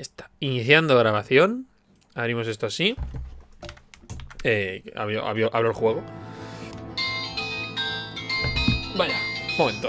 está. Iniciando grabación. Abrimos esto así. Eh, abro, abro- el juego. Vaya, momento.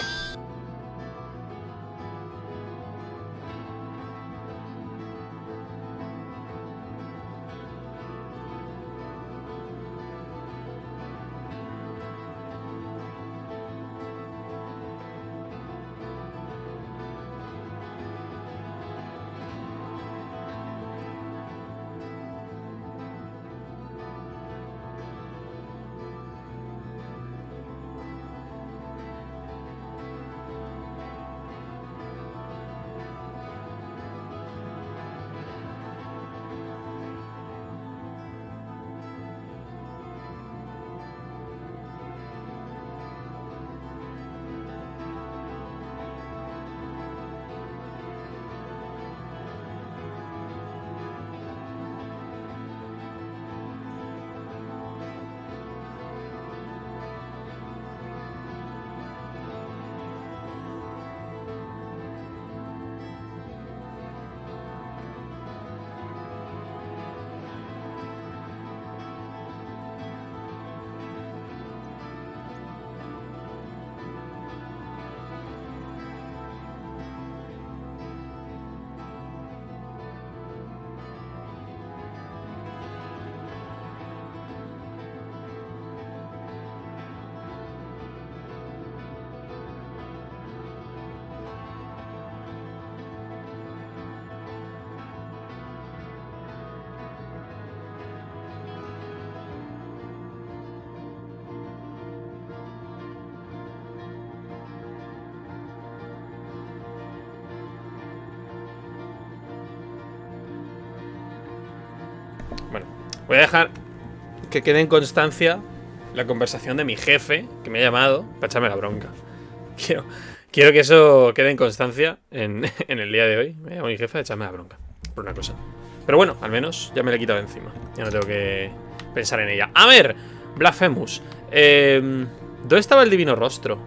Dejar que quede en constancia la conversación de mi jefe, que me ha llamado para echarme la bronca. Quiero, quiero que eso quede en constancia en, en el día de hoy. Me mi jefe a echarme la bronca por una cosa. Pero bueno, al menos ya me la he quitado encima. Ya no tengo que pensar en ella. A ver, Blasphemous. Eh, ¿Dónde estaba el divino rostro?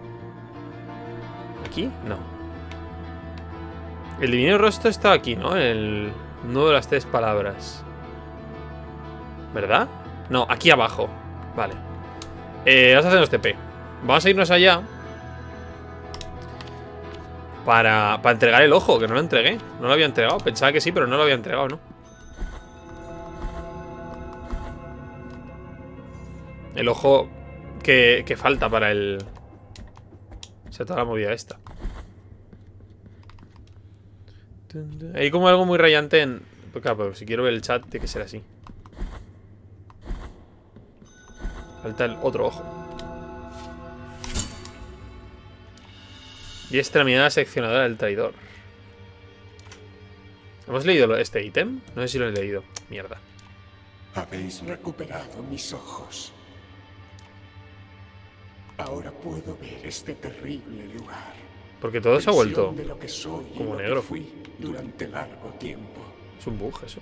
¿Aquí? No. El divino rostro estaba aquí, ¿no? El nudo de las tres palabras. ¿Verdad? No, aquí abajo. Vale. Eh, vamos a hacernos TP. Vamos a irnos allá. Para, para entregar el ojo, que no lo entregué. No lo había entregado. Pensaba que sí, pero no lo había entregado, ¿no? El ojo que, falta para el... O sea, toda la movida esta. Hay como algo muy rayante en... Claro, pero si quiero ver el chat, tiene que ser así. Falta el otro ojo. Y extremidad seccionadora del traidor. ¿Hemos leído este ítem? No sé si lo he leído. Mierda. Habéis recuperado mis ojos. Ahora puedo ver este terrible lugar. Porque todo se ha vuelto... De lo que soy como lo que negro. fui durante largo tiempo. Es un bug eso.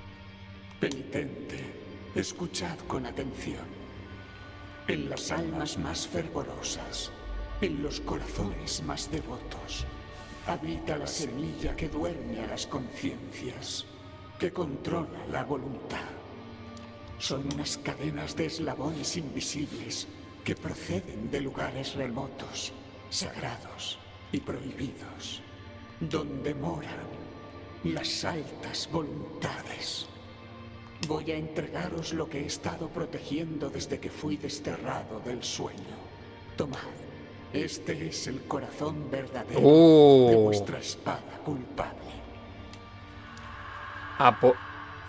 Penitente, escuchad con atención. En las almas más fervorosas, en los corazones más devotos, habita la semilla que duerme a las conciencias, que controla la voluntad. Son unas cadenas de eslabones invisibles que proceden de lugares remotos, sagrados y prohibidos, donde moran las altas voluntades. Voy a entregaros lo que he estado protegiendo desde que fui desterrado del sueño. Tomad, este es el corazón verdadero Oh. de vuestra espada culpable. Apo-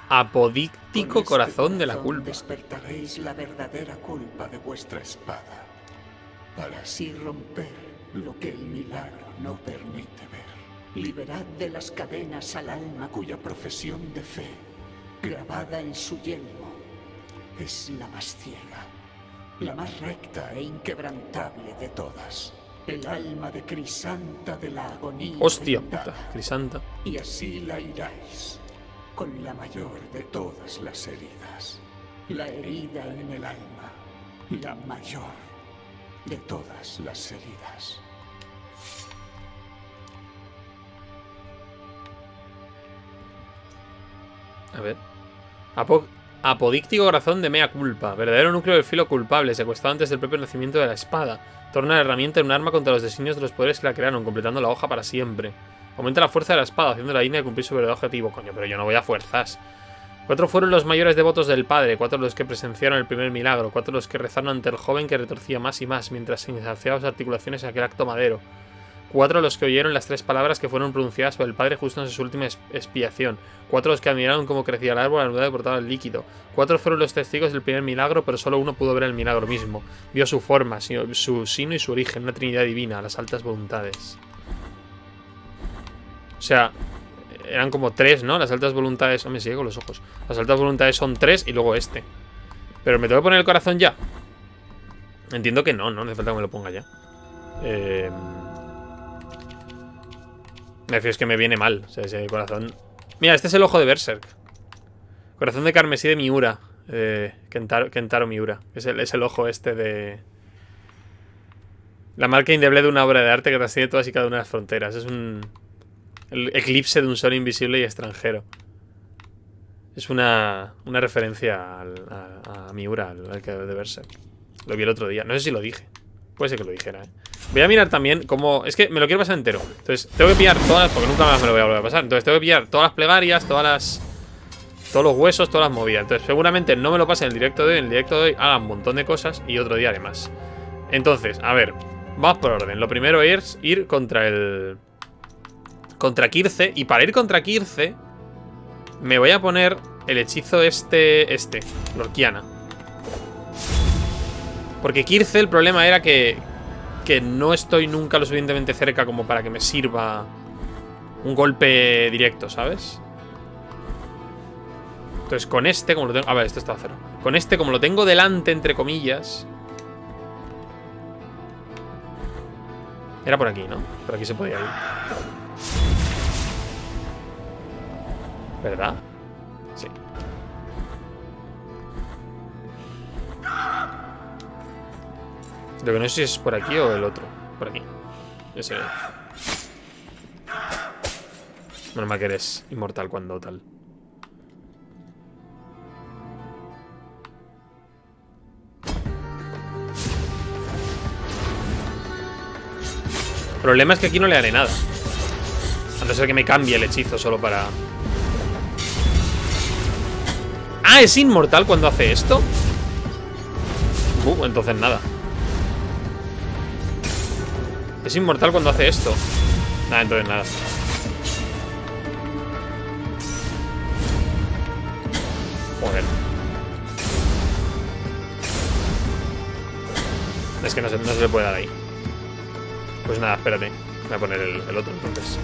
apodíctico este corazón de la culpa. Despertaréis la verdadera culpa de vuestra espada, para así romper lo que el milagro no permite ver. Liberad de las cadenas al alma cuya profesión de fe, grabada en su yelmo, es la más ciega, la más recta e inquebrantable de todas. El alma de Crisanta de la agonía. Hostia puta, Crisanta. Y así la iráis, con la mayor de todas las heridas, la herida en el alma, la mayor de todas las heridas. A ver. Apo- apodíctico corazón de mea culpa. Verdadero núcleo del filo culpable, secuestrado antes del propio nacimiento de la espada. Torna la herramienta en un arma contra los designios de los poderes que la crearon, completando la hoja para siempre. Aumenta la fuerza de la espada, haciendo la línea de cumplir su verdadero objetivo. Coño, pero yo no voy a fuerzas. Cuatro fueron los mayores devotos del padre, cuatro los que presenciaron el primer milagro, cuatro los que rezaron ante el joven que retorcía más y más mientras se insaciaba sus articulaciones en aquel acto madero. Cuatro los que oyeron las tres palabras que fueron pronunciadas por el padre justo en su última expiación. Cuatro los que admiraron cómo crecía el árbol a la nube que portaba el líquido. Cuatro fueron los testigos del primer milagro, pero solo uno pudo ver el milagro mismo. Vio su forma, su sino y su origen, una trinidad divina, las altas voluntades. O sea, eran como tres, ¿no? Las altas voluntades. Hombre, sigue con los ojos. Las altas voluntades son tres y luego este. Pero me tengo que poner el corazón ya. Entiendo que no, no hace falta que me lo ponga ya. Eh... Me refiero es que me viene mal. O sea, ese corazón. Mira, este es el ojo de Berserk. Corazón de carmesí de Miura. Eh, Kentaro, Miura. Es el, es el ojo este de. La marca indeleble de una obra de arte que trasciende todas y cada una de las fronteras. Es un. El eclipse de un sol invisible y extranjero. Es una, una referencia al- a, a Miura, al, al que de Berserk. Lo vi el otro día. No sé si lo dije. Puede ser que lo dijera, ¿eh? Voy a mirar también cómo... Es que me lo quiero pasar entero. Entonces, tengo que pillar todas... Porque nunca más me lo voy a volver a pasar. Entonces, tengo que pillar todas las plegarias, todas las... Todos los huesos, todas las movidas. Entonces, seguramente no me lo pase en el directo de hoy. En el directo de hoy haga un montón de cosas y otro día haré más. Entonces, a ver. Vamos por orden. Lo primero es ir contra el... Contra Kirce. Y para ir contra Kirce... Me voy a poner el hechizo este... Este. Lorquiana. Porque Kirce el problema era que... Que no estoy nunca lo suficientemente cerca como para que me sirva... Un golpe directo, ¿sabes? Entonces con este, como lo tengo... A ver, esto está a cero. Con este, como lo tengo delante, entre comillas... Era por aquí, ¿no? Por aquí se podía ir. ¿Verdad? Lo que no sé si es por aquí o el otro. Por aquí. Ese. Menos mal que eres inmortal cuando tal. El problema es que aquí no le haré nada. A no ser que me cambie el hechizo solo para... Ah, ¿es inmortal cuando hace esto? Uh, entonces nada. Es inmortal cuando hace esto. Nada, entonces nada. Joder. Es que no se, no se le puede dar ahí. Pues nada, espérate. Voy a poner el, el otro entonces.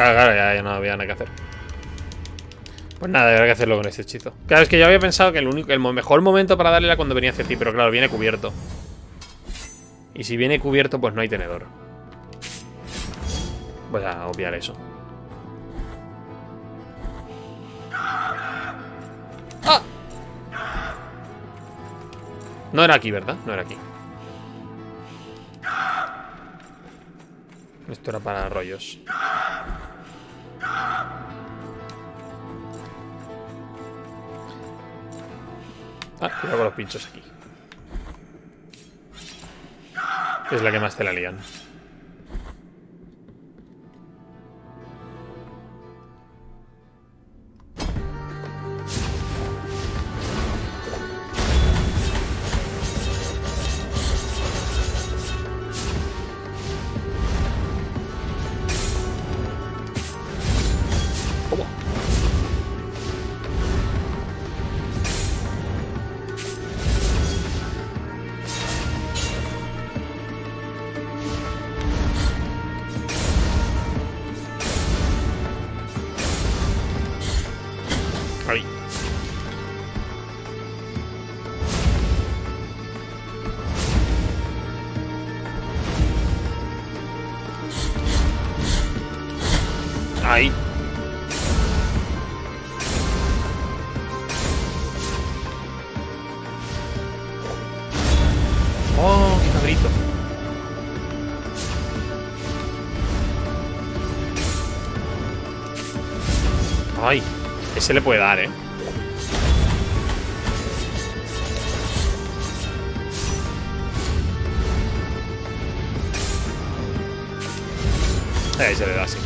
Claro, claro, ya, no había nada que hacer. Pues nada, habrá que hacerlo con este hechizo. Claro, es que yo había pensado que el, único, el mejor momento para darle era cuando venía hacia pero claro, viene cubierto. Y si viene cubierto, pues no hay tenedor. Voy a obviar eso. ¡Ah! No era aquí, ¿verdad? No era aquí. Esto era para rollos. Ah, cuidado con los pinchos aquí. Es la que más te la lían. Ese le puede dar, eh. Ahí se le da.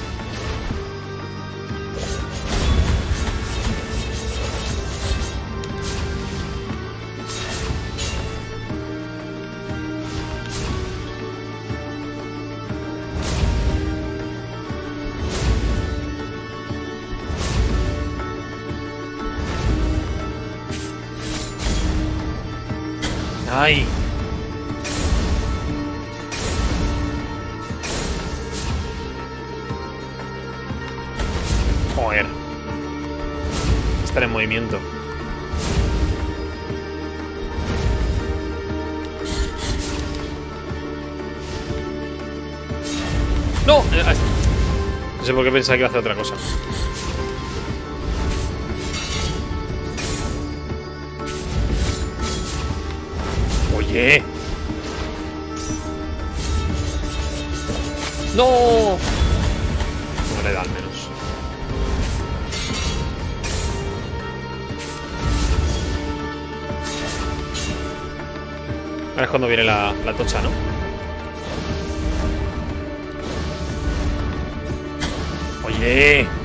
Pensaba que iba a hacer otra cosa. Oye. ¡No! No le da al menos. Ahora es cuando viene la, la tocha, ¿no? Oye.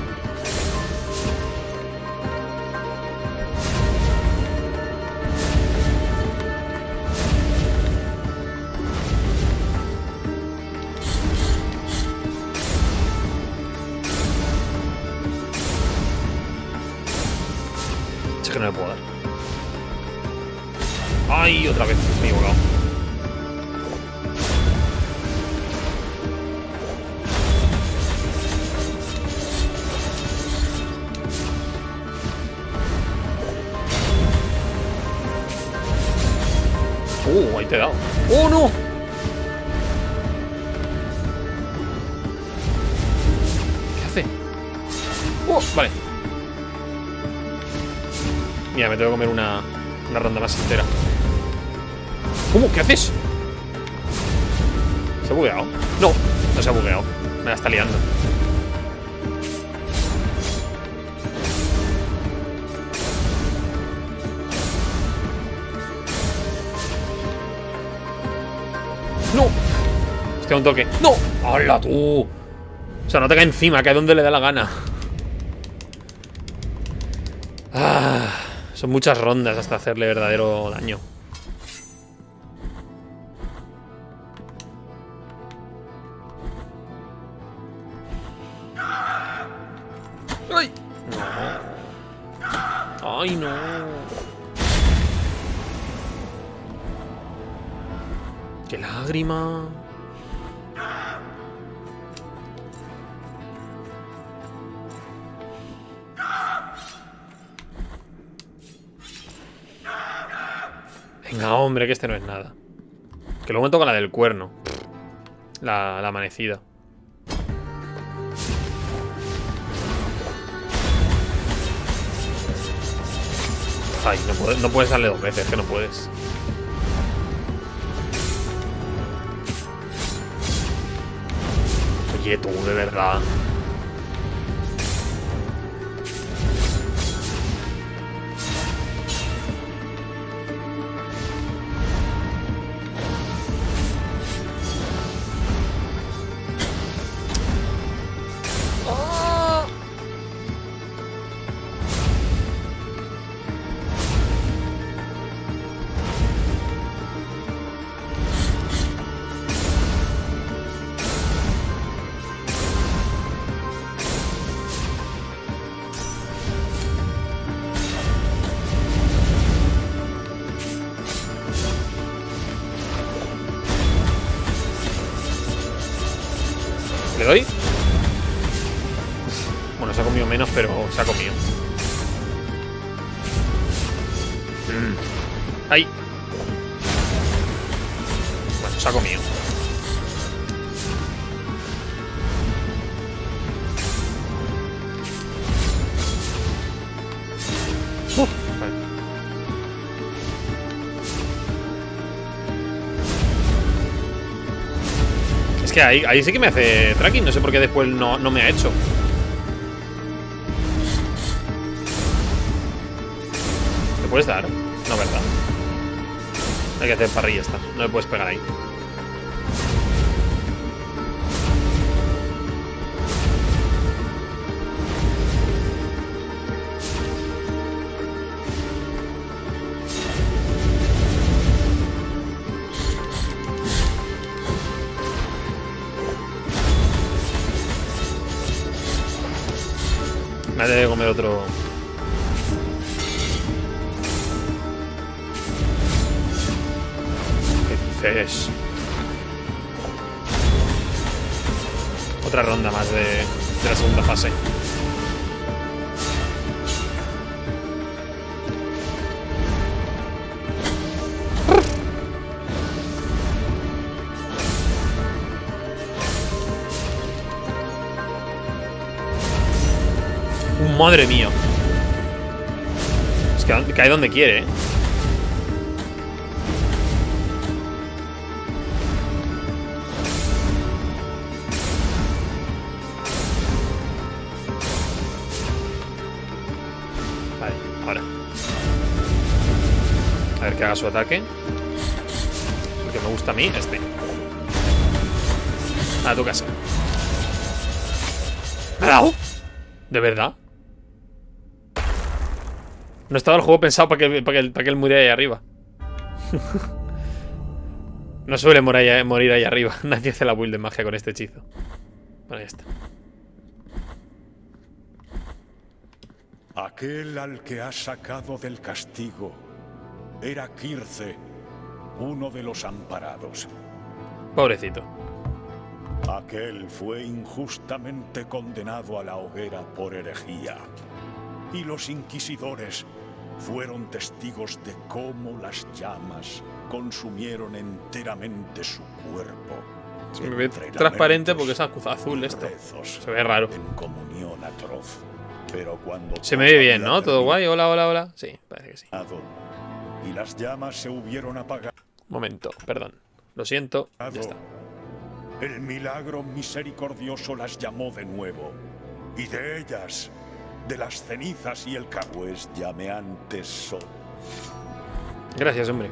O sea, no te cae encima, cae donde le da la gana. Ah, son muchas rondas hasta hacerle verdadero daño. Este no es nada. Que luego me toca la del cuerno. La, amanecida. Ay, no puedes, no puedes darle dos veces, que no puedes. Oye, tú, de verdad. Ahí, ahí sí que me hace tracking, no sé por qué después no, no me ha hecho. ¿Te puedes dar? No, ¿verdad? Hay que hacer parrilla esta. No le puedes pegar ahí. Otro. Quiere, ¿eh? Ahora. A ver que haga su ataque. El que me gusta a mí, este. A tu casa. ¿Me ha dado? ¿De verdad? No estaba el juego pensado para que, para que, para que él muriera ahí arriba. no suele morir, ahí arriba. Nadie hace la build de magia con este hechizo. Bueno, ya está. Aquel al que has sacado del castigo era Kirce, uno de los amparados. Pobrecito. Aquel fue injustamente condenado a la hoguera por herejía. Y los inquisidores fueron testigos de cómo las llamas consumieron enteramente su cuerpo. Se me ve transparente porque es azul esto. Se ve raro. En comunión atroz. Pero cuando Se me ve bien, ¿no? Todo guay. Hola, hola, hola. Sí, parece que sí. Y las llamas se hubieron apagado. Momento, perdón. Lo siento. Ya está. El milagro misericordioso las llamó de nuevo. Y de ellas, de las cenizas y el pues llameantes son. Gracias, hombre.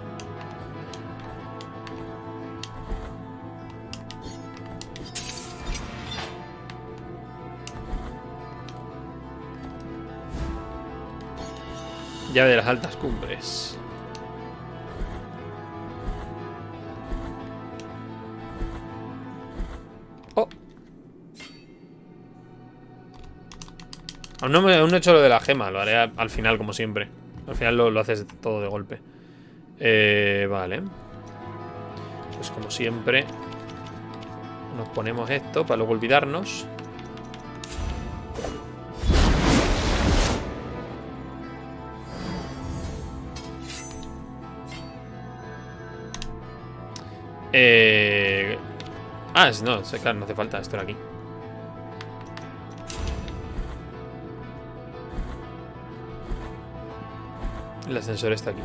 Ya de las altas cumbres. Aún no, aún he hecho lo de la gema, lo haré al final, como siempre. Al final lo, lo haces todo de golpe. Eh, vale. Pues como siempre, nos ponemos esto para luego olvidarnos. Eh... Ah, no, claro, no hace falta esto de aquí. El ascensor está aquí.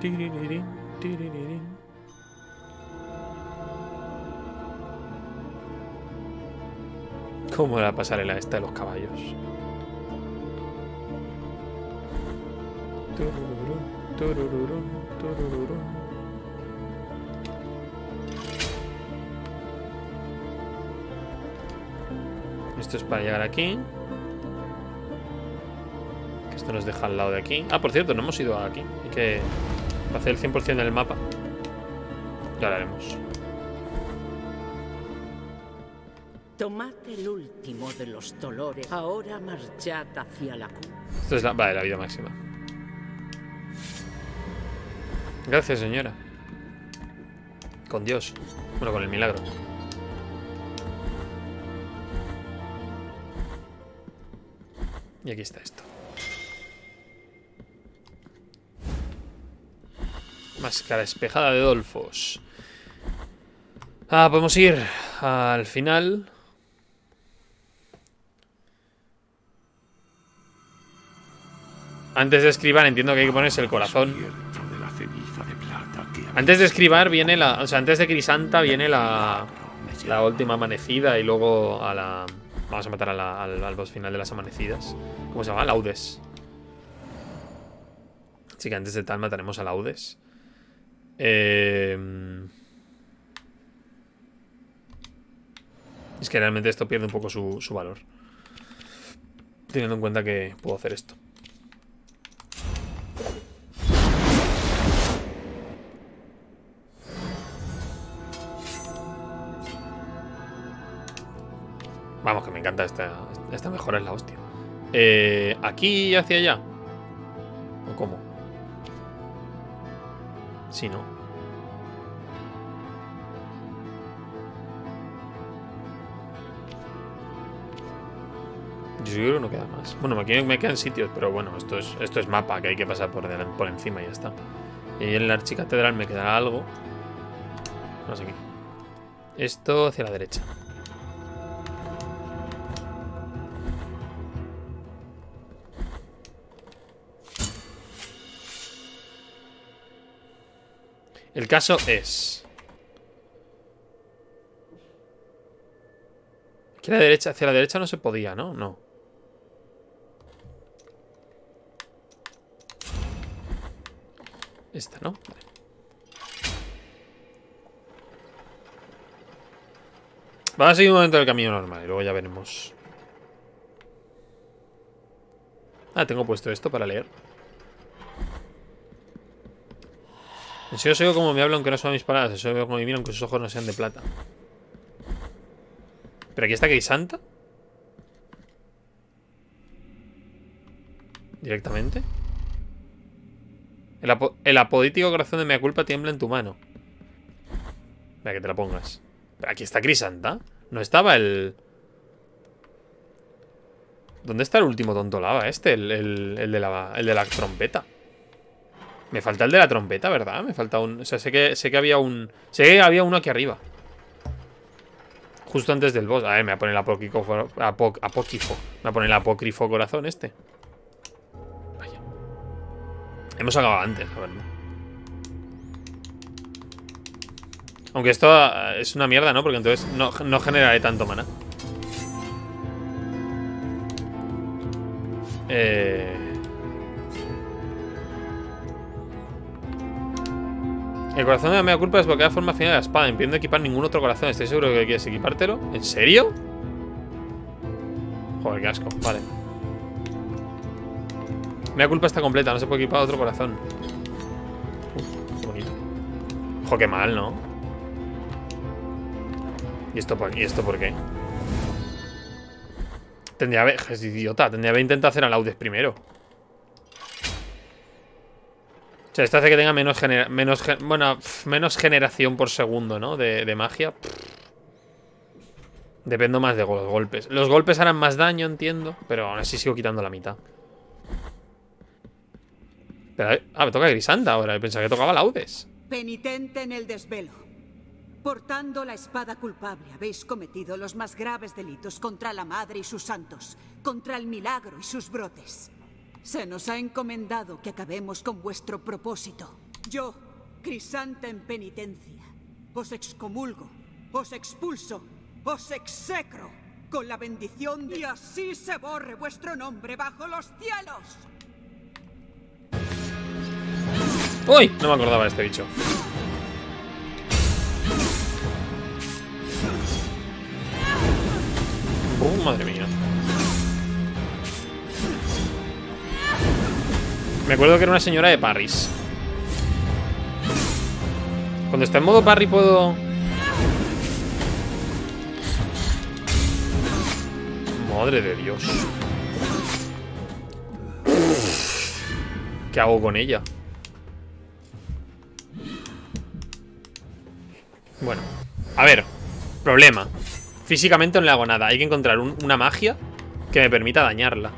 Tiririrín, tiririrín. ¿Cómo la pasarela esta de los caballos? Turururún, turururún, turururún. Esto es para llegar aquí. Que esto nos deja al lado de aquí. Ah, por cierto, no hemos ido aquí. Hay que hacer el 100% del mapa. Ya lo haremos. Tomad el último de los dolores. Ahora marchad hacia la. Esto es la, vale, la vida máxima. Gracias, señora. Con Dios. Bueno, con el milagro. Y aquí está esto. Máscara espejada de Dolfos. Ah, podemos ir al final. Antes de escribir entiendo que hay que ponerse el corazón. Antes de escribir viene la... O sea, antes de Crisanta viene la... La última amanecida y luego a la... Vamos a matar al, al boss final de las amanecidas. ¿Cómo se llama? Laudes. Así que antes de tal mataremos a Laudes. Eh... Es que realmente esto pierde un poco su, su valor. Teniendo en cuenta que puedo hacer esto. Encanta esta, mejora, es la hostia. Eh, ¿Aquí hacia allá? ¿O cómo? Sí, ¿no? Yo creo que no queda más. Bueno, aquí me quedan sitios, pero bueno, esto es, esto es mapa, que hay que pasar por, por encima y ya está. Y en la archicatedral me quedará algo. No sé qué. Esto hacia la derecha. El caso es... Aquí la derecha, hacia la derecha no se podía, ¿no? No. Esta, ¿no? Vale. Va a seguir un momento del camino normal y luego ya veremos. Ah, tengo puesto esto para leer. En serio oigo como me hablo aunque no son mis palabras. En serio como me miran aunque sus ojos no sean de plata. ¿Pero aquí está Santa? ¿Directamente? El, el, apodítico corazón de mi culpa tiembla en tu mano. Mira que te la pongas. Pero aquí está Crisanta. No estaba el... ¿Dónde está el último tonto lava este? El, el, de la, el de la trompeta. Me falta el de la trompeta, ¿verdad? Me falta un... O sea, sé que, sé que había un... Sé que había uno aquí arriba. Justo antes del boss. A ver, me va a poner el apócrifo... Me va a poner el apócrifo corazón este. Vaya. Hemos acabado antes, la verdad. Aunque esto eh, es una mierda, ¿no? Porque entonces no, no generaré tanto mana. Eh... El corazón de la media culpa es porque la forma final de la espada. Impidiendo equipar ningún otro corazón. ¿Estoy seguro que quieres equipártelo? ¿En serio? Joder, qué asco. Vale. Media culpa está completa. No se puede equipar otro corazón. Uf, qué qué mal, ¿no? ¿Y esto, por, ¿Y esto por qué? Tendría que... Es idiota. Tendría que intentar hacer a Laudes primero. Sea, esto hace que tenga menos, menos, bueno, menos generación por segundo, ¿no? De, magia. Dependo más de los golpes. Los golpes harán más daño, entiendo. Pero aún así sigo quitando la mitad. ah, me toca Grisanda ahora. Pensaba que tocaba Laudes. Penitente en el desvelo. Portando la espada culpable, habéis cometido los más graves delitos contra la Madre y sus santos, contra el milagro y sus brotes. Se nos ha encomendado que acabemos con vuestro propósito. Yo, Crisanta en penitencia, os excomulgo, os expulso, os execro, con la bendición de... Y así se borre vuestro nombre bajo los cielos. ¡Uy! No me acordaba de este bicho. ¡Oh, madre mía! Me acuerdo que era una señora de parries. Cuando está en modo parry puedo... Madre de Dios. ¿Qué hago con ella? Bueno, a ver Problema Físicamente no le hago nada Hay que encontrar una magia que me permita dañarla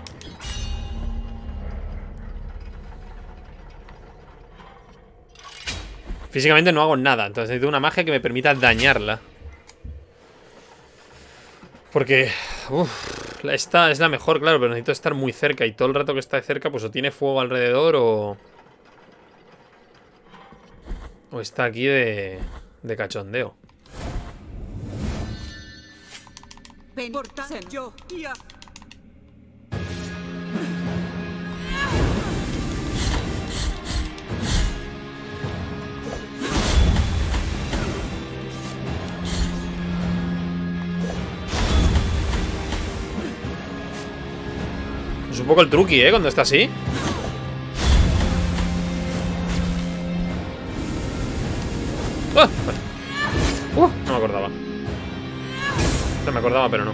Físicamente no hago nada, entonces necesito una magia que me permita dañarla. Porque... Uf, esta es la mejor, claro, pero necesito estar muy cerca. Y todo el rato que está cerca, pues o tiene fuego alrededor o... O está aquí de, de cachondeo. Un poco el truqui, ¿eh? Cuando está así. ¡Ah! Uh, no me acordaba. No me acordaba, pero no.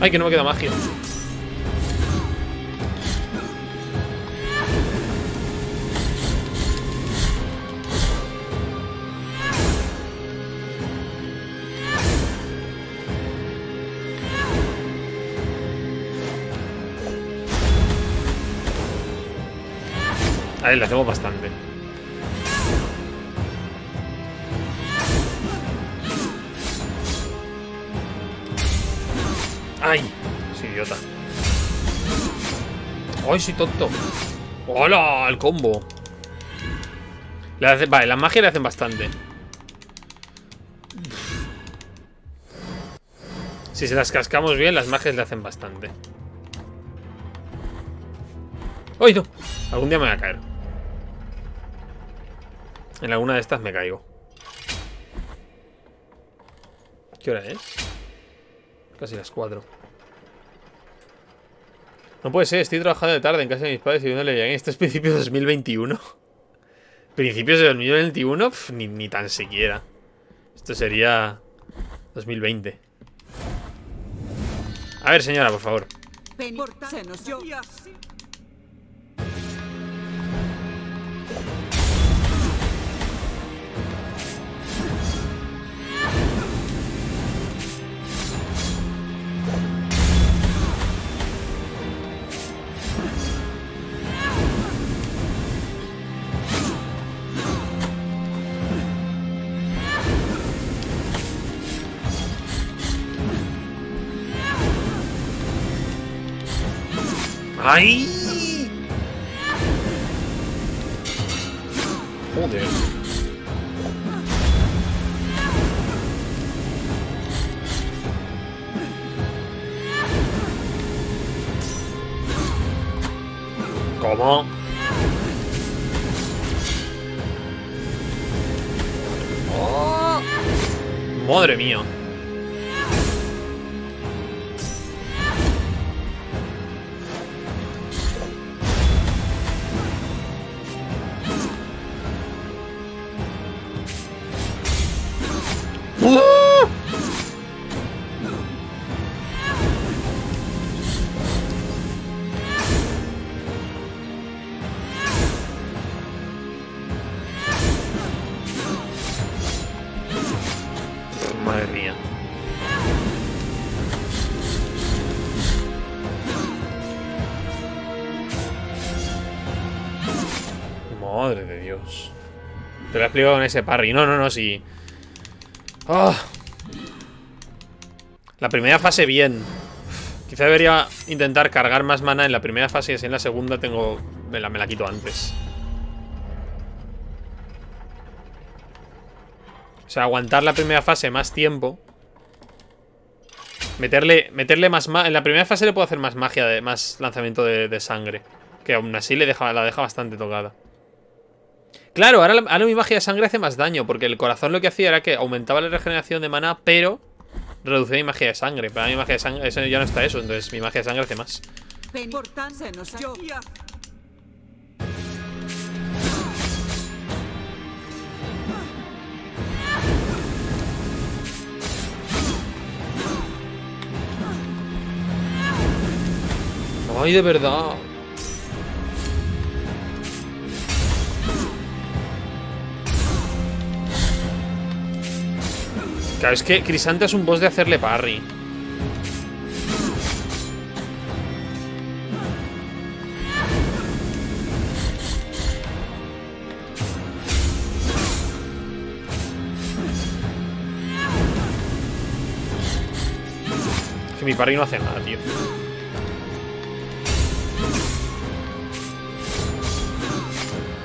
Ay, que no me queda magia. A él le hacemos bastante. ¡Ay! Es idiota. ¡Ay, soy tonto! ¡Hola! El combo. Le hace, vale, las magias le hacen bastante. Si se las cascamos bien, las magias le hacen bastante. ¡Ay, no! Algún día me voy a caer. En alguna de estas me caigo. ¿Qué hora es? Casi las 4. No puede ser, estoy trabajando de tarde en casa de mis padres y viéndole ya. Esto es principios de 2021. Principios de 2021, ni, ni tan siquiera. Esto sería 2020. A ver, señora, por favor. ¡Ay! Joder. ¿Cómo? ¡Oh! Madre mía. Con ese parry. No, no, no, sí. Ah. La primera fase bien. Quizá debería intentar cargar más mana en la primera fase y así en la segunda tengo... Me la, me la quito antes. O sea, aguantar la primera fase más tiempo. Meterle, meterle más... en la primera fase le puedo hacer más magia, de, más lanzamiento de, de sangre. Que aún así le deja, la deja bastante tocada. Claro, ahora, ahora, mi magia de sangre hace más daño, porque el corazón lo que hacía era que aumentaba la regeneración de maná, pero reducía mi magia de sangre. Para mi magia de sangre eso ya no está eso, entonces mi magia de sangre hace más. Ay, de verdad. Claro, es que Crisanta es un boss de hacerle parry. que mi parry no hace nada, tío.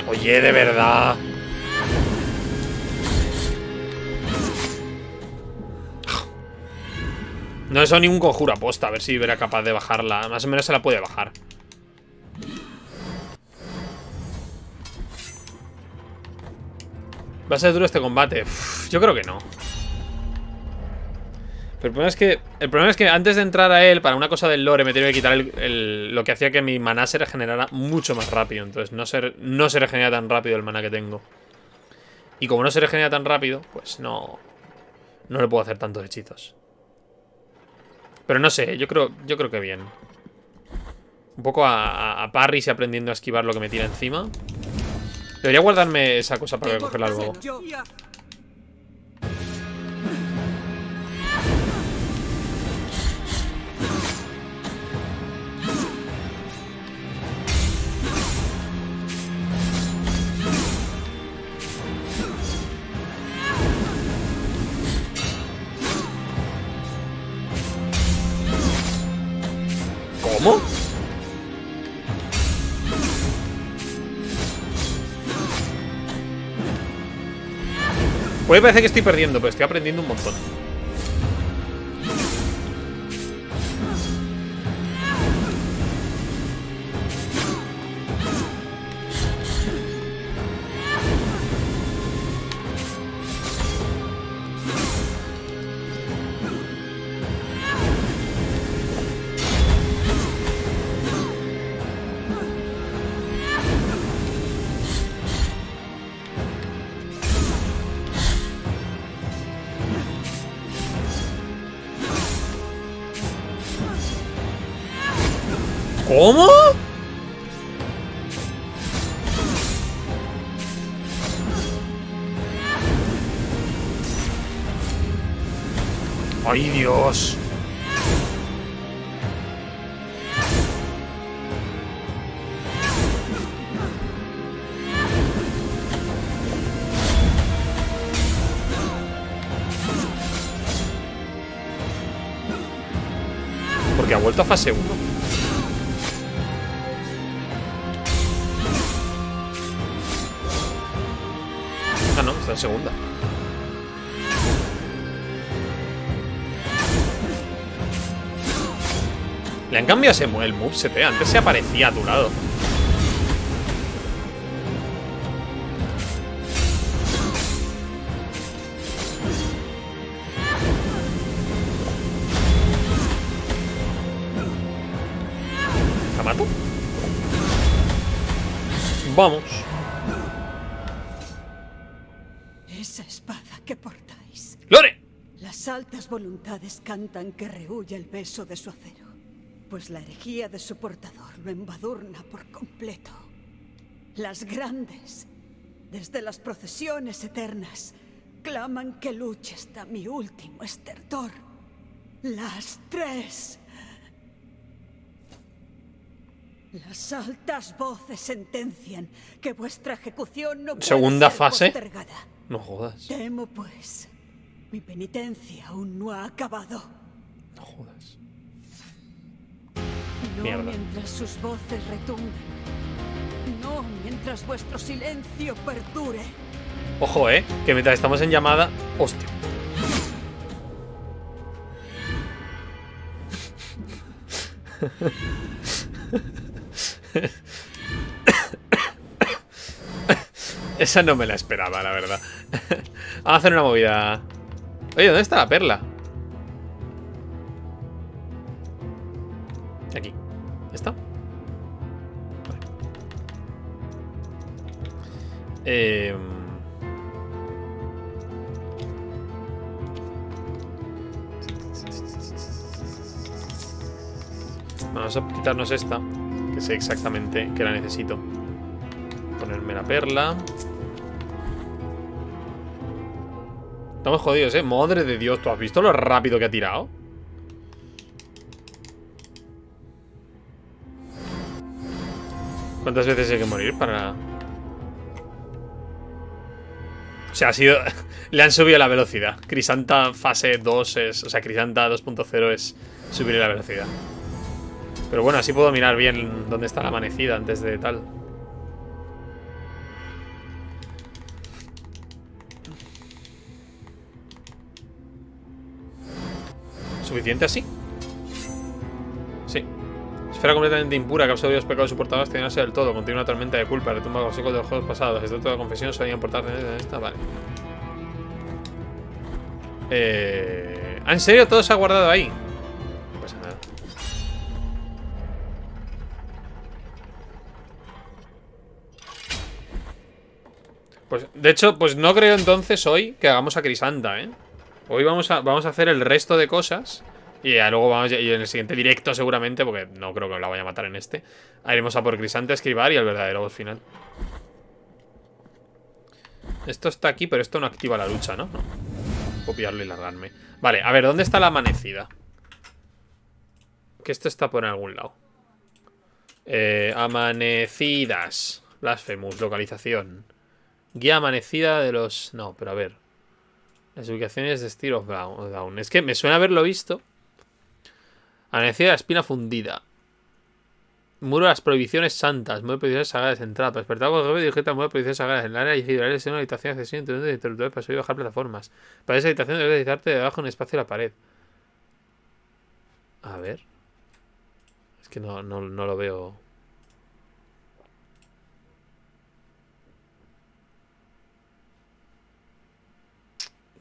Oye, de verdad. No es ni un conjuro aposta, a ver si verá capaz de bajarla. Más o menos se la puede bajar. ¿Va a ser duro este combate? yo creo que no. Pero el problema, es que, el problema es que antes de entrar a él, para una cosa del lore, me tenía que quitar lo que hacía que mi maná se regenerara mucho más rápido. Entonces no se, no se regenera tan rápido el maná que tengo. Y como no se regenera tan rápido, pues no... No le puedo hacer tantos hechizos. Pero no sé, yo creo, yo creo que bien. Un poco a, a Parry aprendiendo a esquivar lo que me tira encima. Debería guardarme esa cosa para cogerla luego. ¿Cómo? Parecer que estoy perdiendo, pero estoy aprendiendo un montón. ¡Ay, Dios! Porque ha vuelto a fase 1. segunda. Le han cambiado ese el moveset, eh. Antes se aparecía a tu lado. ¿La mato? Vamos. altas voluntades cantan que rehuye el beso de su acero, pues la herejía de su portador lo embadurna por completo. Las grandes, desde las procesiones eternas, claman que luche hasta mi último estertor. Las tres. Las altas voces sentencian que vuestra ejecución no puede Segunda fase. No jodas. Temo, pues, mi penitencia aún no ha acabado. No jodas. No mientras sus voces retumben. No mientras vuestro silencio perdure. Ojo, eh, que mientras estamos en llamada. Hostia. Esa no me la esperaba, la verdad. Vamos a hacer una movida. Oye, ¿dónde está la perla? Eh... Vamos a quitarnos esta, que sé exactamente que la necesito. Ponerme la perla. Estamos jodidos, ¿eh? Madre de Dios, ¿tú has visto lo rápido que ha tirado? ¿Cuántas veces hay que morir para...? Sea, ha sido... Le han subido la velocidad. Crisanta fase 2 es... O sea, Crisanta 2.0 es subiré la velocidad. Pero bueno, así puedo mirar bien dónde está la amanecida antes de tal. ¿Suficiente así? Esfera completamente impura que absorbió los pecados soportados llenarse del todo. Contiene una tormenta de culpa. Retumba los ecos de los juegos pasados. Esto toda confesión se importar en esta. Vale. Eh... ¿Ah, ¿En serio todo se ha guardado ahí? No pasa nada. Pues, de hecho, pues no creo entonces hoy que hagamos a Crisanta, ¿eh? Hoy vamos a, vamos a hacer el resto de cosas. Y ya luego vamos, y en el siguiente directo seguramente, porque no creo que la vaya a matar en este. Iremos a por Crisante, escribar y al verdadero boss final. Esto está aquí, pero esto no activa la lucha, ¿no? Copiarlo y largarme. Vale, a ver, ¿dónde está la amanecida? Que esto está por algún lado. Eh, amanecidas. Blasphemous, localización. Guía amanecida de los... No, pero a ver. Las ubicaciones de Steel of Down. Es que me suena haberlo visto. Amanecida de espina fundida. Muro de las prohibiciones santas. Muro de prohibiciones sagradas. Entrada. Para despertar con el dirigente al muro de prohibiciones sagradas. En el área individual es una habitación de accesión de territorio para subir y bajar plataformas. Para esa habitación debes deslizarte debajo en un espacio de la pared. A ver. Es que no, no, no lo veo.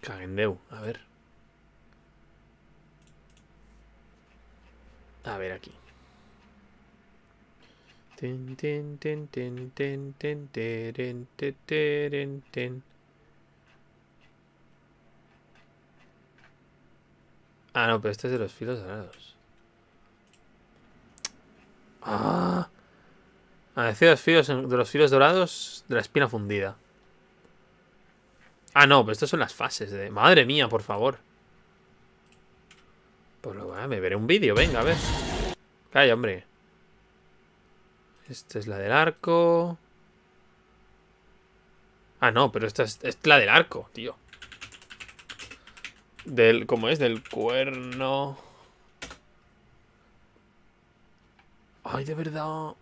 Cagendeu, a ver. A ver aquí. Ah, no, pero este es de los filos dorados. Ah. Ah, decía los filos, de los filos dorados de la espina fundida. Ah, no, pero estas son las fases de... Madre mía, por favor. Pues lo, me veré un vídeo, venga, a ver. Calla, hombre. Esta es la del arco. Ah, no, pero esta es, es la del arco, tío. Del, ¿cómo es? Del cuerno. Ay, de verdad.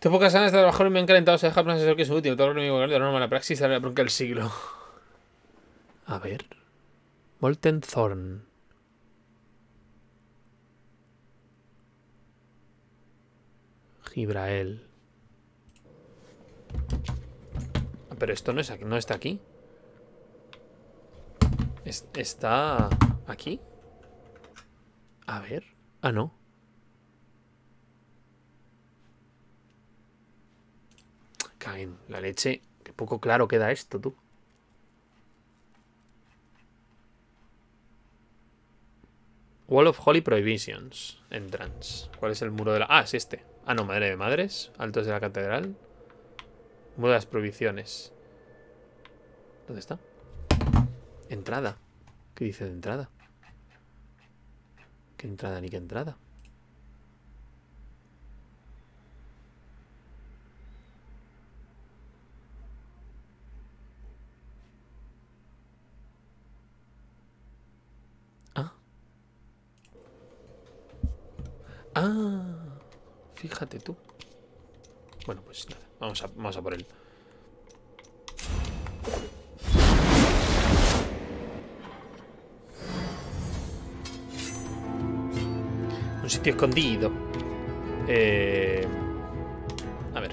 Tengo pocas ganas de trabajar y me han calentado. Se deja un que es útil. Todo lo único que de norma la praxis la bronca del siglo. A ver. Molten Thorn. Gibrael. Pero esto no, es aquí, no está aquí. Es, está aquí. A ver. Ah, no. Caen la leche. Qué poco claro queda esto, tú. Wall of Holy Prohibitions. Entrance. ¿Cuál es el muro de la...? Ah, es este. Ah, no, madre de madres. Altos de la catedral. Muro de las prohibiciones. ¿Dónde está? Entrada. ¿Qué dice de entrada? ¿Qué entrada ni qué entrada? Ah, fíjate tú. Bueno, pues nada, vamos a, vamos a por él. Un sitio escondido. Eh, a ver.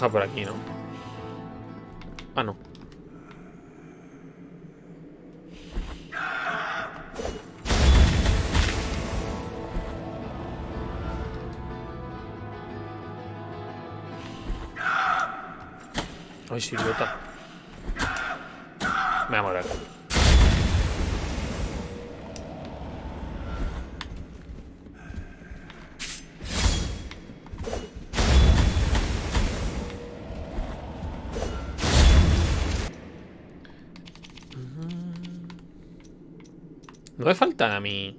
Bajar por aquí, ¿no? Ah, no. Ay, silueta. Me voy a me faltan a mí...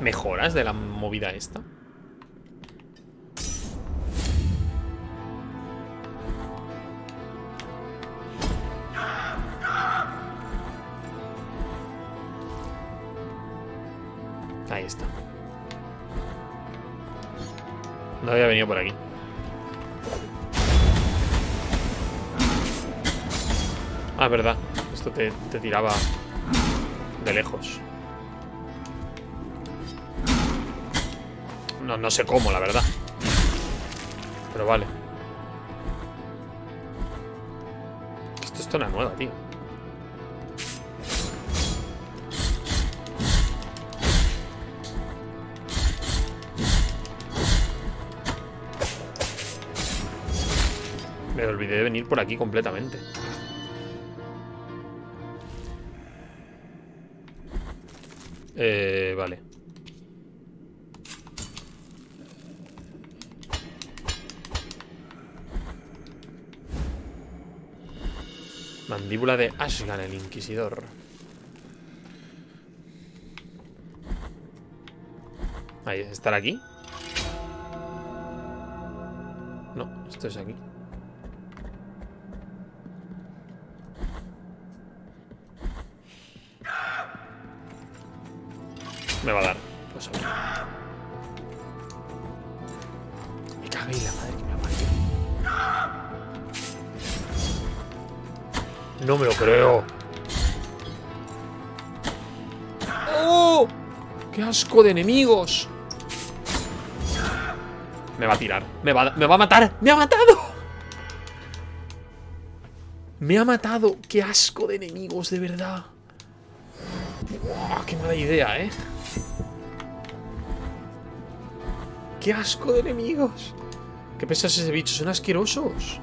¿Mejoras de la movida esta? Verdad. Esto te, tiraba de lejos. No, no sé cómo, la verdad. Pero vale. Esto es zona nueva, tío. Me olvidé de venir por aquí completamente. Eh, vale. Mandíbula de Ashgan, el inquisidor. Ahí, ¿estar aquí? No, esto es aquí. Me va a dar. Lo sabía. Me cagué la madre que me ha parido. No me lo creo. ¡Oh! ¡Qué asco de enemigos! Me va a tirar. Me va, me va a matar. ¡Me ha matado! Me ha matado. ¡Qué asco de enemigos, de verdad! ¡Qué mala idea, eh! ¡Qué asco de enemigos! ¿Qué pesas ese bicho? Son asquerosos.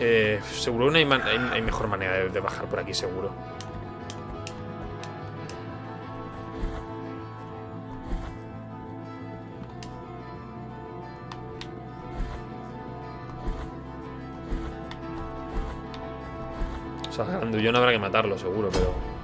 Eh, seguro no hay, mejor manera de, bajar por aquí, seguro. O sea, Grandullón habrá que matarlo, seguro, pero...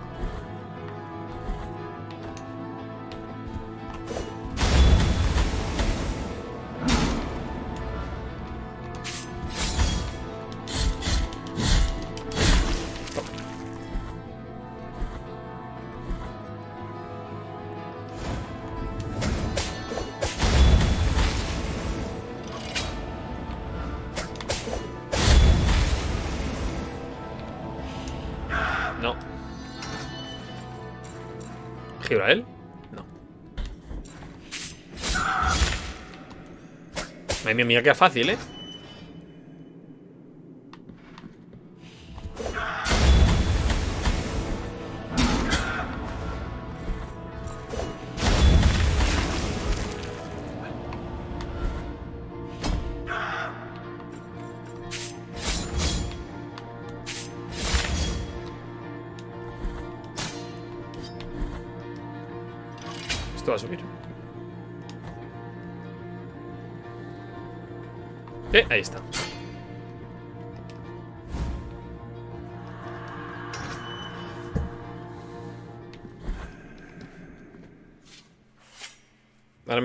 Mía, mira, qué fácil, ¿eh?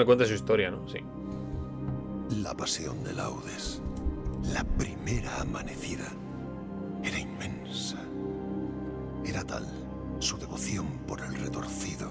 Cuenta su historia, ¿no? Sí. La pasión de Laudes, la primera amanecida, era inmensa. Era tal su devoción por el retorcido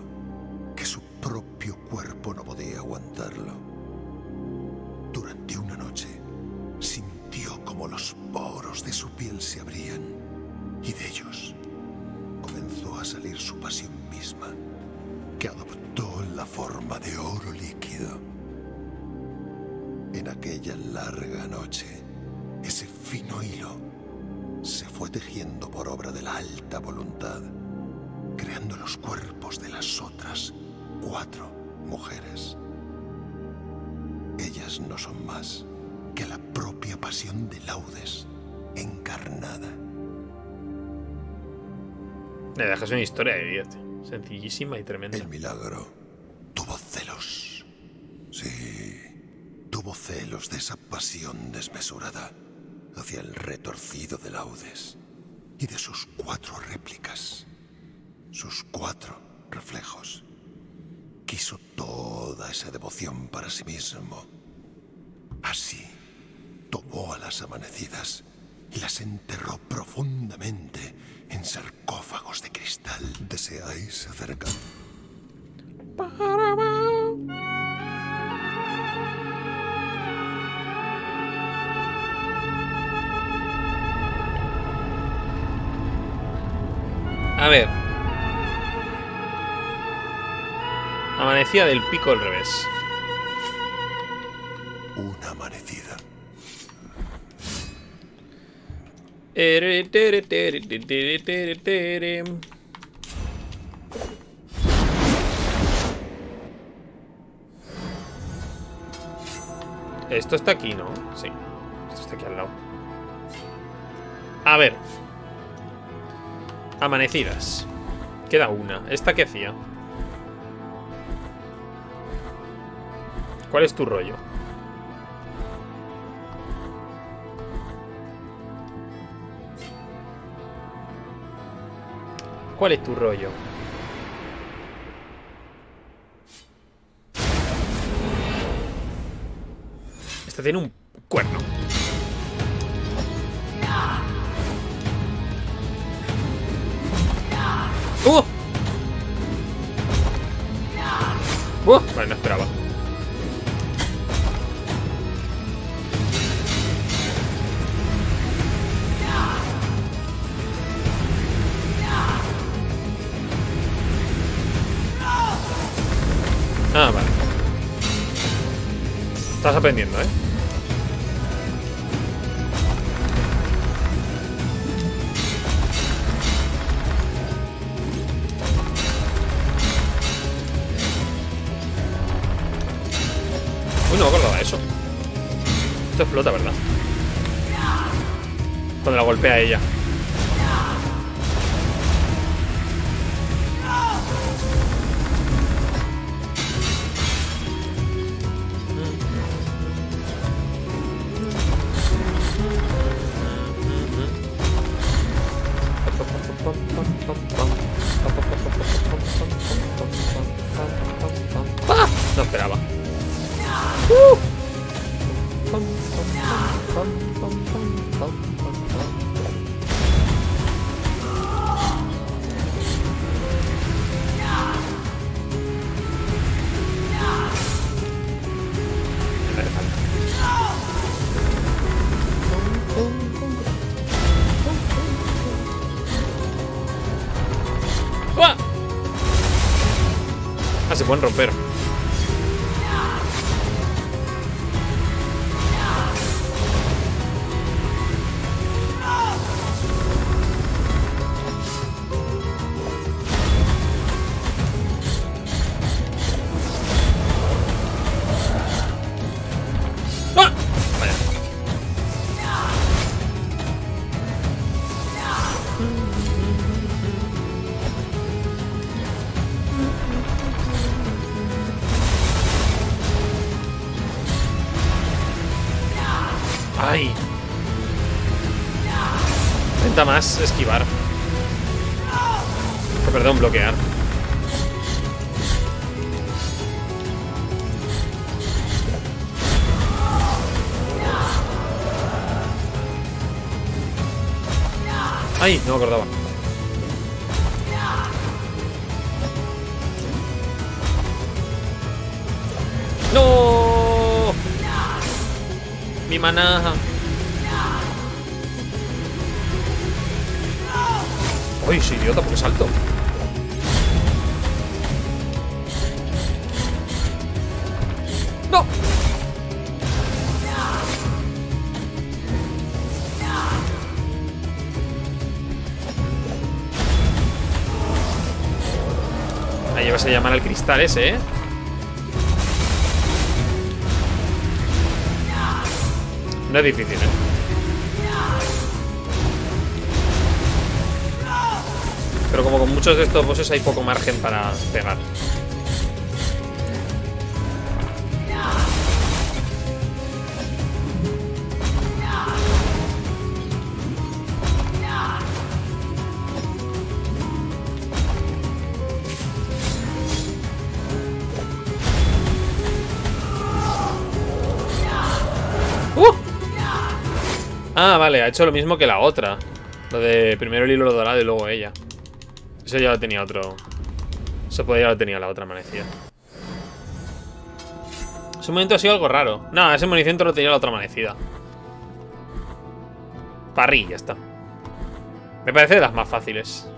Le dejas una historia de vida. Sencillísima y tremenda. El milagro tuvo celos. Sí, tuvo celos de esa pasión desmesurada hacia el retorcido de Laudes. y de sus cuatro réplicas, sus cuatro reflejos. Quiso toda esa devoción para sí mismo. Así, tomó a las amanecidas y las enterró profundamente en sarcófagos de cristal. ¿Deseáis acercar? A ver. Amanecía del pico al revés. Esto está aquí, ¿no? Sí. Esto está aquí al lado. A ver. Amanecidas. Queda una. ¿Esta qué hacía? ¿Cuál es tu rollo? ¿Cuál es tu rollo? Esta tiene un cuerno. ¡Uh! ¡Uh! Vale, no esperaba. Ah, vale. Estás aprendiendo, ¿eh? Uy, no me acordaba eso. Esto explota, ¿verdad? Cuando la golpea ella. Pueden romper. Más esquivar. Oh, Perdón, bloquear. ¡Ay! No me acordaba. ¡No! Mi manaja. ¡Uy, soy idiota porque salto! ¡No! Ahí vas a llamar al cristal ese, ¿eh? No es difícil, ¿eh? muchos de estos bosses hay poco margen para pegar. ¡Uh! Ah, vale, ha hecho lo mismo que la otra. Lo de primero el hilo dorado y luego ella. Eso ya lo tenía otro. Eso podría ya lo tenía la otra amanecida. Ese momento ha sido algo raro. No, ese movimiento lo tenía la otra amanecida. Parry, ya está. Me parece de las más fáciles.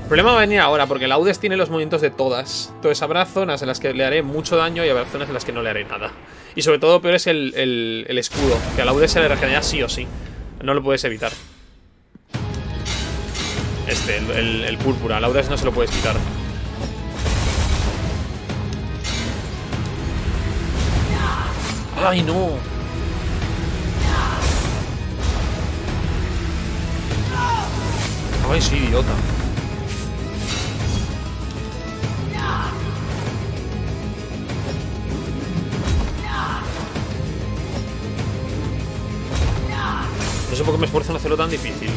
El problema va a venir ahora, porque la Audes tiene los movimientos de todas. Entonces habrá zonas en las que le haré mucho daño y habrá zonas en las que no le haré nada. Y sobre todo peor es el, el, el escudo, que a la Audes se le regenera sí o sí. No lo puedes evitar. Este, el, púrpura. La Audes no se lo puedes quitar. ¡Ay, no! ¡Ay, sí, idiota! No sé por qué me esfuerzo en hacerlo tan difícil.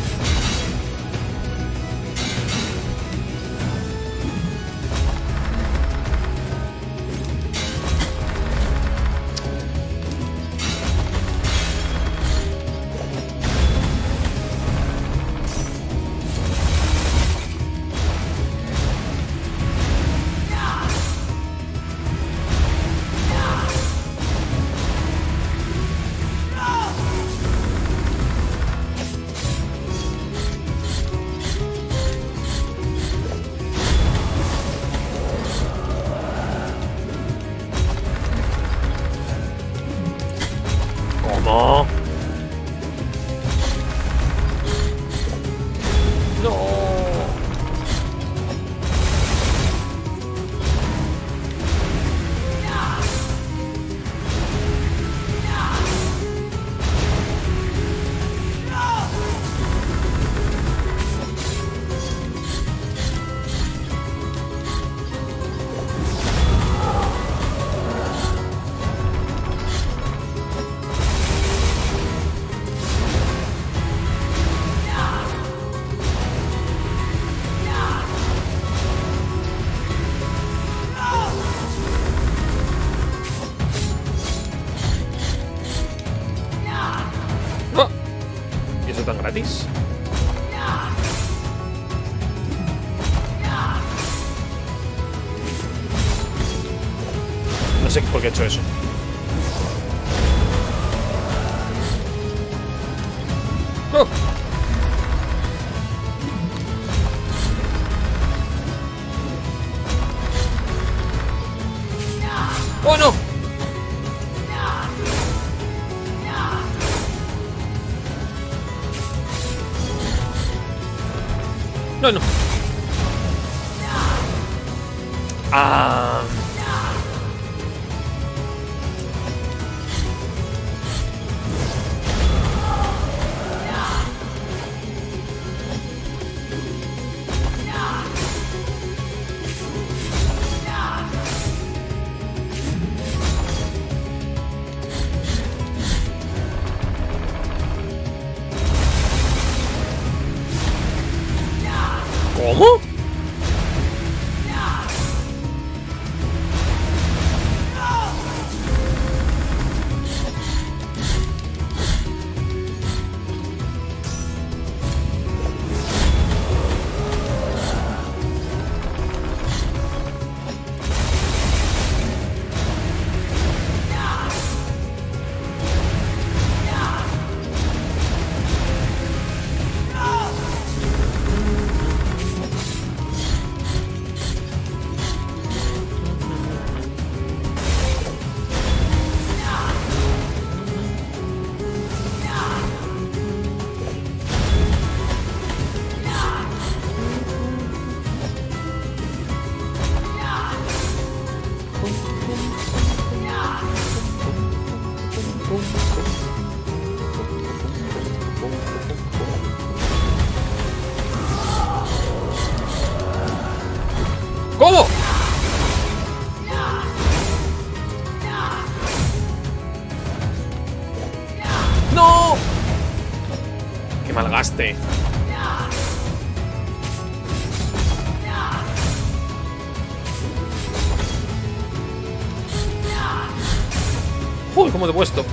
Puesto!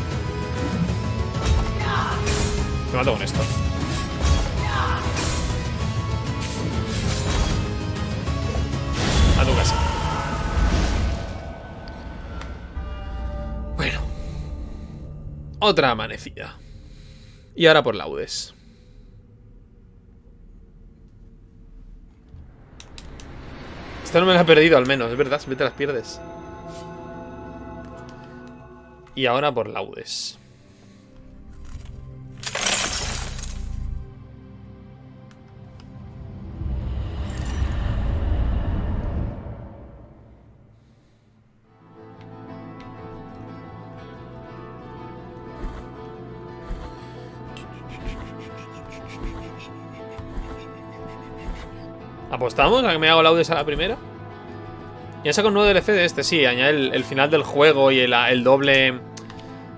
Te mato con esto. A tu casa. Bueno. Otra amanecida. Y ahora por laudes. Esta no me la he perdido al menos, es verdad, siempre te las pierdes. Y ahora por laudes. ¿Apostamos a que me hago laudes a la primera? Ya saco un nuevo DLC de este, sí, añade el, el final del juego y el, el doble...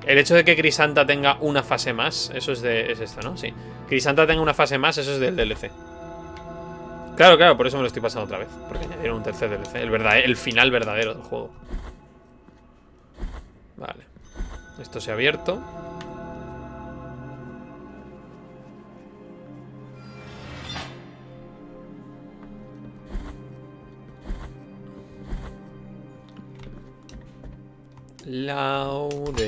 El hecho de que Crisanta tenga una fase más, eso es de. Es esto, ¿no? Sí. Crisanta tenga una fase más, eso es del DLC. Claro, claro, por eso me lo estoy pasando otra vez. Porque añadieron un tercer DLC. El, verdad, el final verdadero del juego. Vale. Esto se ha abierto. Laudes.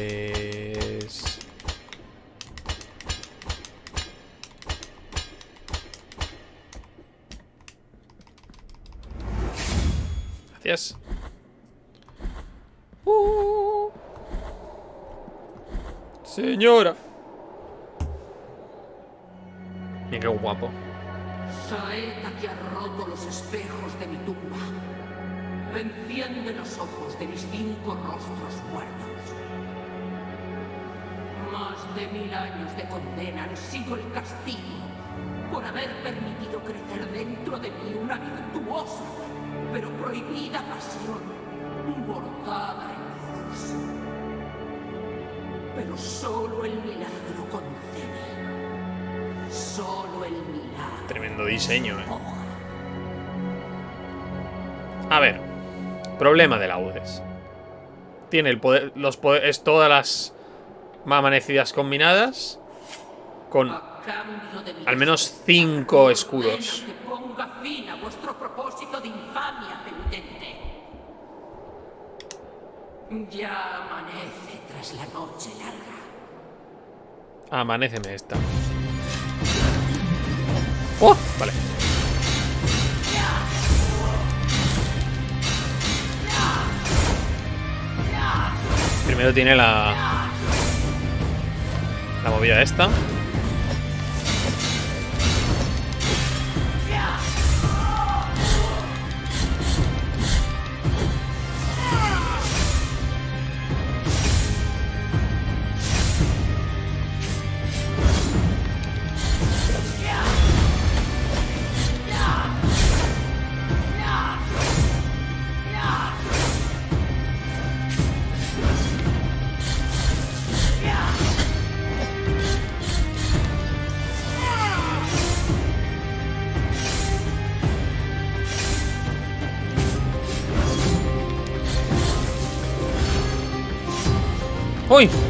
Gracias. Uh. Señora. Mira qué guapo. Saeta que ha roto los espejos de mi tumba. Enciende los ojos de mis cinco rostros muertos. Más de mil años de condena han sido el castigo por haber permitido crecer dentro de mí una virtuosa, pero prohibida pasión, bordada en luz. Pero solo el milagro concede. Solo el milagro. Tremendo diseño, eh. A ver. Problema de laudes. Tiene el poder. Los poderes. Todas las amanecidas combinadas. Con al menos cinco escudos. Ya amanece tras la noche larga. Amaneceme esta. ¡Oh! Vale. Primero tiene la... La movida esta.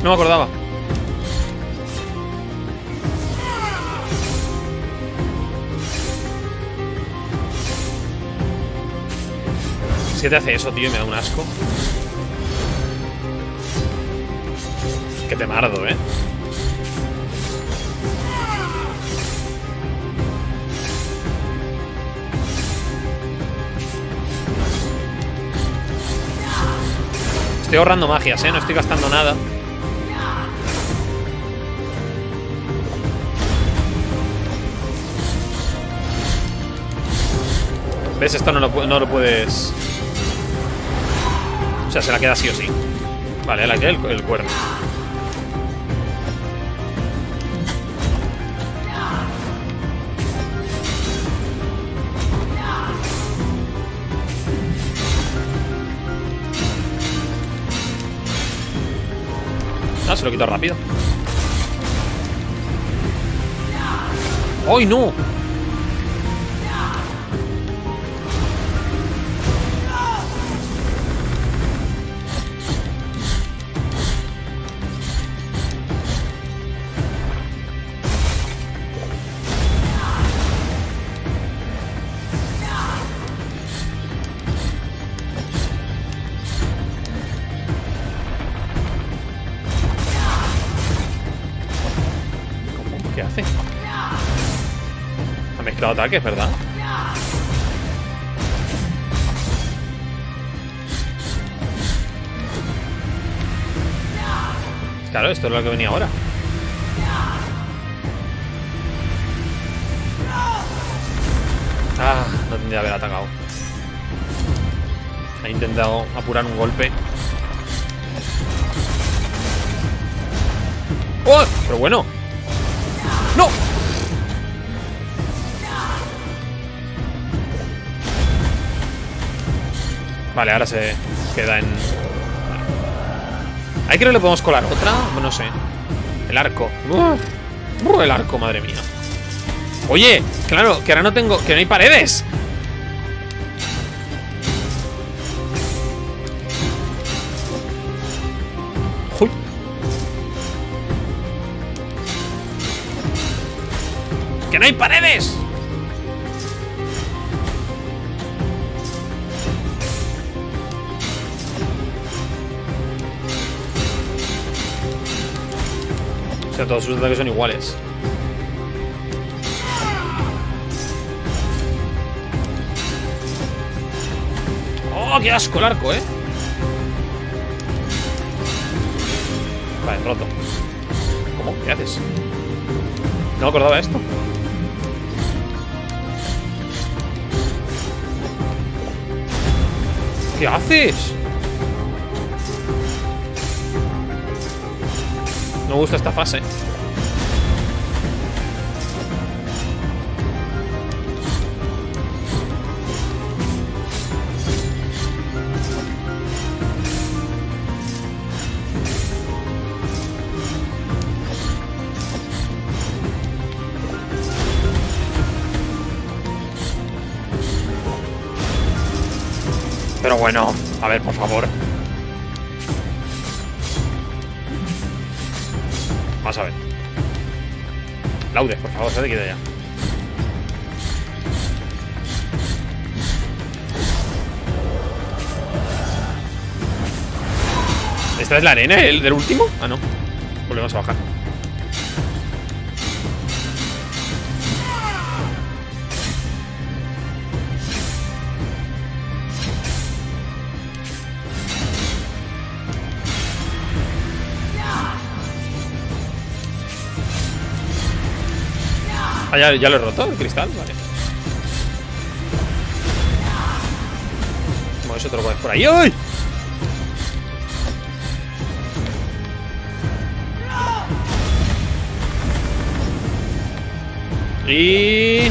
No me acordaba. Que te hace eso, tío, y me da un asco. Que te mardo, ¿eh? Estoy ahorrando magias, ¿eh? No estoy gastando nada. ¿Ves? Esto no lo, no puedes... O sea, se la queda sí o sí. Vale, la que el, el cuerno. Ah, se lo quito rápido. ¡Ay, no! Ataques, ¿verdad? Claro, esto es lo que venía ahora. Ah, no tendría que haber atacado. Ha intentado apurar un golpe. ¡Oh! Pero bueno. Vale, ahora se queda en... Ahí creo que le podemos colar otra. No sé. El arco. Uh, uh, el arco, madre mía. Oye, claro, que ahora no tengo... Que no hay paredes. Todos sus ataques son iguales. ¡Oh, qué asco el arco, eh! Vale, roto. ¿Cómo? ¿Qué haces? No acordaba esto. ¿Qué haces? Me gusta esta fase. Pero bueno, a ver, por favor. Vamos a ver. Laude, por favor, se te quita ya. ¿Esta es la arena el del último? Ah, no. Volvemos a bajar. Ah, ya, ya lo he roto el cristal, vale. Como eso te lo por ahí. ¡Ay! Y...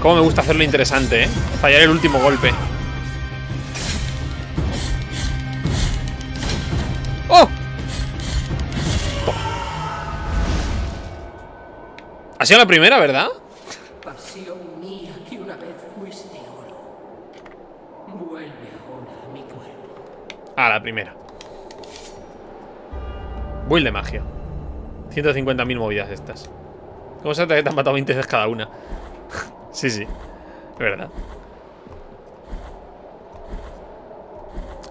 Cómo me gusta hacerlo interesante, ¿eh? Fallar el último golpe. Ha sido la primera, ¿verdad? Pasión mía que una vez fuiste oro. Vuelve ahora a mi cuerpo. Ah, la primera. Build de magia. 150.000 movidas estas. ¿Cómo se que te han matado 20 veces cada una? sí, sí. Es verdad.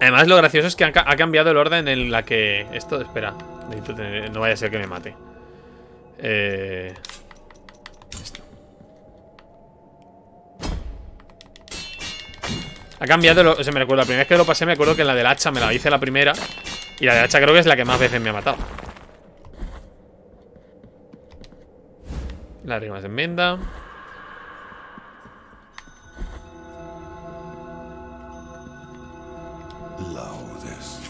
Además, lo gracioso es que ha cambiado el orden en la que... Esto, espera. Necesito tener- No vaya a ser que me mate. Eh... Ha cambiado, lo, o sea, me recuerdo, la primera vez que lo pasé me acuerdo que la del hacha me la hice la primera Y la del hacha creo que es la que más veces me ha matado La rima se enmienda Laudes.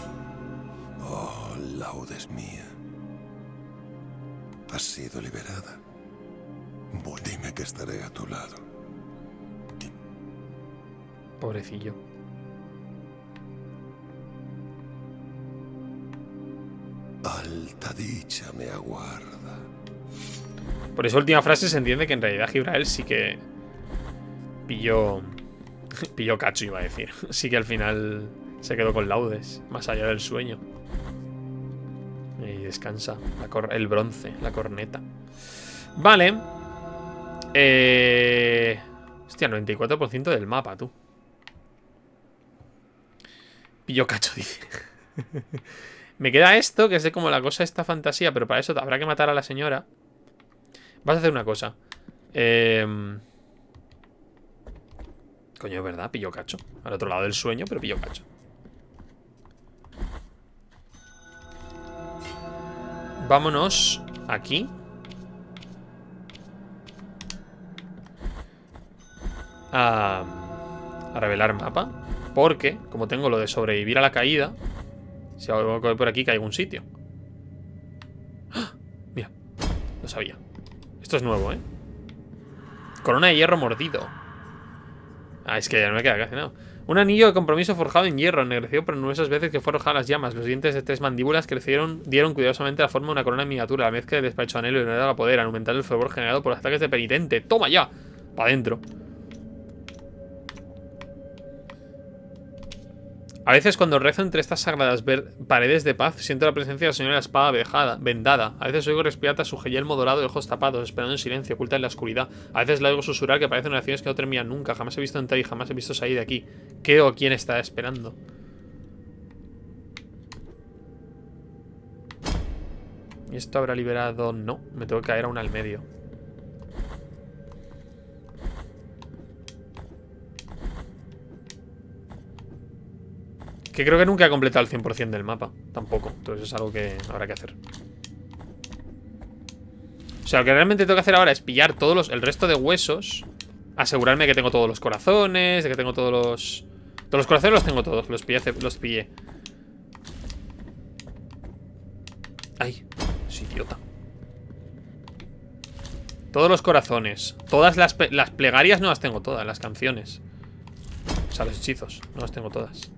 Oh, laudes mía. Has sido liberada. Bueno, dime que estaré a tu lado. Pobrecillo Alta dicha me aguarda. Por esa última frase se entiende que en realidad Gibrael sí que pilló. pilló cacho, iba a decir. Sí que al final se quedó con laudes, más allá del sueño. Y descansa. la cor- el bronce, la corneta. Vale. Eh. Hostia, 94% del mapa, tú. Pillo cacho, dice. Me queda esto, que es de como la cosa esta fantasía, pero para eso habrá que matar a la señora. Vas a hacer una cosa. Eh... Coño, es verdad, pillo cacho. Al otro lado del sueño, pero pillo cacho. Vámonos aquí. A revelar mapa. Porque, como tengo lo de sobrevivir a la caída, si hago por aquí caigo un sitio. ¡Ah! Mira, lo sabía. Esto es nuevo, ¿eh? Corona de hierro mordido. Ah, es que ya no me queda casi nada. Un anillo de compromiso forjado en hierro, ennegrecido por numerosas veces que fue arrojado las llamas. Los dientes de tres mandíbulas crecieron, dieron cuidadosamente la forma de una corona en miniatura. La mezcla de despacho anhelo y a poder, aumentar el fervor generado por ataques de penitente. ¡Toma ya! Para adentro. A veces cuando rezo entre estas sagradas paredes de paz, siento la presencia de la señora de la espada vejada, vendada. A veces oigo respirar su yelmo dorado y ojos tapados, esperando en silencio, oculta en la oscuridad. A veces la oigo susurrar que parecen oraciones que no terminan nunca. Jamás he visto entrar y jamás he visto salir de aquí. ¿Qué o quién está esperando? ¿Y esto habrá liberado? No, me tengo que caer aún al medio. Que creo que nunca he completado el 100% del mapa. Tampoco. Entonces es algo que habrá que hacer. O sea, lo que realmente tengo que hacer ahora es pillar todos los, el resto de huesos. Asegurarme que tengo todos los corazones, de que tengo todos los... Todos los corazones los tengo todos, los pillé. Los pillé. Ay, es idiota. Todos los corazones. Todas las, las plegarias no las tengo todas, las canciones. O sea, los hechizos, no las tengo todas.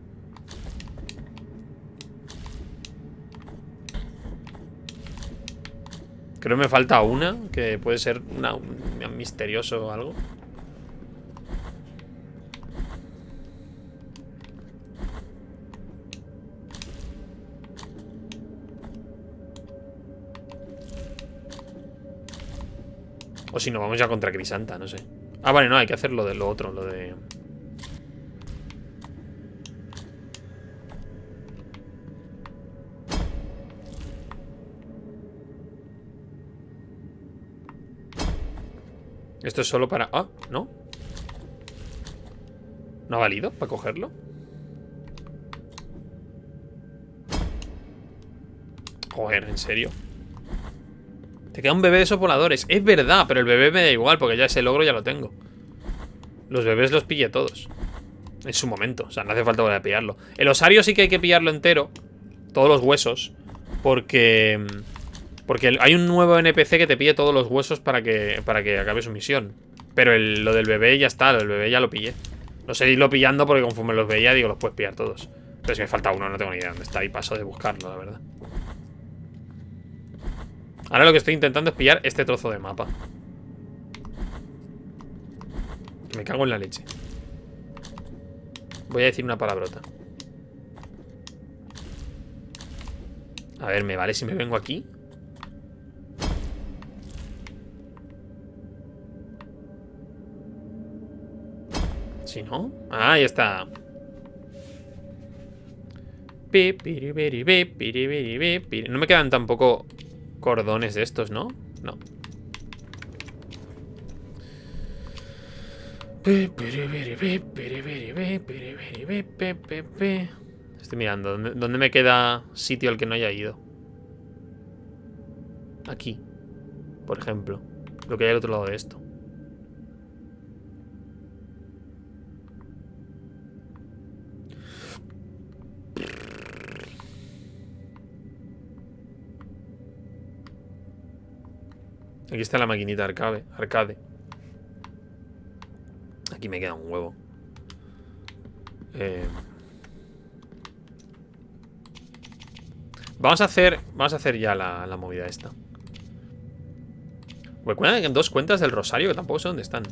Creo que me falta una, que puede ser una, un misterioso o algo. O si no, vamos ya contra Crisanta, no sé. Ah, vale, no, hay que hacer lo de lo otro, lo de... Esto es solo para... Ah, ¿no? ¿No ha valido para cogerlo? Joder, en serio Te queda un bebé de esos Es verdad, pero el bebé me da igual Porque ya ese logro ya lo tengo. Los bebés los pillé todos. En su momento, o sea, no hace falta volver a pillarlo. El osario sí que hay que pillarlo entero Todos los huesos Porque... Porque hay un nuevo NPC que te pide todos los huesos para que, para que acabe su misión. Pero lo del bebé ya está, del bebé ya lo pillé. No sé irlo pillando porque conforme los veía, digo, los puedes pillar todos. Pero si me falta uno, no tengo ni idea dónde está y paso de buscarlo, la verdad. Ahora lo que estoy intentando es pillar este trozo de mapa. Me cago en la leche. Voy a decir una palabrota. A ver, ¿me vale si me vengo aquí? Si no... Ah, ahí está. No me quedan tampoco cordones de estos, ¿no? No. Estoy mirando. ¿Dónde, me queda sitio al que no haya ido? Aquí. Por ejemplo. Lo que hay al otro lado de esto. Aquí está la maquinita arcade. arcade. Aquí me queda un huevo. Eh, vamos a hacer. Vamos a hacer ya la, la movida esta. en dos cuentas del Rosario que tampoco sé dónde están.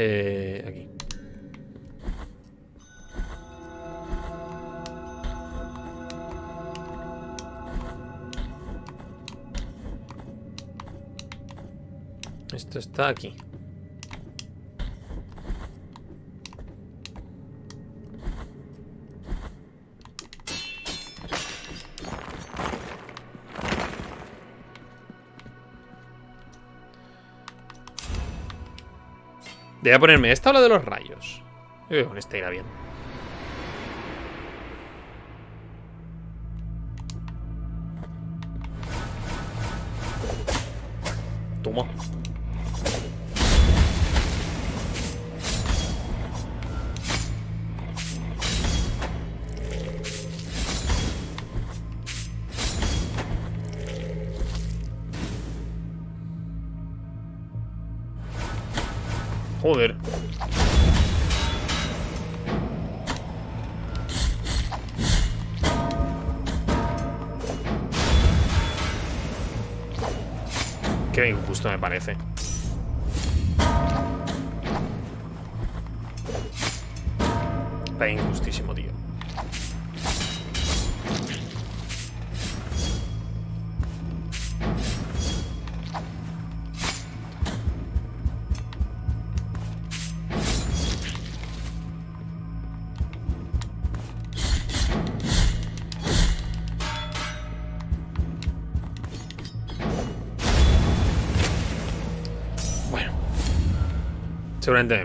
Eh, Está aquí. Debería ponerme esta o la de los rayos. Yo con esta irá bien. Qué injusto me parece. Seguramente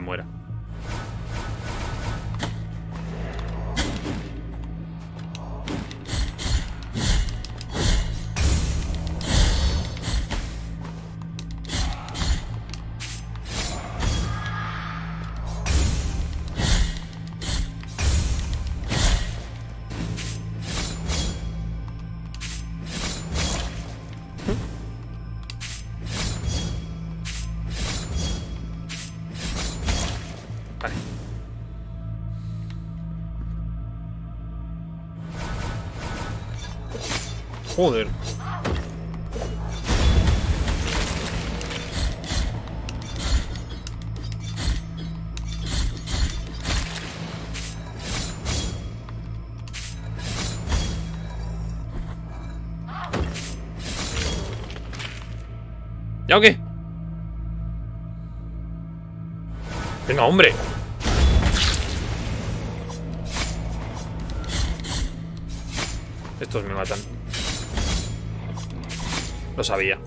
Joder. ¿Ya o qué? Venga, hombre. Estos me matan. Lo sabía.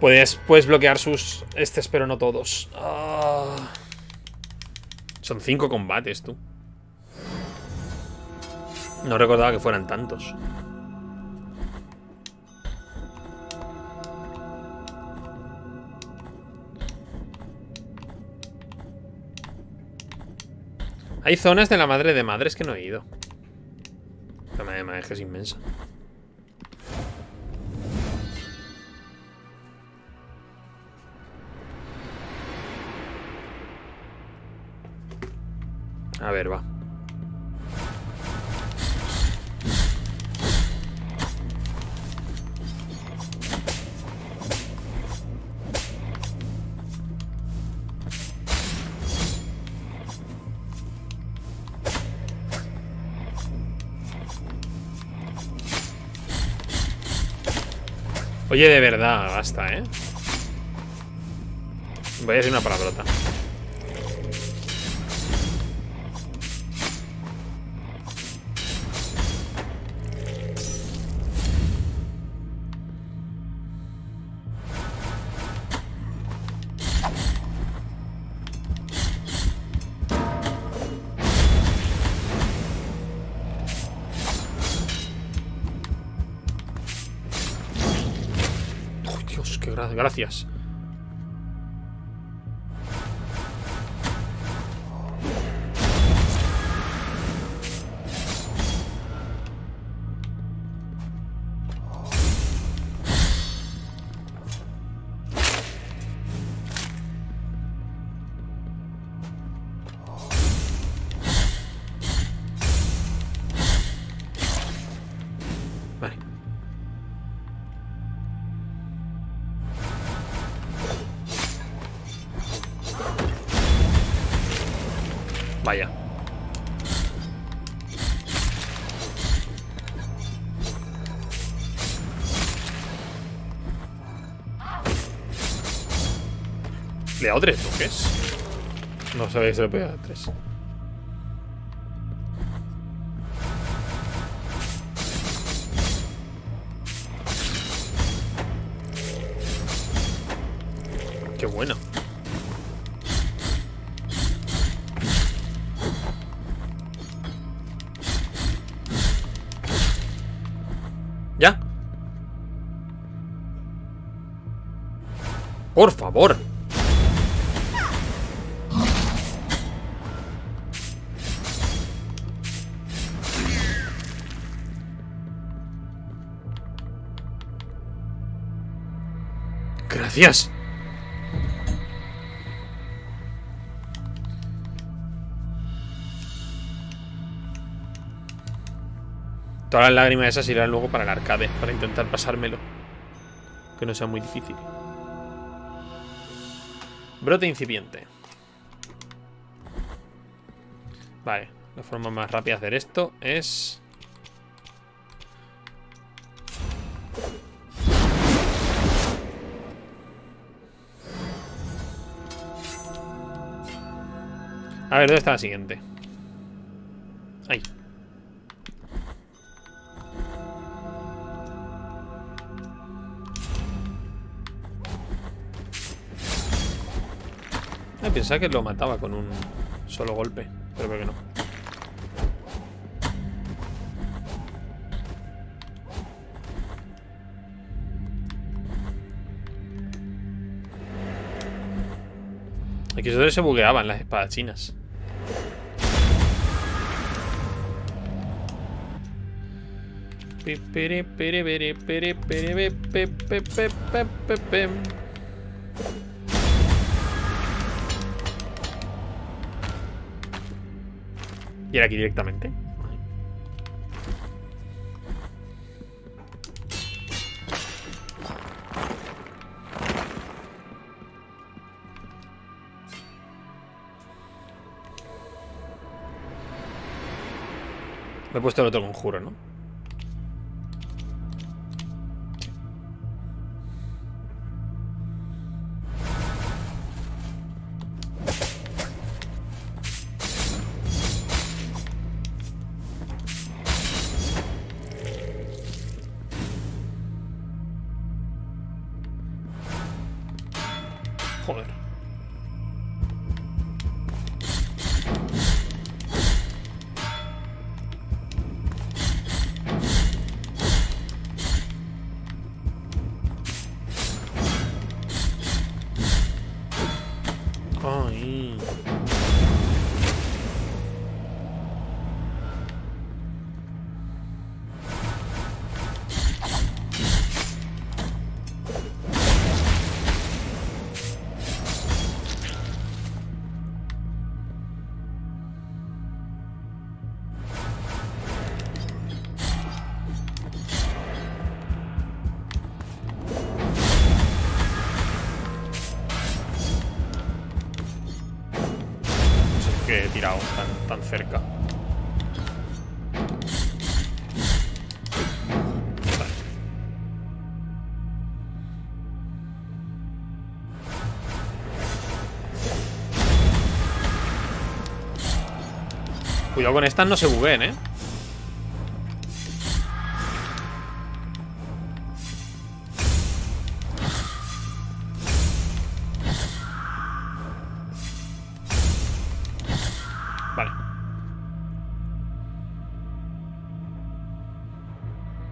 Puedes, puedes bloquear sus estes, pero no todos. Ah. Son cinco combates, tú. No recordaba que fueran tantos. Hay zonas de la madre de madres que no he ido. La madre de madres es inmensa. Oye, de verdad, basta, ¿eh? Voy a decir una palabrota. Gracias. ¿Le he dado tres toques? No sabía que se le podía dar tres. Qué buena. ¿Ya? Por favor. Gracias. Todas las lágrimas esas irán luego para el arcade, para intentar pasármelo. Que no sea muy difícil. Brote incipiente. Vale, la forma más rápida de hacer esto es... A ver, ¿dónde está la siguiente? Ahí. Ah, pensaba que lo mataba con un solo golpe, pero creo que no. Aquí se bugueaban las espadas chinas. Y era aquí directamente. Me he puesto el otro conjuro, ¿no? Cuidado con estas, no se bugueen, ¿eh? Vale.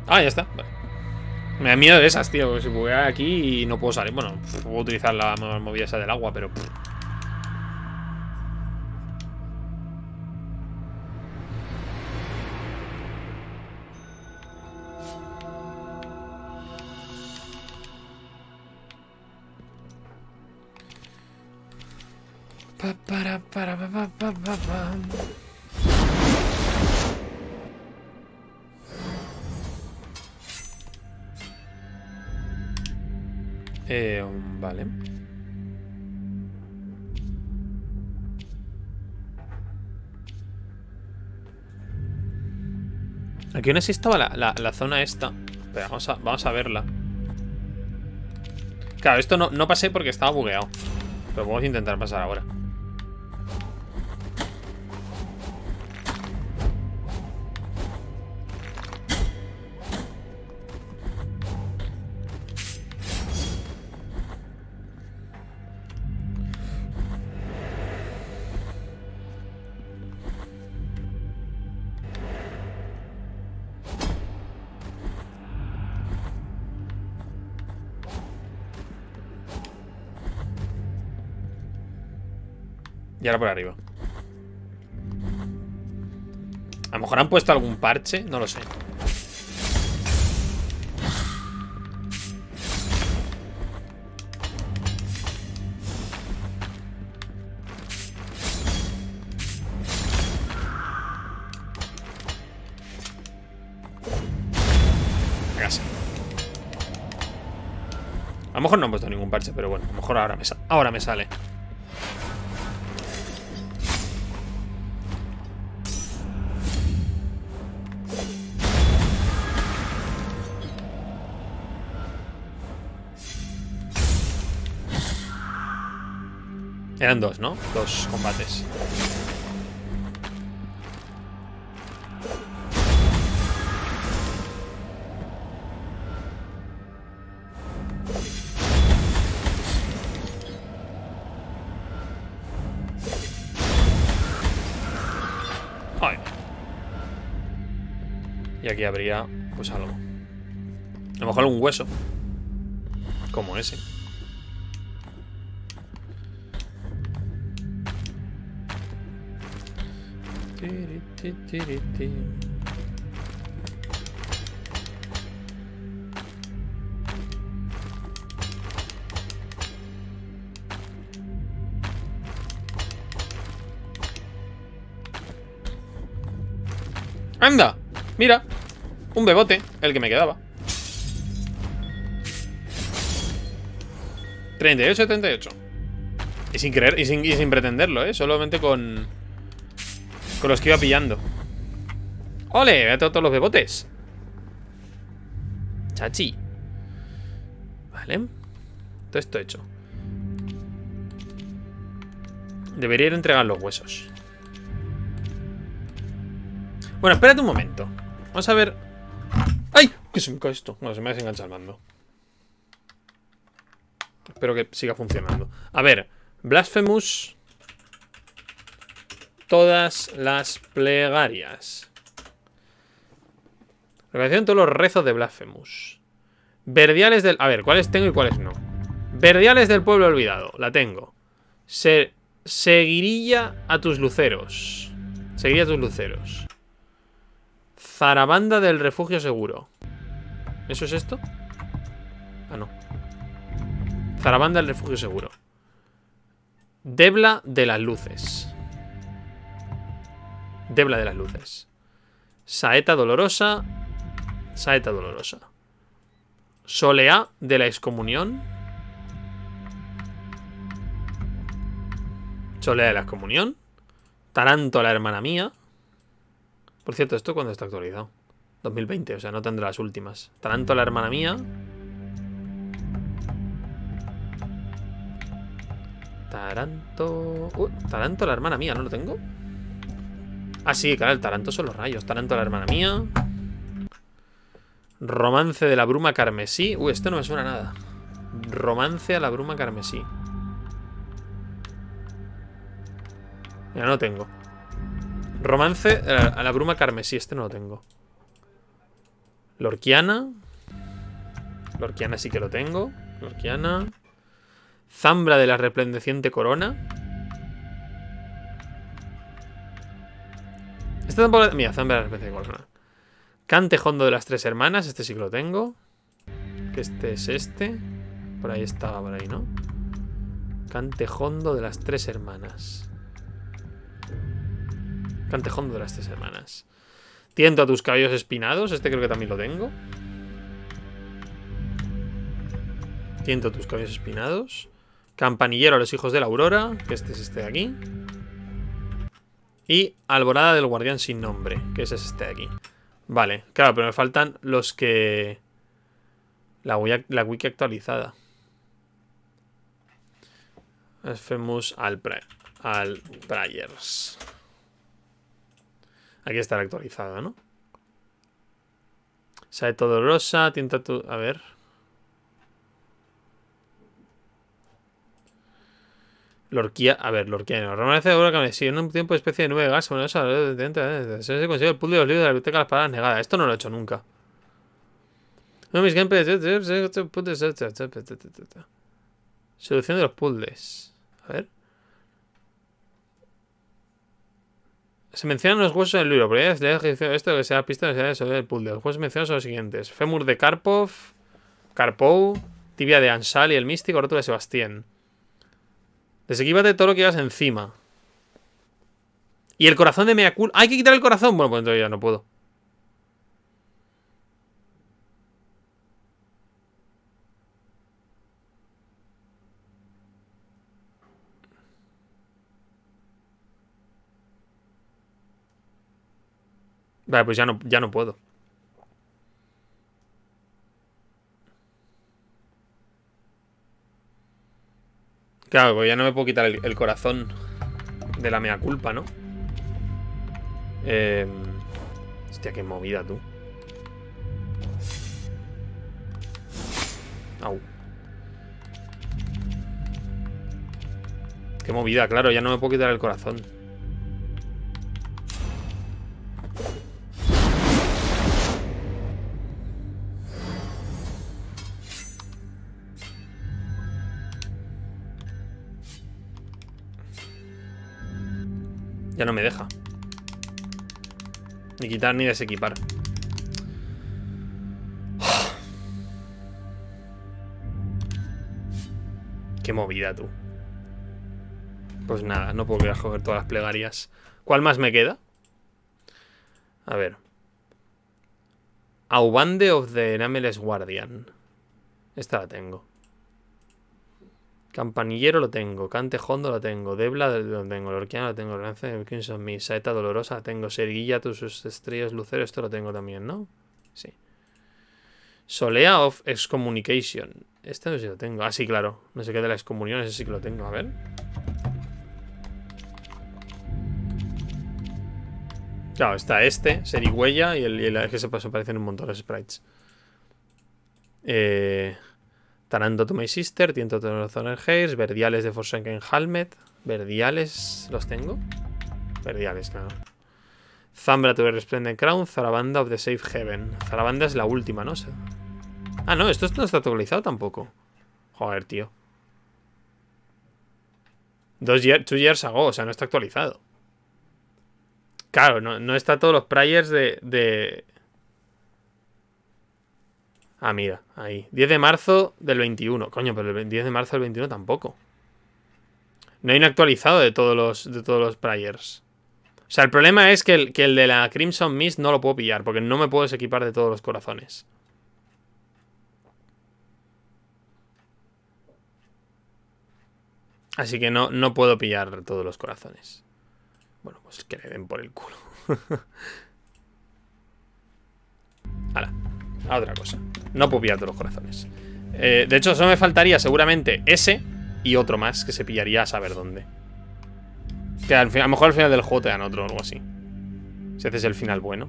Ah, ya está. Me da miedo de esas, tío. Si buguea aquí y no puedo salir. Bueno, puedo utilizar la mo- movida esa del agua, pero. Aquí aún así estaba la, la- zona esta. Vamos a, vamos a verla. Claro, esto no, no pasé porque estaba bugueado. Pero vamos a intentar pasar ahora. Y ahora por arriba. A lo mejor han puesto algún parche, no lo sé. A lo mejor no han puesto ningún parche, pero bueno, a lo mejor ahora me, ahora me sale. Dos, ¿no? Dos combates. Ay. Y aquí habría, pues algo. A lo mejor un hueso. Como ese. ¡Anda! Mira, un bebote, el que me quedaba. 38, 38. Y sin querer, y sin, y sin pretenderlo, ¿eh? Solamente con... Con los que iba pillando. ¡Ole! Vea todos los bebotes. Chachi. Vale. Todo esto hecho. Debería ir a entregar los huesos. Bueno, espérate un momento. Vamos a ver. ¡Ay! ¿Qué se me cae esto? No, se me ha desenganchado el mando. Espero que siga funcionando. A ver, Blasphemous. Todas las plegarias. Organización todos los rezos de Blasphemous. Verdiales del. A ver, ¿cuáles tengo y cuáles no? Verdiales del pueblo olvidado. La tengo. Se... Seguirilla a tus luceros. Seguiría a tus luceros. Zarabanda del refugio seguro. ¿Eso es esto? Ah, no. Zarabanda del refugio seguro. Debla de las luces. Debla de las luces. Saeta dolorosa. Saeta dolorosa. Soleá de la excomunión. Soleá de la excomunión. Taranto la hermana mía. Por cierto, ¿esto cuándo está actualizado? 2020, o sea, no tendrá las últimas. Taranto la hermana mía. Taranto... Uh, Taranto la hermana mía, ¿no lo tengo? Ah, sí, claro, el Taranto son los rayos. Taranto la hermana mía. Romance de la bruma carmesí. Uy, esto no me suena a nada. Romance a la bruma carmesí. Ya no lo tengo. Romance a la, bruma carmesí. Este no lo tengo. Lorquiana. Lorquiana sí que lo tengo. Lorquiana. Zambra de la resplandeciente corona. Este tampoco... Mira, Zambra de la resplandeciente corona. Cante Hondo de las tres hermanas. Este sí que lo tengo. Este es este. Por ahí estaba, por ahí, ¿no? Cante Hondo de las tres hermanas. Cante Hondo de las tres hermanas. Tiento a tus cabellos espinados. Este creo que también lo tengo. Tiento a tus cabellos espinados. Campanillero a los hijos de la aurora. Que este es este de aquí. Y Alborada del guardián sin nombre. Que ese es este de aquí. Vale, claro, pero me faltan los que... La la wiki actualizada. Famous al, al Prayers. Aquí está la actualizada, ¿no? Sae todo rosa, tinta tu... A ver. Lorquía, a ver, Lorquiano. Romance de que sí, en un tiempo de especie de nube de gas. Bueno, eso se consigue el pool de los libros de la biblioteca de las palabras negadas. Esto no lo he hecho nunca. No, mis gameplays. Solución de los puzzles. A ver. Se mencionan los huesos en el libro, pero ya esto que sea pista de sobre el puzzle. Los huesos mencionados son los siguientes: Fémur de Karpov, Karpov, tibia de Ansal y el místico, rótulo de Sebastián. Desequípate todo lo que llevas encima. Y el corazón de Meacul. ¡Hay que quitar el corazón! Bueno, pues entonces ya no puedo. Vale, pues ya no, ya no puedo. Claro, pues ya no me puedo quitar el, corazón de la mea culpa, ¿no? Eh, hostia, qué movida, tú. Au. Qué movida, claro, ya no me puedo quitar el corazón. Ya no me deja. Ni quitar ni desequipar. Qué movida, tú. Pues nada, no puedo a coger todas las plegarias. ¿Cuál más me queda? A ver. Aubande of the Nameless Guardian. Esta la tengo. Campanillero lo tengo, Cante Hondo lo tengo, Debla lo tengo, Lorquiana lo tengo, de Crimson Mi, Saeta Dolorosa la tengo, Serguilla, tus estrellas, Lucero, esto lo tengo también, ¿no? Sí. Solea of Excommunication. Este no sé si lo tengo. Ah, sí, claro. No sé qué de la excomunión, ese sí que lo tengo. A ver. Claro, está este, Serigüeya y el, y el que se parecen un montón de sprites. Eh... Tanando to My Sister, Tiento to Zoner Hairs, Verdiales de Forsaken Halmet. Verdiales, ¿los tengo? Verdiales, claro. Zambra to Resplendent Crown, Zarabanda of the Safe Heaven. Zarabanda es la última, ¿no? Ah, no, esto no está actualizado tampoco. Joder, tío. Dos two years ago, o sea, no está actualizado. Claro, no, no está todos los priors de, de, Ah, mira, ahí. 10 de marzo del 21. Coño, pero el 10 de marzo del 21 tampoco. No hay un actualizado de todos los, de todos los priors. O sea, el problema es que el, que el de la Crimson Mist no lo puedo pillar, porque no me puedo equipar de todos los corazones. Así que no, no puedo pillar todos los corazones. Bueno, pues que le den por el culo. Hala a otra cosa. No puedo todos los corazones. Eh, de hecho, solo me faltaría seguramente ese y otro más que se pillaría a saber dónde. Que a lo mejor al final del juego te dan otro o algo así. Si haces el final bueno.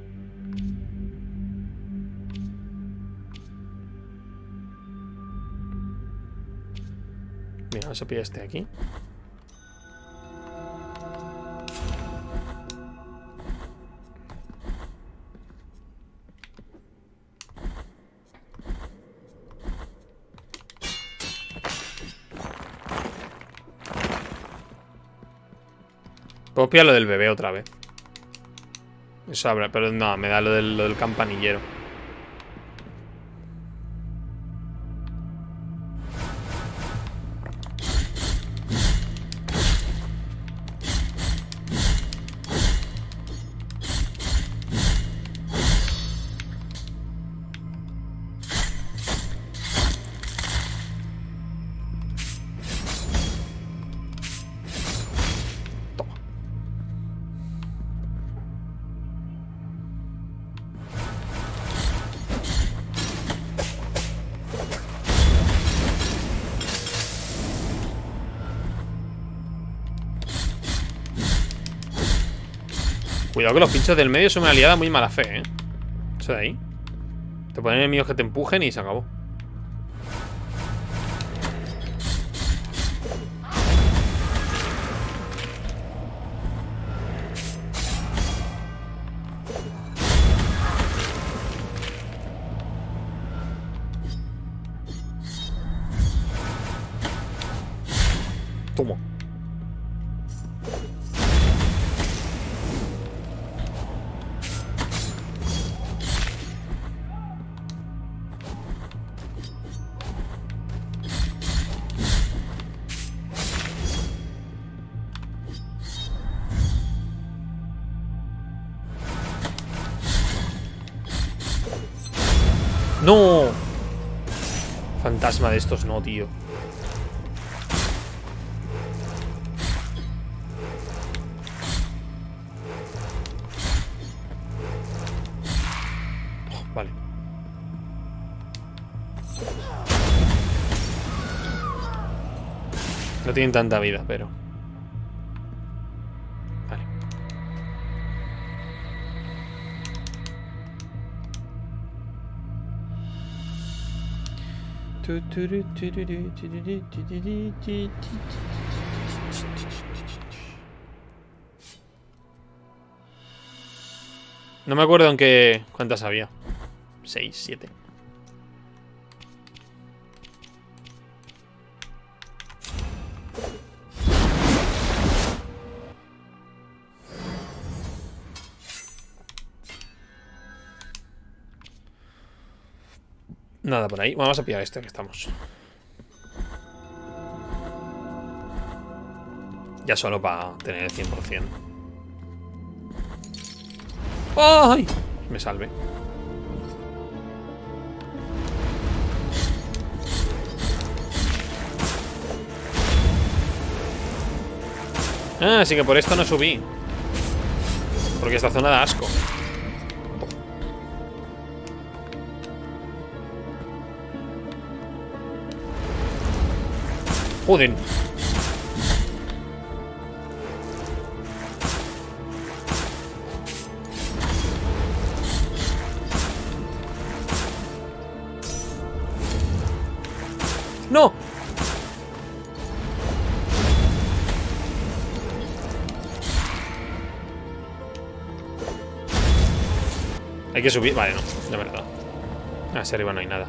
Mira, vamos a pillar este aquí. Copia lo del bebé otra vez. Eso habrá, pero no, me da lo del campanillero. Claro que los pinchos del medio son una aliada muy mala fe, ¿eh? Eso de ahí. Te ponen enemigos que te empujen y se acabó. Toma. Fantasma de estos no, tío. Oh, vale. No tienen tanta vida, pero... No me acuerdo en qué... ¿Cuántas había? Seis, siete. Nada por ahí. Vamos a pillar este que estamos. Ya solo para tener el 100%. ¡Ay! Me salve. Ah, así que por esto no subí. Porque esta zona da asco. Joder. ¡No! Hay que subir. Vale, no. Ya me. Ah, hacia arriba no hay nada.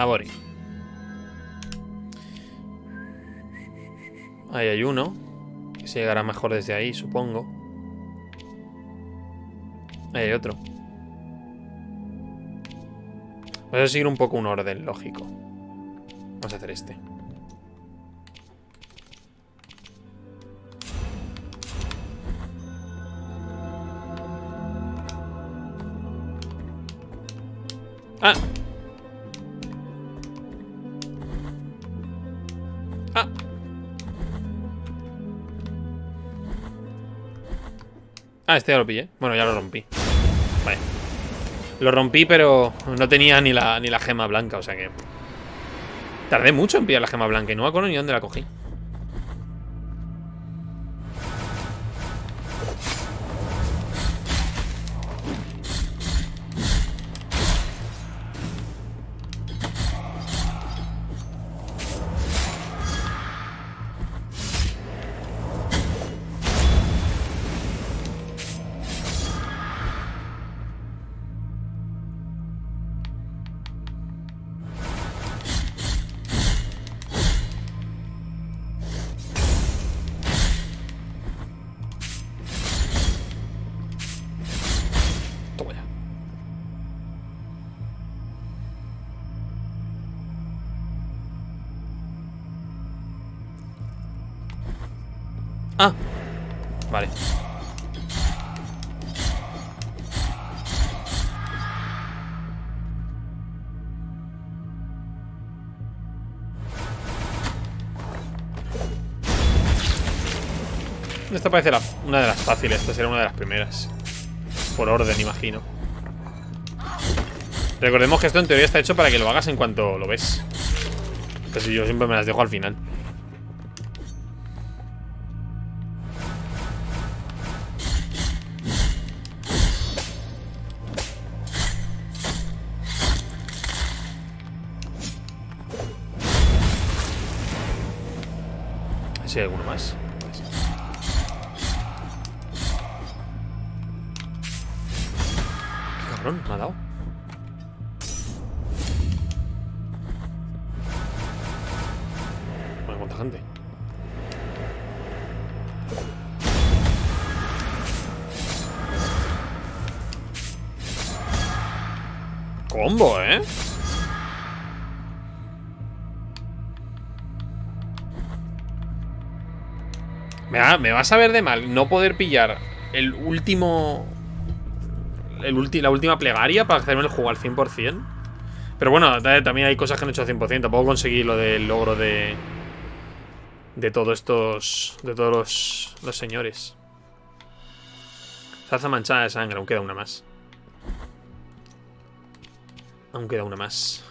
Abori. Ahí hay uno. Que se llegará mejor desde ahí, supongo. Ahí hay otro. Vamos a seguir un poco un orden lógico. Vamos a hacer este. Ah, este ya lo pillé. Bueno, ya lo rompí. Vale. Lo rompí, pero no tenía ni la, ni la gema blanca, o sea que... Tardé mucho en pillar la gema blanca y no me acuerdo ni dónde la cogí. Parece una de las fáciles, esta será una de las primeras. Por orden, imagino. Recordemos que esto en teoría está hecho para que lo hagas en cuanto lo ves. Pero si yo siempre me las dejo al final. Me va, me va a saber de mal no poder pillar el último... La última plegaria para hacerme el juego al 100%. Pero bueno, ta- también hay cosas que no he hecho al 100%. Tampoco conseguí lo del logro de... De todos estos... De todos los, los señores. Zarza manchada de sangre. Aún queda una más. Aún queda una más.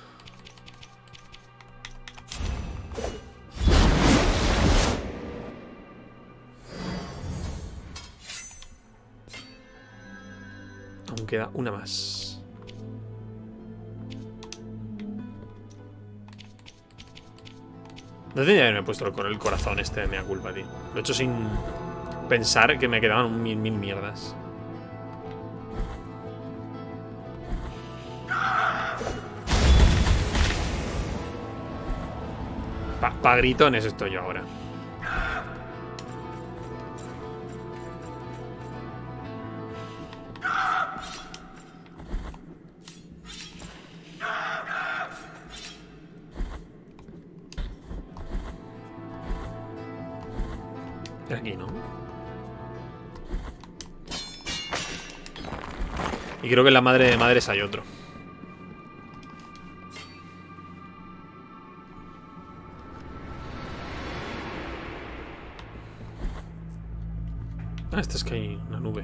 Queda una más. No tenía que haberme puesto cor- el corazón este de mea culpa, tío. Lo he hecho sin pensar que me quedaban mil, mil mierdas. Pa, pa gritones estoy yo ahora. Creo que en la madre de madres hay otro. Ah, esta es que hay una nube.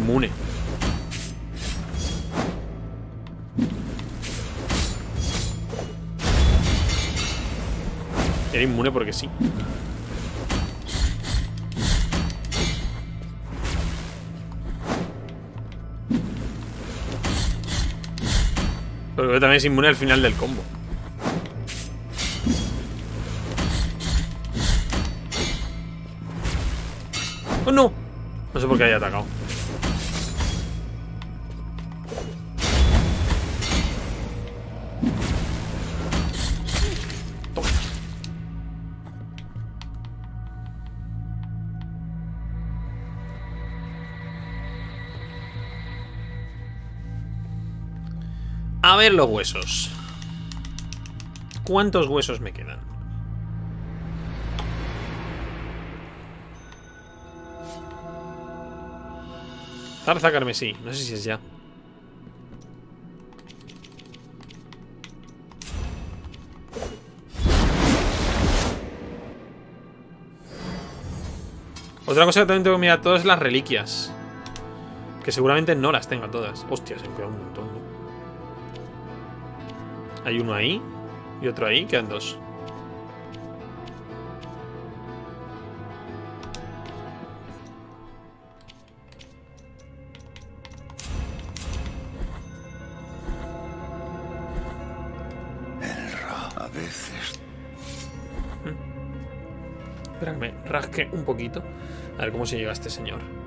Inmune. Era inmune porque sí. Pero también es inmune al final del combo. ¡Oh, no! No sé por qué haya atacado. Ver los huesos. ¿Cuántos huesos me quedan? Zarza carmesí. No sé si es ya. Otra cosa que también tengo que mirar todas las reliquias. Que seguramente no las tenga todas. Hostia, se me queda un montón. Hay uno ahí y otro ahí, quedan dos. A veces Espera que me rasque un poquito. A ver cómo se llega a este señor.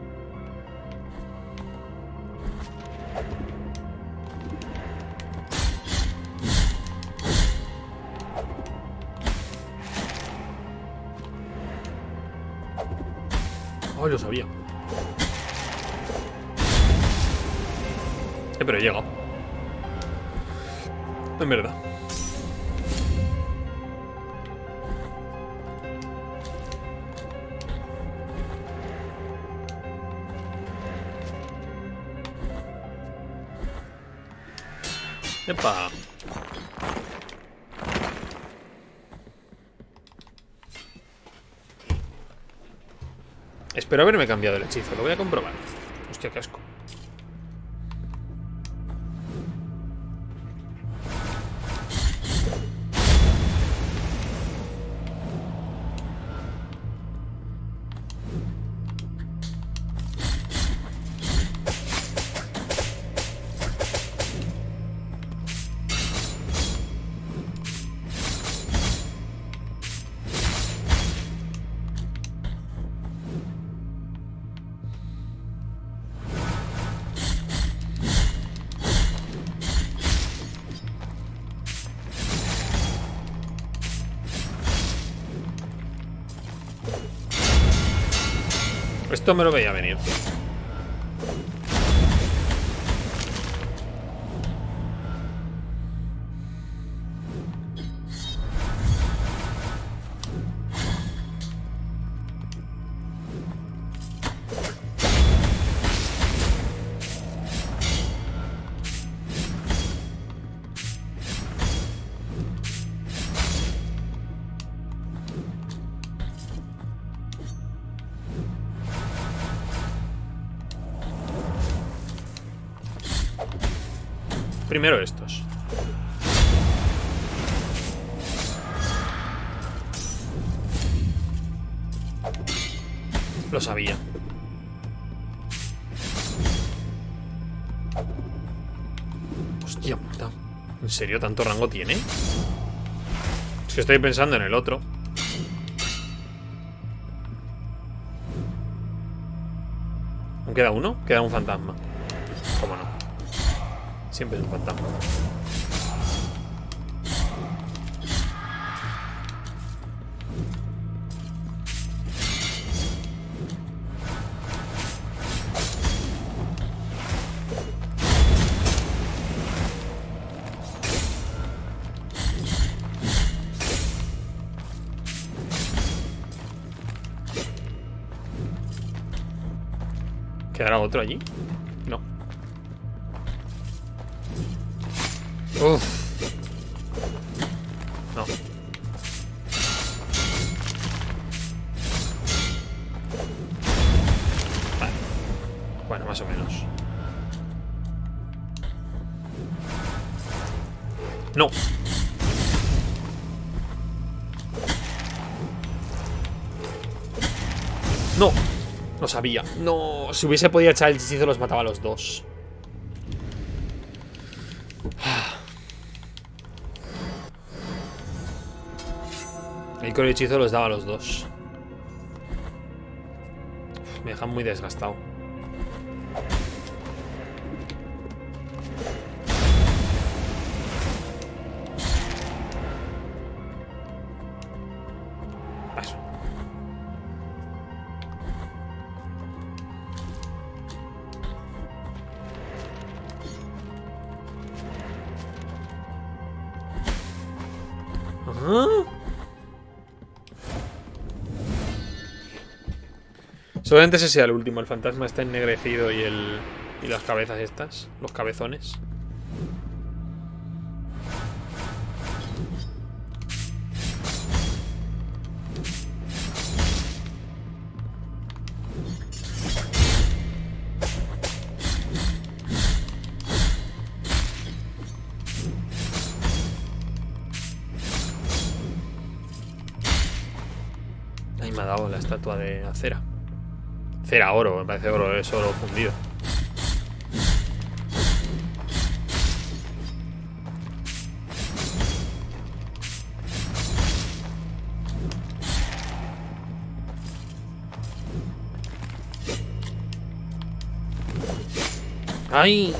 Cambiado el hechizo, lo voy a comprobar. Hostia, qué asco. Me lo veía venir. Primero estos. Lo sabía. Hostia puta. ¿En serio tanto rango tiene? Es que estoy pensando en el otro. ¿Aún queda uno? Queda un fantasma. Siempre es un fantasma. ¿Quedará otro allí? Uf. No. Bueno, más o menos. No. No. Lo sabía. No. Si hubiese podido echar el hechizo los mataba a los dos. El con el hechizo los daba a los dos. Me dejan muy desgastado. Seguramente ese sea el último. El fantasma está ennegrecido y el. Y las cabezas estas. Los cabezones. Cera, oro, me parece oro, es oro fundido. ¡Ay!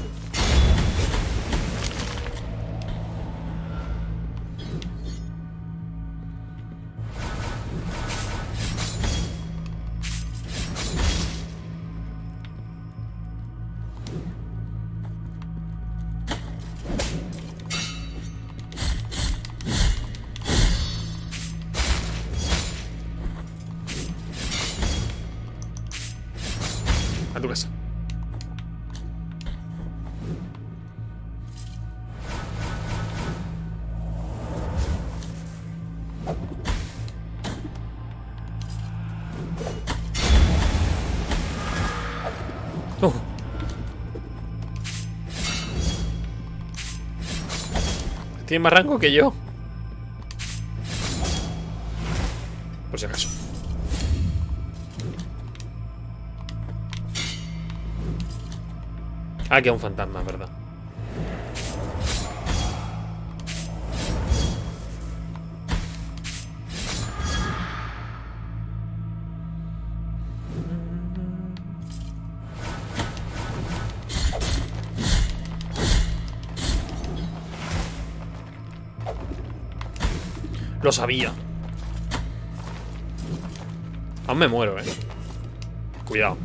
Tiene más rango que yo. Por si acaso. Ah, queda un fantasma, ¿verdad? Sabía. Aún me muero, eh. Cuidado.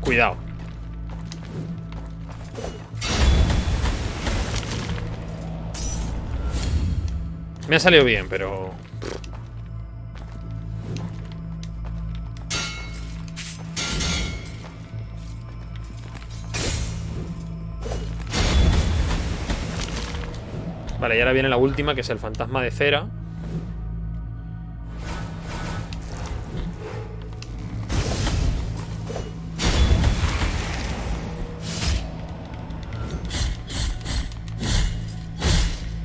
Cuidado. Me ha salido bien, pero... Y ahora viene la última, que es el fantasma de cera.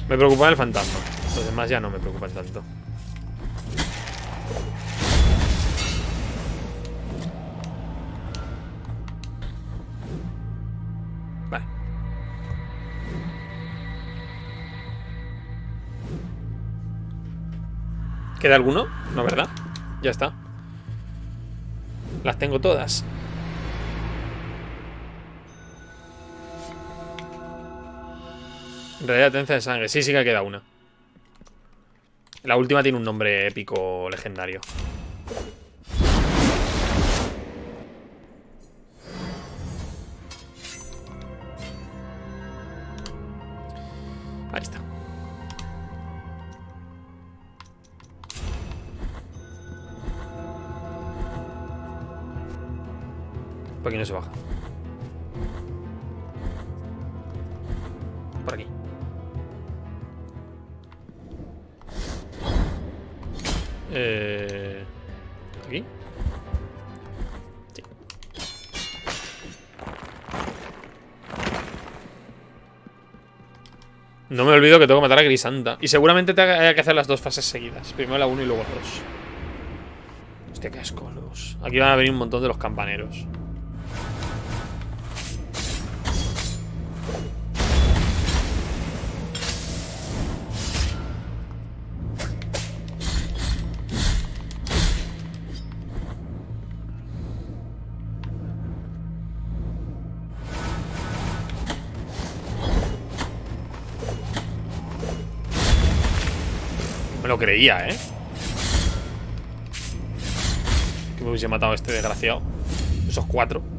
Me preocupa el fantasma. Los demás ya no me preocupan tanto. ¿Queda alguno? No, ¿verdad? Ya está. Las tengo todas. En realidad de sangre. Sí, sí que queda una. La última tiene un nombre épico legendario. No se baja. Por aquí. Eh, ¿Aquí? Sí. No me olvido que tengo que matar a Grisanta. Y seguramente te haya que hacer las dos fases seguidas. Primero la 1 y luego la 2. Hostia, qué asco. Aquí van a venir un montón de los campaneros. Creía, ¿eh? Que me hubiese matado este desgraciado. Esos cuatro.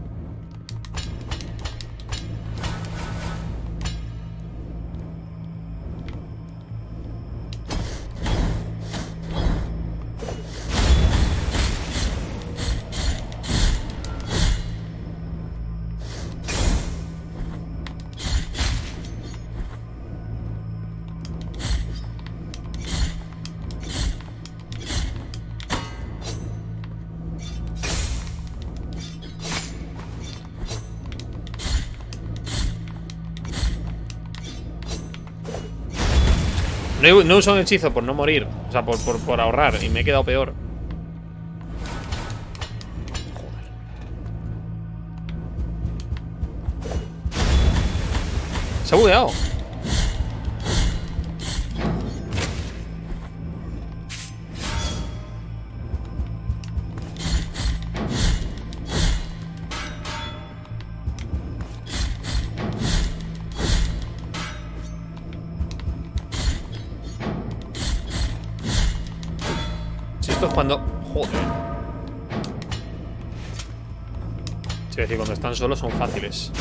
No he, no un hechizo por no morir. O sea, por, por, por ahorrar. Y me he quedado peor. Joder. Se ha bugueado. Es cuando... Joder. Es decir, cuando están solos son fáciles.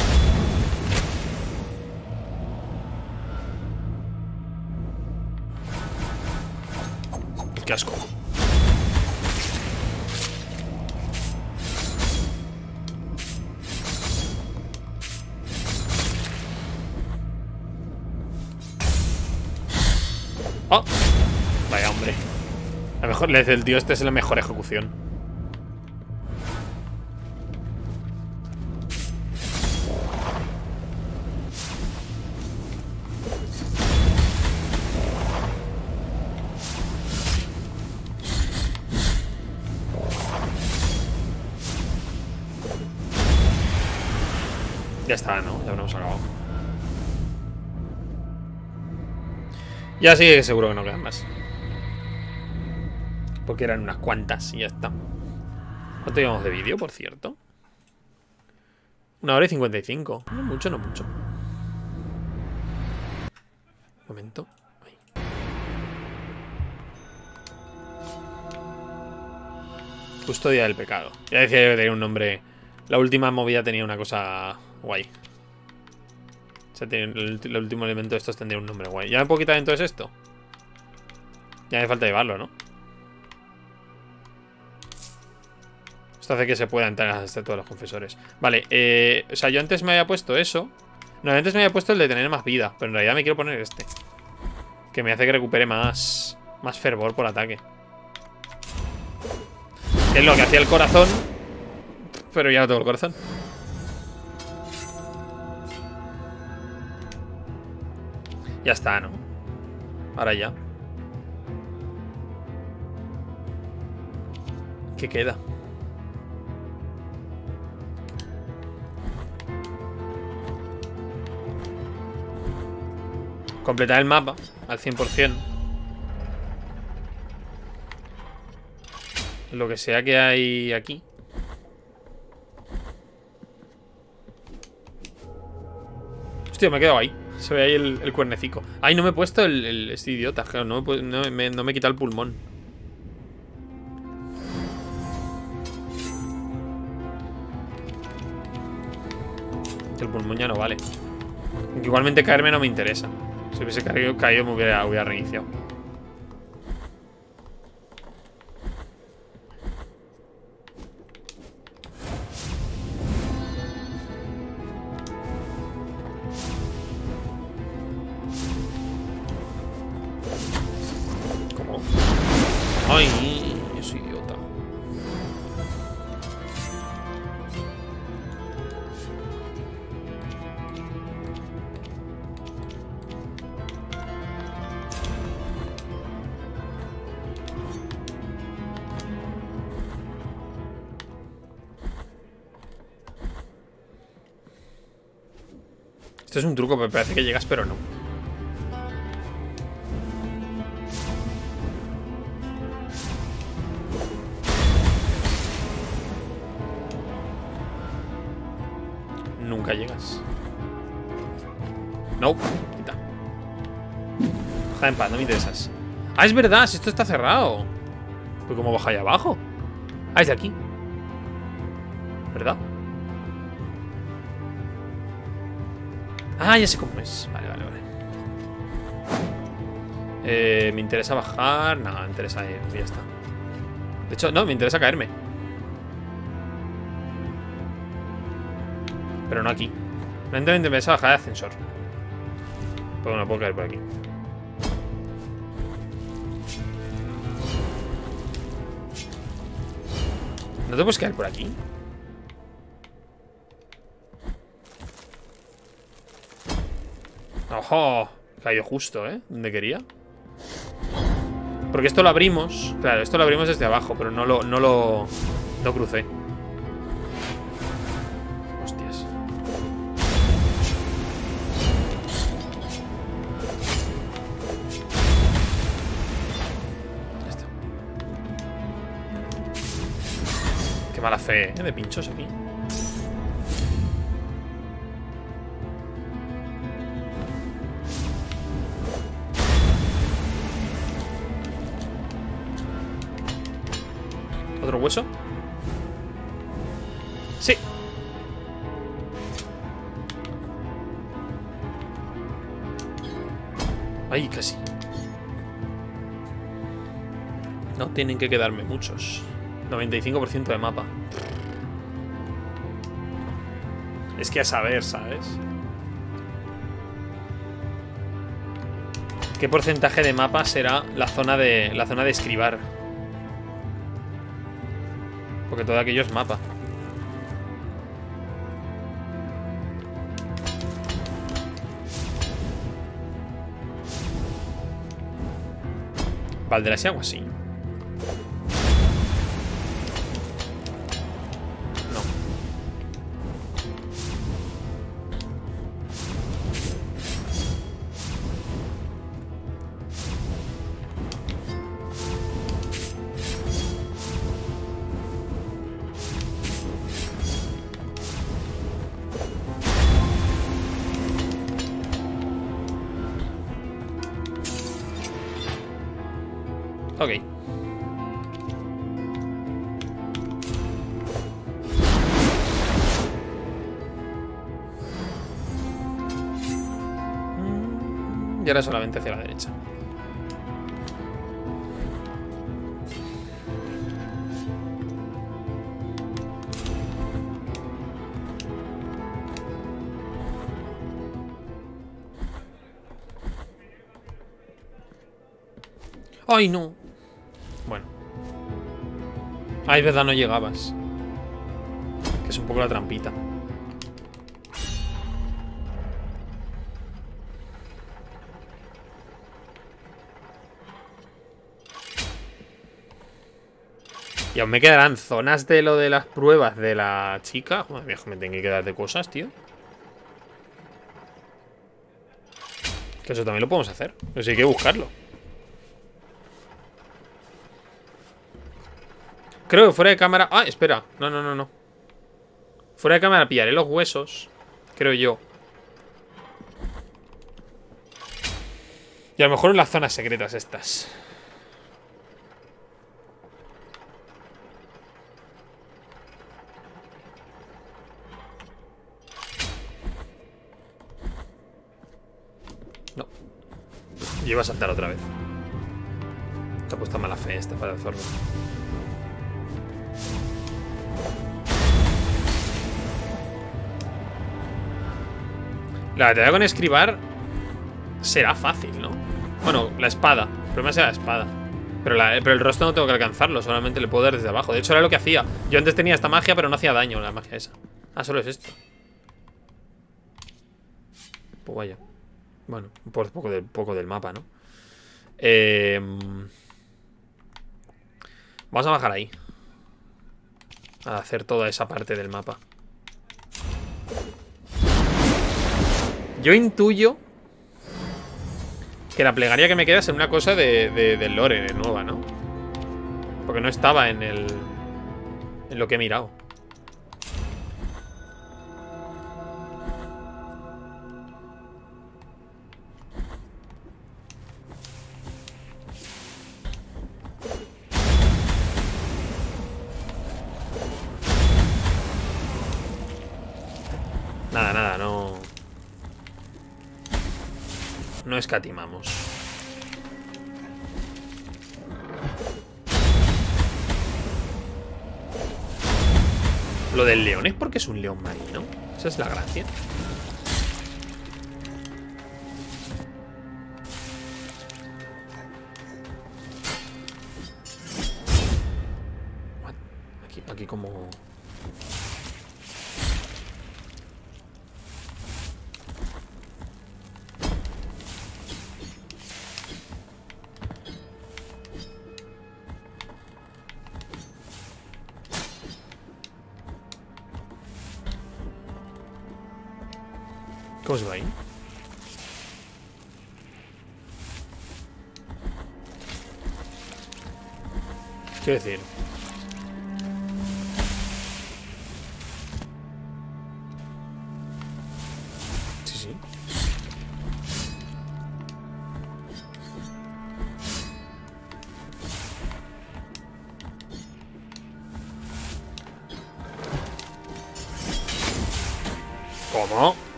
Qué asco. Mejor, le dice el tío, este es la mejor ejecución. Ya está, ¿no? Ya habremos acabado. Ya sí, seguro que no quedan más. Porque eran unas cuantas y ya está. ¿Cuánto llevamos de vídeo, por cierto? Una hora y 55. No mucho, no mucho. Un momento. Ahí. Custodia del pecado. Ya decía yo que tenía un nombre. La última movida tenía una cosa guay. O sea, el último elemento de estos tendría un nombre guay. ¿Ya me puedo quitar entonces esto? Ya me falta llevarlo, ¿no? Esto hace que se pueda entrar hasta todos los confesores. Vale, eh, o sea, yo antes me había puesto eso. No, antes me había puesto el de tener más vida. Pero en realidad me quiero poner este. Que me hace que recupere más, más fervor por ataque. Que es lo que hacía el corazón. Pero ya no tengo el corazón. Ya está, ¿no? Ahora ya. ¿Qué queda? Completar el mapa al 100%. Lo que sea que hay aquí. Hostia, me he quedado ahí. Se ve ahí el, el cuernecico. Ay, no me he puesto el, el- este idiota. no, me, no, me, no me he quitado el pulmón. El pulmón ya no vale. Igualmente caerme no me interesa. Si hubiese caído, caído me hubiera, hubiera reiniciado. Esto es un truco, me parece que llegas, pero no. Nunca llegas. No, quita. Baja en paz, no me interesas. Ah, es verdad, si esto está cerrado. Pues cómo baja ahí abajo. Ah, es de aquí. ¿Verdad? Ah, ya sé cómo es. Vale, vale, vale. Eh, me interesa bajar. No, me interesa ir. Ya está. De hecho, no, me interesa caerme. Pero no aquí. Realmente me interesa bajar de ascensor. Pues no puedo caer por aquí. ¿No te puedes caer por aquí? ¡Ojo! Caído justo, ¿eh? Donde quería. Porque esto lo abrimos. Claro, esto lo abrimos desde abajo, pero no lo, no lo, no crucé. Hostias. Qué mala fe, ¿eh? De pinchos aquí. Hueso? Sí. Ahí casi. No tienen que quedarme muchos. 95% de mapa. Es que a saber, ¿sabes? ¿Qué porcentaje de mapa será la zona de la zona de escribar? Porque todo aquello es mapa. ¿Valdrá algo así? No. ¡Ay, no! Bueno. Ay, verdad, no llegabas. Que es un poco la trampita. Y aún me quedarán zonas de lo de las pruebas de la chica. Joder, viejo, me tengo que quedar de cosas, tío. Que eso también lo podemos hacer. Pero sí hay que buscarlo. Creo que fuera de cámara... Ah, espera. No, no, no, no. Fuera de cámara pillaré los huesos. Creo yo. Y a lo mejor en las zonas secretas estas. No. Yo iba a saltar otra vez. Te ha puesto mala fe esta para el. La batalla con escribar será fácil, ¿no? Bueno, la espada. El problema será la espada. Pero, la- pero el rostro no tengo que alcanzarlo, solamente le puedo dar desde abajo. De hecho, era lo que hacía. Yo antes tenía esta magia, pero no hacía daño la magia esa. Ah, solo es esto. Pues vaya. Bueno, un po- poco del, poco del mapa, ¿no? Eh, vamos a bajar ahí. A hacer toda esa parte del mapa. Yo intuyo que la plegaria que me queda es una cosa de, de, del lore de nueva, ¿no? Porque no estaba en el... En lo que he mirado. Lo del león es porque es un león marino. Esa es la gracia.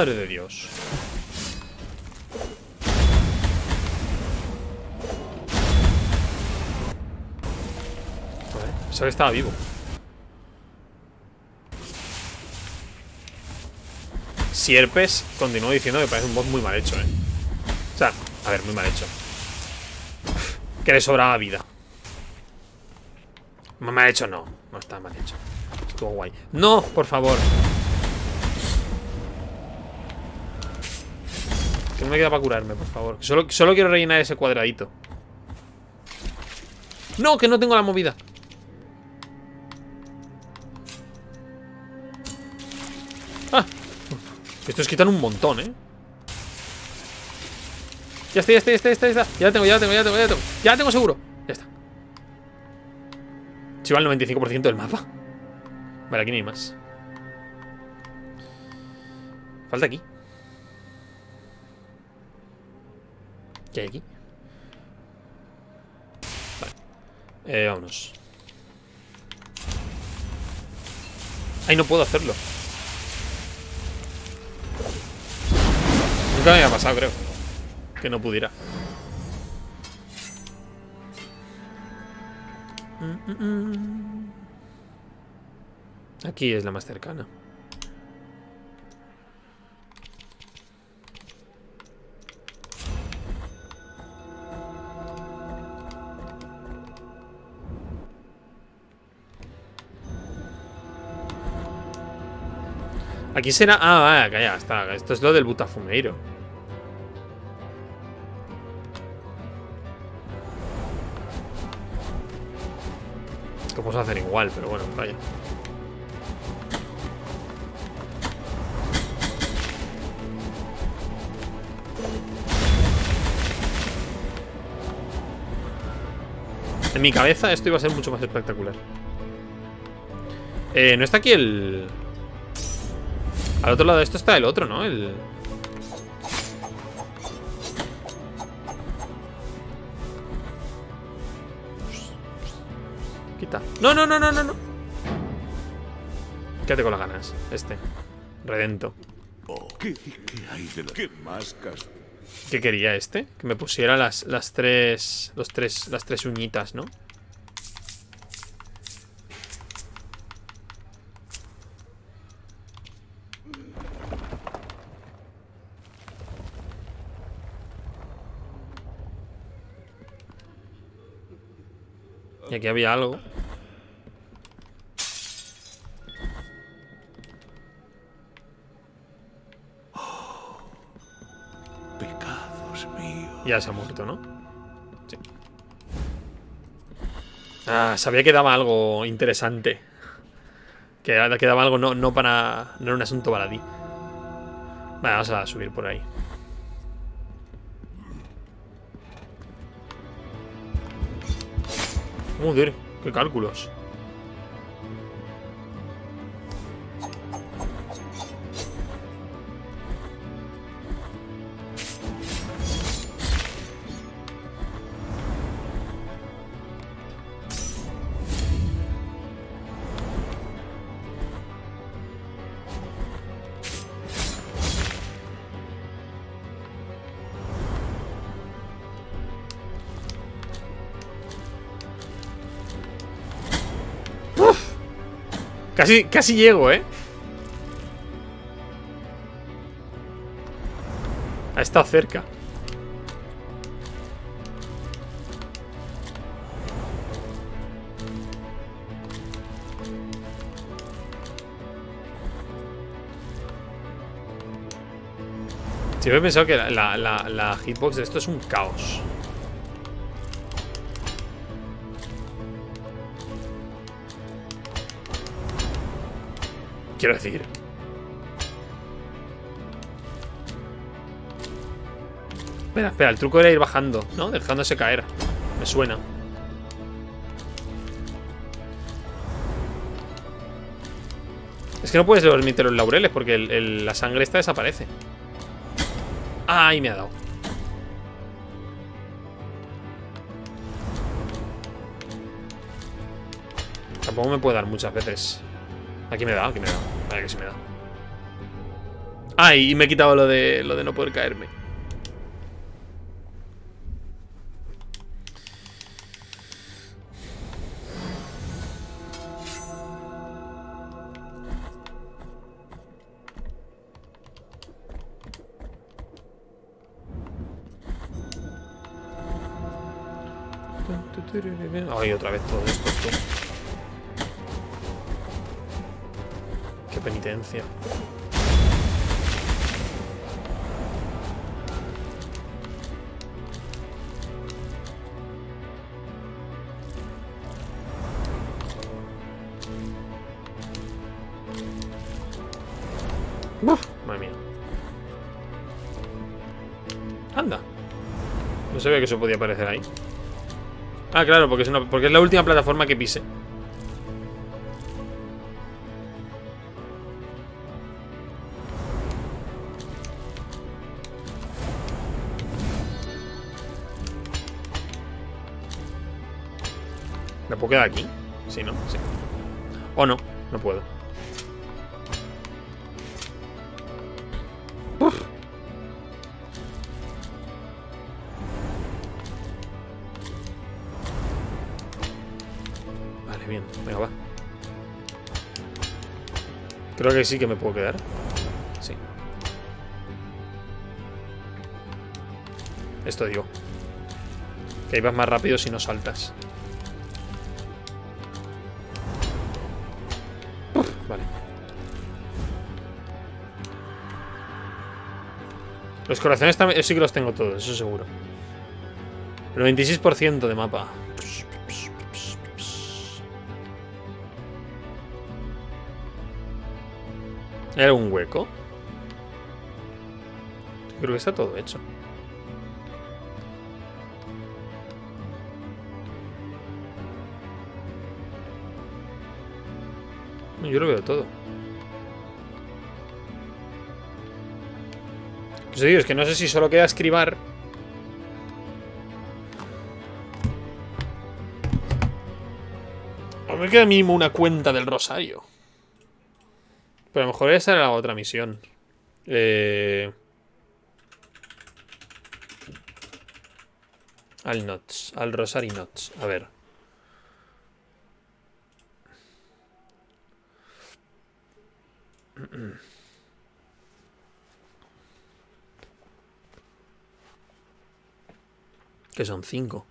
Madre de Dios. Joder, pensaba que estaba vivo. Sierpes continúo diciendo que parece un boss muy mal hecho, eh. O sea, a ver, muy mal hecho. Que le sobraba vida. Mal hecho, no. No está mal hecho. Estuvo guay. ¡No! Por favor. Que no me queda para curarme, por favor. Solo, solo quiero rellenar ese cuadradito. ¡No! Que no tengo la movida. ¡Ah! Estos quitan un montón, ¿eh? Ya está, ya está, ya está, ya está, ya está. Ya la tengo, ya la tengo, ya la tengo, ya la tengo. Ya tengo seguro. Ya está. Si va al 95% del mapa. Vale, aquí no hay más. Falta aquí. ¿Qué hay aquí? Vale. Eh, vámonos. Ay, no puedo hacerlo. Nunca me había pasado, creo. Que no pudiera. Aquí es la más cercana. Aquí será... Ah, vale, calla, está. Esto es lo del butafumeiro. Que podemos hacer igual, pero bueno, vaya. En mi cabeza esto iba a ser mucho más espectacular. Eh, no está aquí el... Al otro lado de esto está el otro, ¿no? El... Quita. No, no, no, no, no, no. Quédate con las ganas. Este. Redento. ¿Qué, qué hay de la... ¿Qué más castigo? ¿Qué quería este? Que me pusiera las, las tres. Los tres. Las tres uñitas, ¿no? Y aquí había algo. Pecados míos. Ya se ha muerto, ¿no? Sí. Ah, sabía que daba algo interesante. Que que daba algo no, no para. No era un asunto baladí. Vale, vamos a subir por ahí. Joder, qué cálculos. Casi, casi llego, ¿eh? Ha estado cerca. Siempre he pensado que la, la, la, la hitbox de esto es un caos. Quiero decir. Espera, espera, el truco era ir bajando, ¿no? Dejándose caer. Me suena. Es que no puedes dormirte los laureles porque la sangre esta desaparece. ¡Ay, me ha dado! Tampoco me puede dar muchas veces. Aquí me da, aquí me da. Vaya que sí me da. ¡Ay! Y me he quitado lo de, lo de no poder caerme. Ay, otra vez todo que eso podía aparecer ahí. Ah, claro, porque es, porque es la última plataforma que pise. ¿Me puedo quedar aquí? Sí, ¿no? Sí. O no, no puedo. Creo que sí que me puedo quedar. Sí. Esto digo. Que vas más rápido si no saltas. Vale. Los corazones también, sí que los tengo todos, eso seguro. El 26% de mapa. ¿Hay algún hueco? Creo que está todo hecho. Yo lo veo todo. Digo, es que no sé si solo queda escribar. Me queda mínimo una cuenta del Rosario. Pero a lo mejor esa era la otra misión. Eh... Al Nots. Al Rosary Nots. A ver. Que son cinco.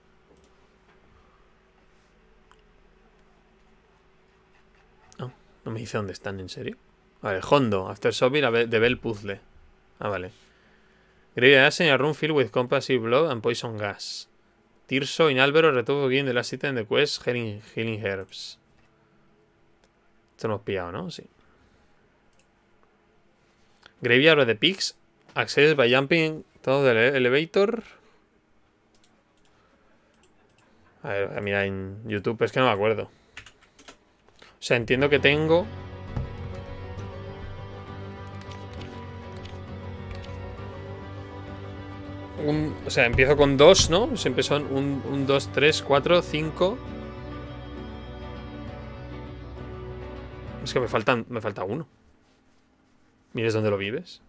No, no me dice dónde están, ¿en serio? Vale, Hondo, After Shopping de Bell Puzzle. Ah, vale. Great Ass in a room filled with compassive blood and poison gas. Tirso in Albero retuvo again the last item the quest healing, healing herbs. Esto hemos pillado, ¿no? Sí. Graveyard of the Pigs. Access by jumping todo del elevator. A ver, mira en YouTube, es que no me acuerdo. O sea, entiendo que tengo. O sea, empiezo con dos, ¿no? Siempre son un, un, dos, tres, cuatro, cinco. Es que me faltan. Me falta uno. ¿Mires dónde lo vives?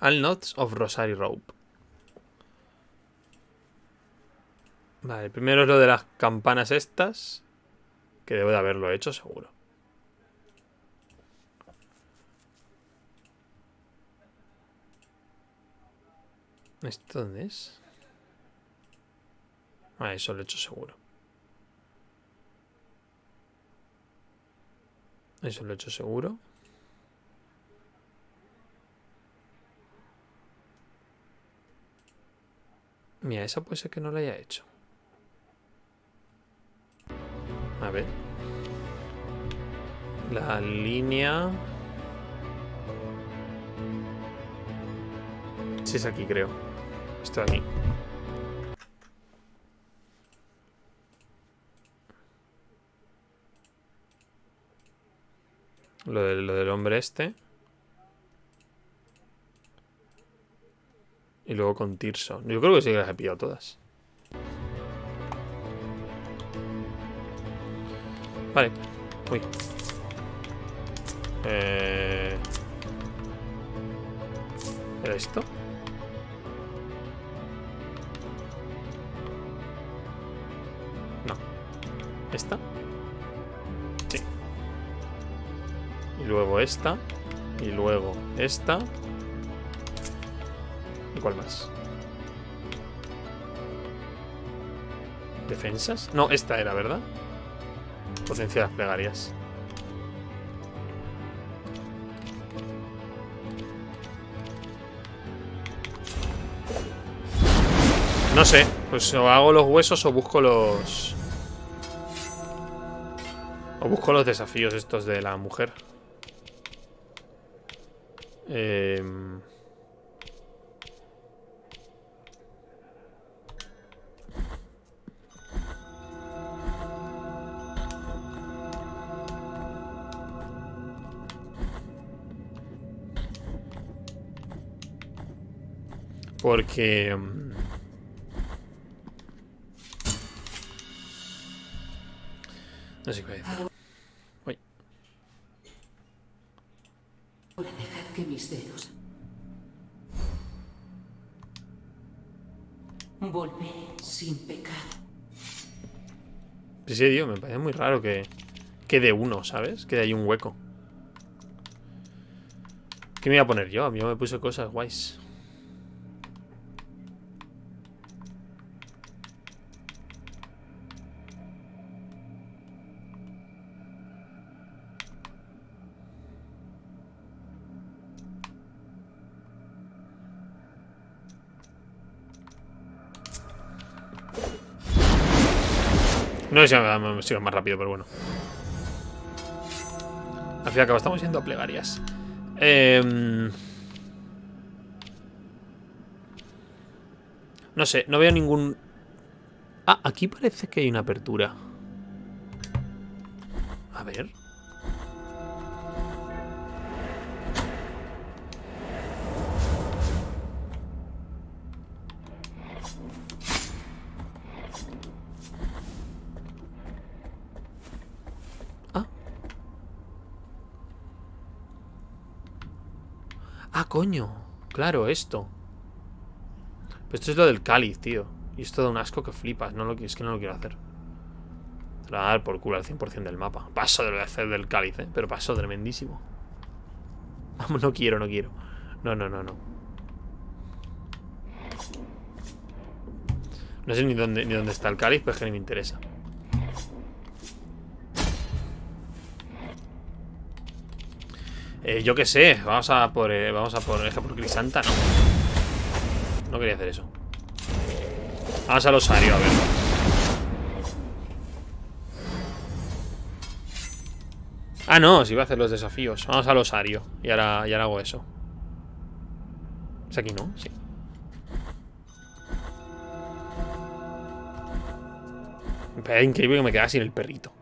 All Knots of Rosary Rope. Vale, primero es lo de las campanas estas. Que debo de haberlo hecho, seguro. ¿Esto dónde es? Ah, eso lo he hecho seguro. Eso lo he hecho seguro. Mira, esa puede ser que no la haya hecho. A ver. La línea... Sí, es aquí, creo. Esto de aquí. Lo, de- lo del hombre este. Y luego con Tirso. Yo creo que sí que las he pillado todas. Vale. Uy. Eh... ¿Era esto? No. ¿Esta? Sí. Y luego esta. Y luego esta. ¿Y cuál más? ¿Defensas? No, esta era, ¿verdad? Potencia las plegarias. No sé, pues o hago los huesos o busco los... O busco los desafíos estos de la mujer. Em, Porque... mm, No sé qué voy a decir. Uy. Ahora dejad que mis dedos. Volveré sin pecado. Sí, sí, tío, me parece muy raro que quede uno, ¿sabes? Que hay un hueco. ¿Qué me iba a poner yo? A mí me puse cosas guays. No sé si me me sigo más rápido, pero bueno. Al fin y al cabo estamos yendo a plegarias. Em, No sé, no veo ningún... Ah, aquí parece que hay una apertura. A ver. Coño. Claro, esto. Pero esto es lo del cáliz, tío. Y esto da un asco que flipas. No lo, es que no lo quiero hacer. Te a dar por culo al 100% del mapa. Paso de lo de hacer del cáliz, ¿eh? Pero paso tremendísimo. Vamos, no quiero, no quiero. No, no, no, no. No sé ni dónde, ni dónde está el cáliz, pero es que ni me interesa. Eh, yo qué sé, vamos a por eh, vamos a por por Crisanta, no. No quería hacer eso. Vamos al osario, a ver. Ah, no, si iba a hacer los desafíos. Vamos al osario. Y ahora, y ahora hago eso. ¿Es aquí, no? Sí. Parece increíble que me quedara sin el perrito.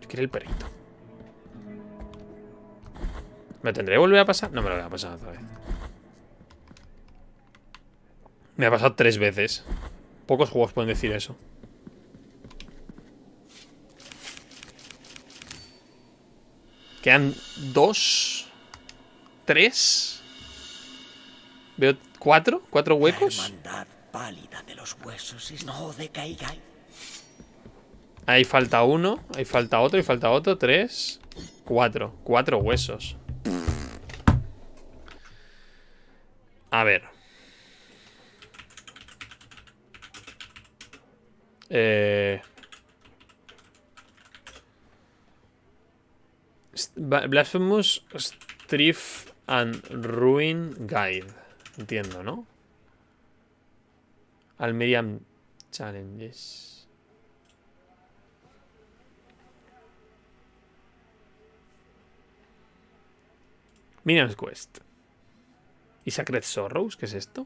Yo quiero el perrito. ¿Me tendré que volver a pasar? No me lo voy a pasar otra vez. Me ha pasado tres veces. Pocos juegos pueden decir eso. Quedan dos. Tres. Veo cuatro, cuatro La huecos. hermandad pálida de los huesos es no. Ahí falta uno, ahí falta otro, y falta otro. Tres, cuatro. Cuatro huesos. A ver. Eh... Blasphemous Strife and Ruin Guide. Entiendo, ¿no? Almerian Challenges. Minions Quest. ¿Y Sacred Sorrows? ¿Qué es esto?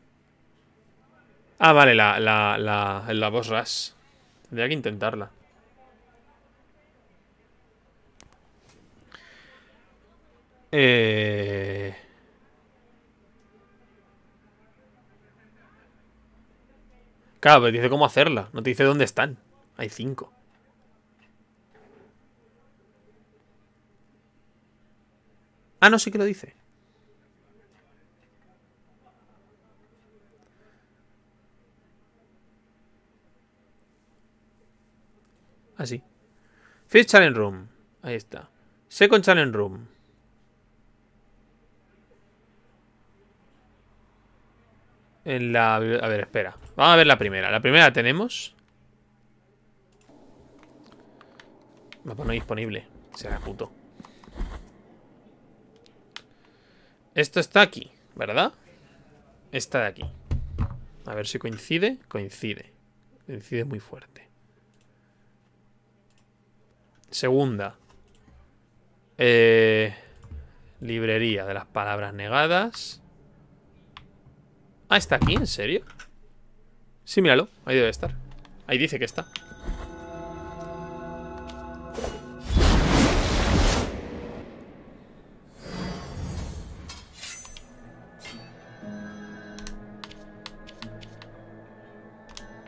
Ah, vale, la, la, la, la boss rush. Tendría que intentarla. Eh... Claro, pero dice cómo hacerla. No te dice dónde están. Hay cinco. Ah, no, sí que lo dice. Así. First Challenge Room. Ahí está. Second Challenge Room. En la... A ver, espera. Vamos a ver la primera. La primera tenemos. Mapa no disponible. Será puto. Esto está aquí, ¿verdad? Esta de aquí. A ver si coincide. Coincide. Coincide muy fuerte. Segunda. Eh, librería de las palabras negadas. Ah, ¿está aquí? ¿En serio? Sí, míralo. Ahí debe estar. Ahí dice que está.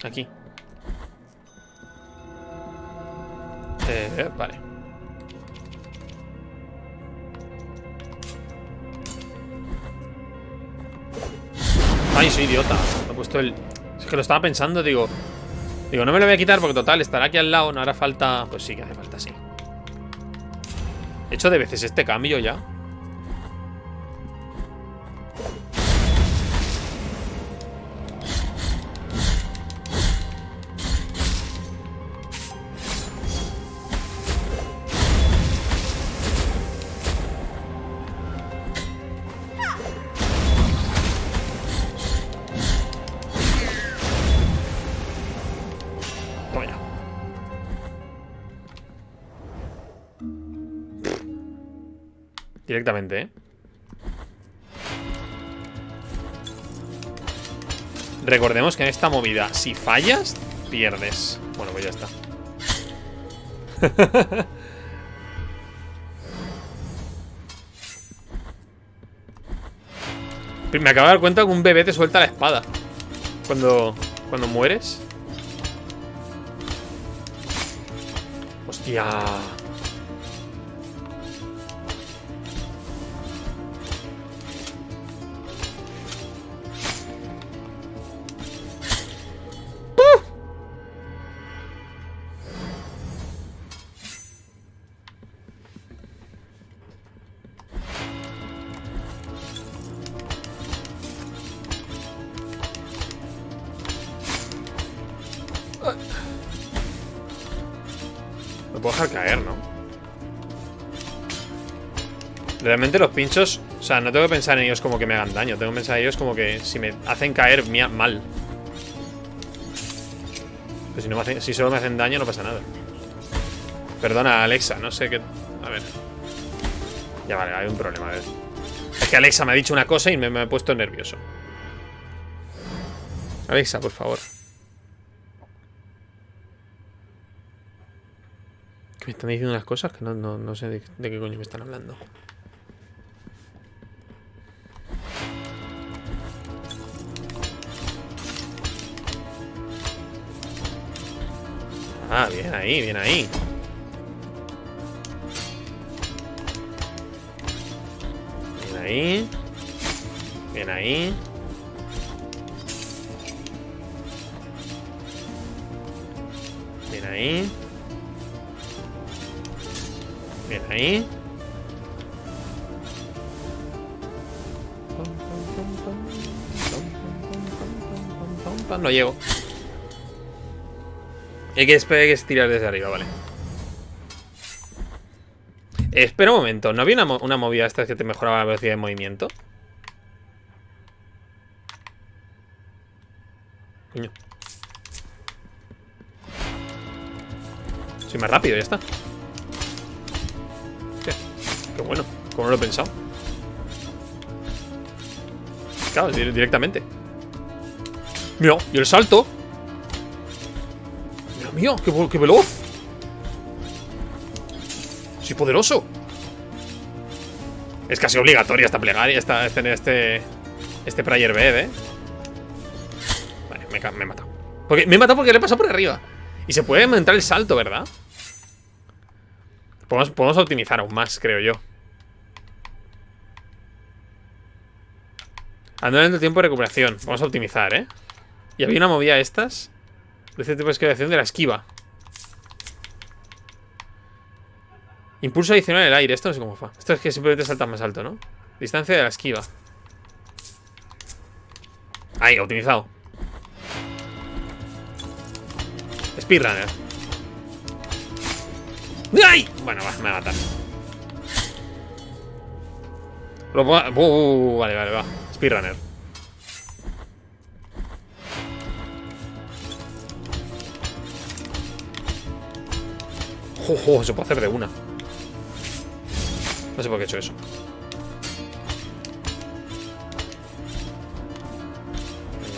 Aquí. Eh, vale. Ay, soy idiota. He puesto el... Es que lo estaba pensando, digo... Digo, no me lo voy a quitar porque total, estará aquí al lado, no hará falta... Pues sí que hace falta, sí. He hecho de veces este cambio ya. ¿Eh? Recordemos que en esta movida, si fallas, pierdes. Bueno, pues ya está. Me acabo de dar cuenta que un bebé te suelta la espada. Cuando, cuando mueres. Hostia. Los pinchos... O sea, no tengo que pensar en ellos como que me hagan daño. Tengo que pensar en ellos como que si me hacen caer mal. Pero si, no me hacen- si solo me hacen daño no pasa nada. Perdona, Alexa, no sé qué... A ver. Ya vale, hay un problema, a ver. Es que Alexa me ha dicho una cosa y me, me he puesto nervioso. Alexa, por favor. Que me están diciendo unas cosas que no, no, no sé de qué coño me están hablando. Ah, bien ahí, bien ahí. Bien ahí. Bien ahí. Bien ahí. Bien ahí. No llego. Hay que, esperar que estirar desde arriba, vale. Espera un momento, ¿no había una, una movida esta que te mejoraba la velocidad de movimiento? Coño. Soy más rápido, ya está. Hostia, qué bueno. ¿Cómo no lo he pensado? Claro, di- directamente. Mira, y el salto. Mía, qué, veloz. Soy poderoso. Es casi obligatoria esta plegaria, esta, tener este. Este prayer bed, eh. Vale, me, he matado. Porque, me he matado porque le he pasado por arriba. Y se puede aumentar el salto, ¿verdad? Podemos, podemos optimizar aún más, creo yo. Andando el tiempo de recuperación. Vamos a optimizar, ¿eh? Y había una movida estas. De este tipo de la esquiva. Impulso adicional en el aire. Esto no sé cómo fue. Esto es que simplemente saltas más alto, ¿no? Distancia de la esquiva. Ahí, optimizado. Speedrunner. ¡Ay! Bueno, va, me va a matar. Lo uh, uh, vale, vale, va. Speedrunner. Jojo, se puede hacer de una. No sé por qué he hecho eso.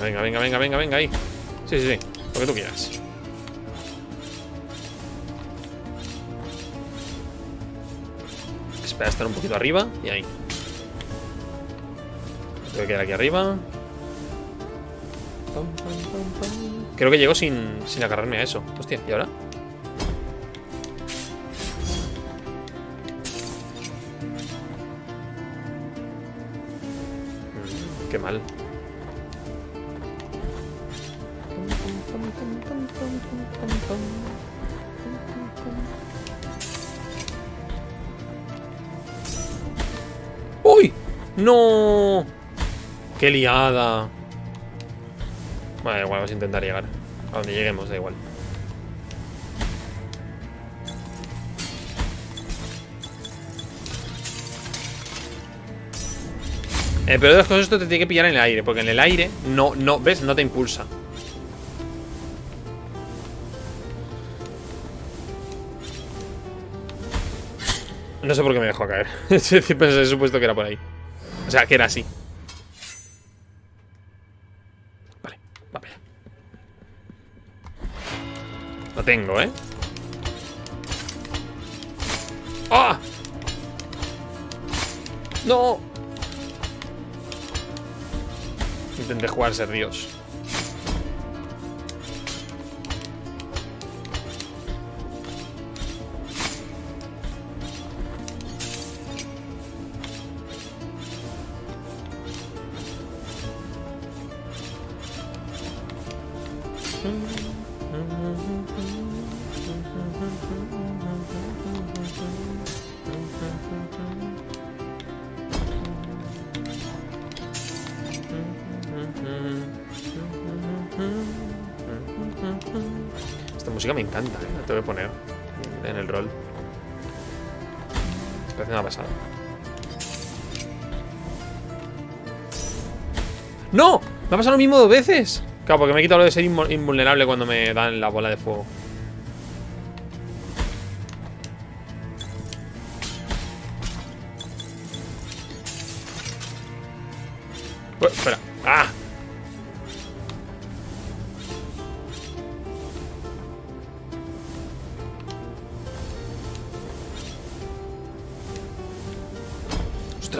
Venga, venga, venga, venga, venga, ahí. Sí, sí, sí. Lo que tú quieras. Espera, estar un poquito arriba y ahí. Tengo que quedar aquí arriba. Creo que llego sin, sin agarrarme a eso. Hostia, ¿y ahora? ¡Uy! ¡No! ¡Qué liada! Bueno, igual vamos a intentar llegar. A donde lleguemos, da igual. El peor de las cosas esto te tiene que pillar en el aire, porque en el aire no, no, ¿ves? No te impulsa. No sé por qué me dejó caer. Pensé, he supuesto que era por ahí. O sea, que era así. Vale, va. Lo tengo, ¿eh? ¡Ah! ¡No! Intenté jugar ser Dios. La tengo que poner en el rol. Parece una pasada. ¡No! Me ha pasado lo mismo dos veces. Claro, porque me he quitado lo de ser invulnerable cuando me dan la bola de fuego. Ué, espera.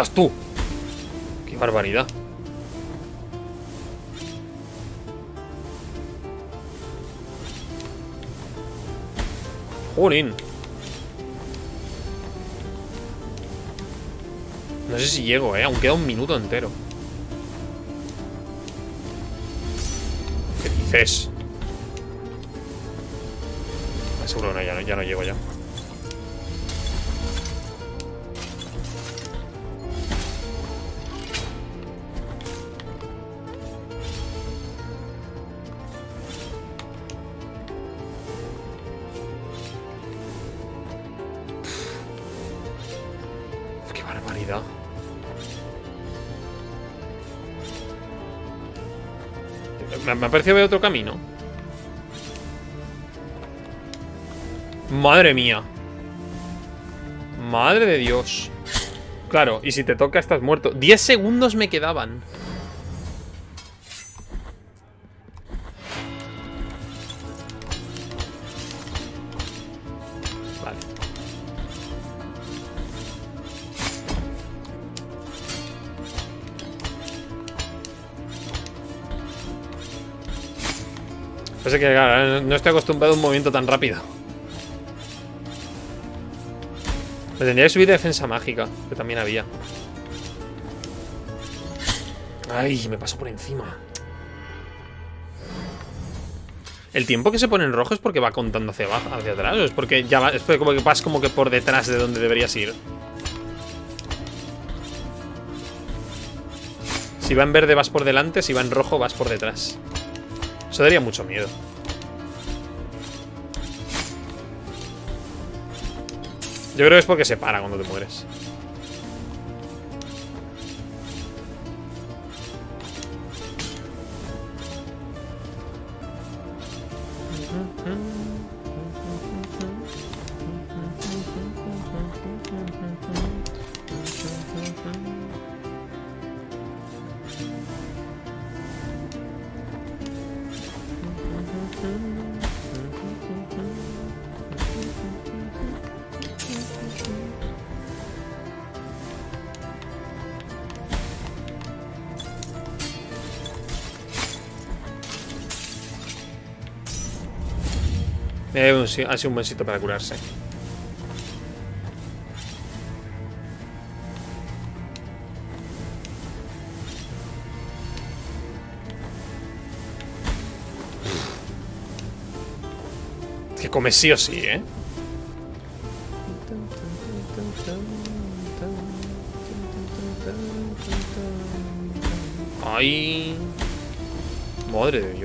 ¡Ah! ¡Ostras, tú! ¡Qué barbaridad! ¡Jolín! No sé si llego, ¿eh? Aún queda un minuto entero. ¿Qué dices? Seguro no, ya, no, ya no llego ya. Me ha parecido ver otro camino. Madre mía. Madre de Dios. Claro, y si te toca estás muerto. 10 segundos me quedaban. Claro, no estoy acostumbrado a un movimiento tan rápido. Me tendría que subir de defensa mágica, que también había. Ay, me pasó por encima. El tiempo que se pone en rojo es porque va contando hacia abajo, hacia atrás, o es porque ya va, como que vas como que por detrás de donde deberías ir. Si va en verde vas por delante, si va en rojo vas por detrás. Eso daría mucho miedo. Yo creo que es porque se para cuando te mueres. Ha sido un buen sitio para curarse. Es que come sí o sí, ¿eh? Ay. Madre de.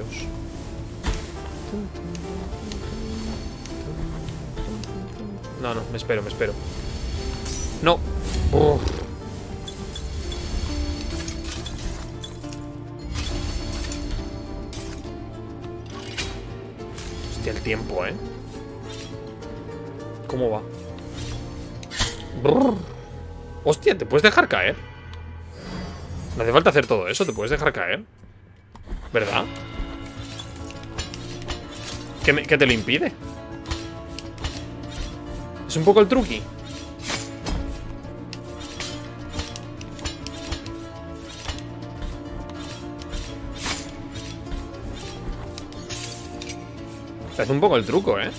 No, no, me espero, me espero. No. Uf. Hostia, el tiempo, ¿eh? ¿Cómo va? Hostia, ¿te puedes dejar caer? No hace falta hacer todo eso, te puedes dejar caer. ¿Verdad? ¿Qué, me- qué te lo impide? Es un poco el truqui. Hace un poco el truco, ¿eh?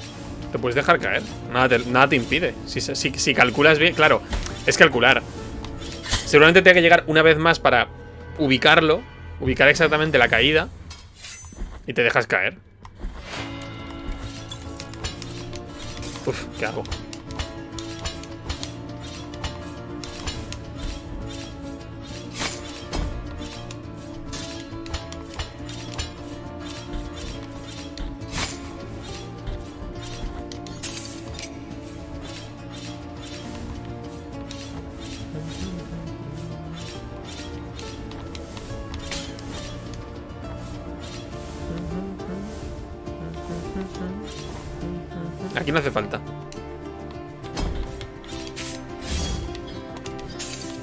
Te puedes dejar caer. Nada te, nada te impide. Si, si, si calculas bien, claro, es calcular. Seguramente tenga que llegar una vez más para ubicarlo, ubicar exactamente la caída y te dejas caer. Uf, ¿qué hago?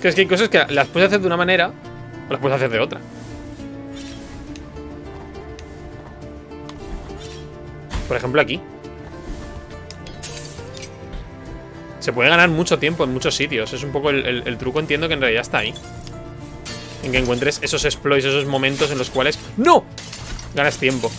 Que es que hay cosas que las puedes hacer de una manera o las puedes hacer de otra. Por ejemplo, aquí. Se puede ganar mucho tiempo en muchos sitios. Es un poco el, el- el truco, entiendo que en realidad está ahí. En que encuentres esos exploits, esos momentos en los cuales... ¡No! Ganas tiempo.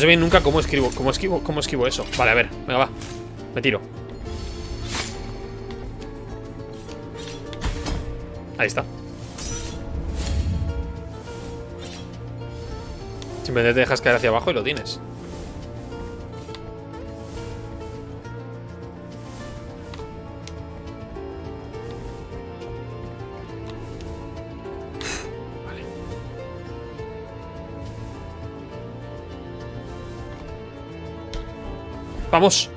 Sé bien nunca cómo escribo, cómo esquivo, cómo esquivo eso. Vale, a ver, venga, va. Me tiro. Ahí está. Simplemente te dejas caer hacia abajo y lo tienes. ¡Vamos!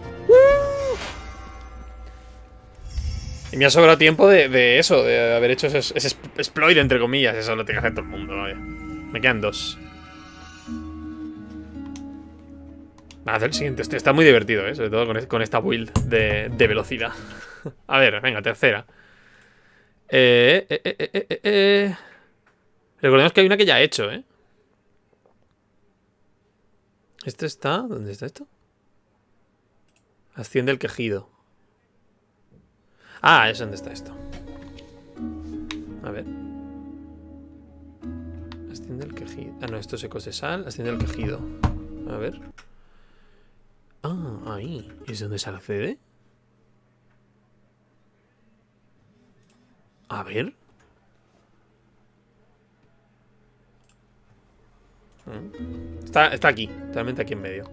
Y me ha sobrado tiempo de, eso, de haber hecho ese, exploit, entre comillas. Eso lo tiene que hacer todo el mundo, vaya. Me quedan dos. Vamos a hacer el siguiente. Este está muy divertido, ¿eh? Sobre todo con, es- con esta build de, velocidad. a ver, venga, tercera. Eh, eh, eh, eh, eh, eh. Recordemos que hay una que ya he hecho, ¿eh? Este está... ¿Dónde está esto? Asciende el quejido. Ah, es donde está esto. A ver. Asciende el quejido. Ah, no, esto es ecos de sal. Asciende el quejido. A ver. Ah, ahí. ¿Es donde se accede? A ver. Mm. Está, está aquí, totalmente aquí en medio.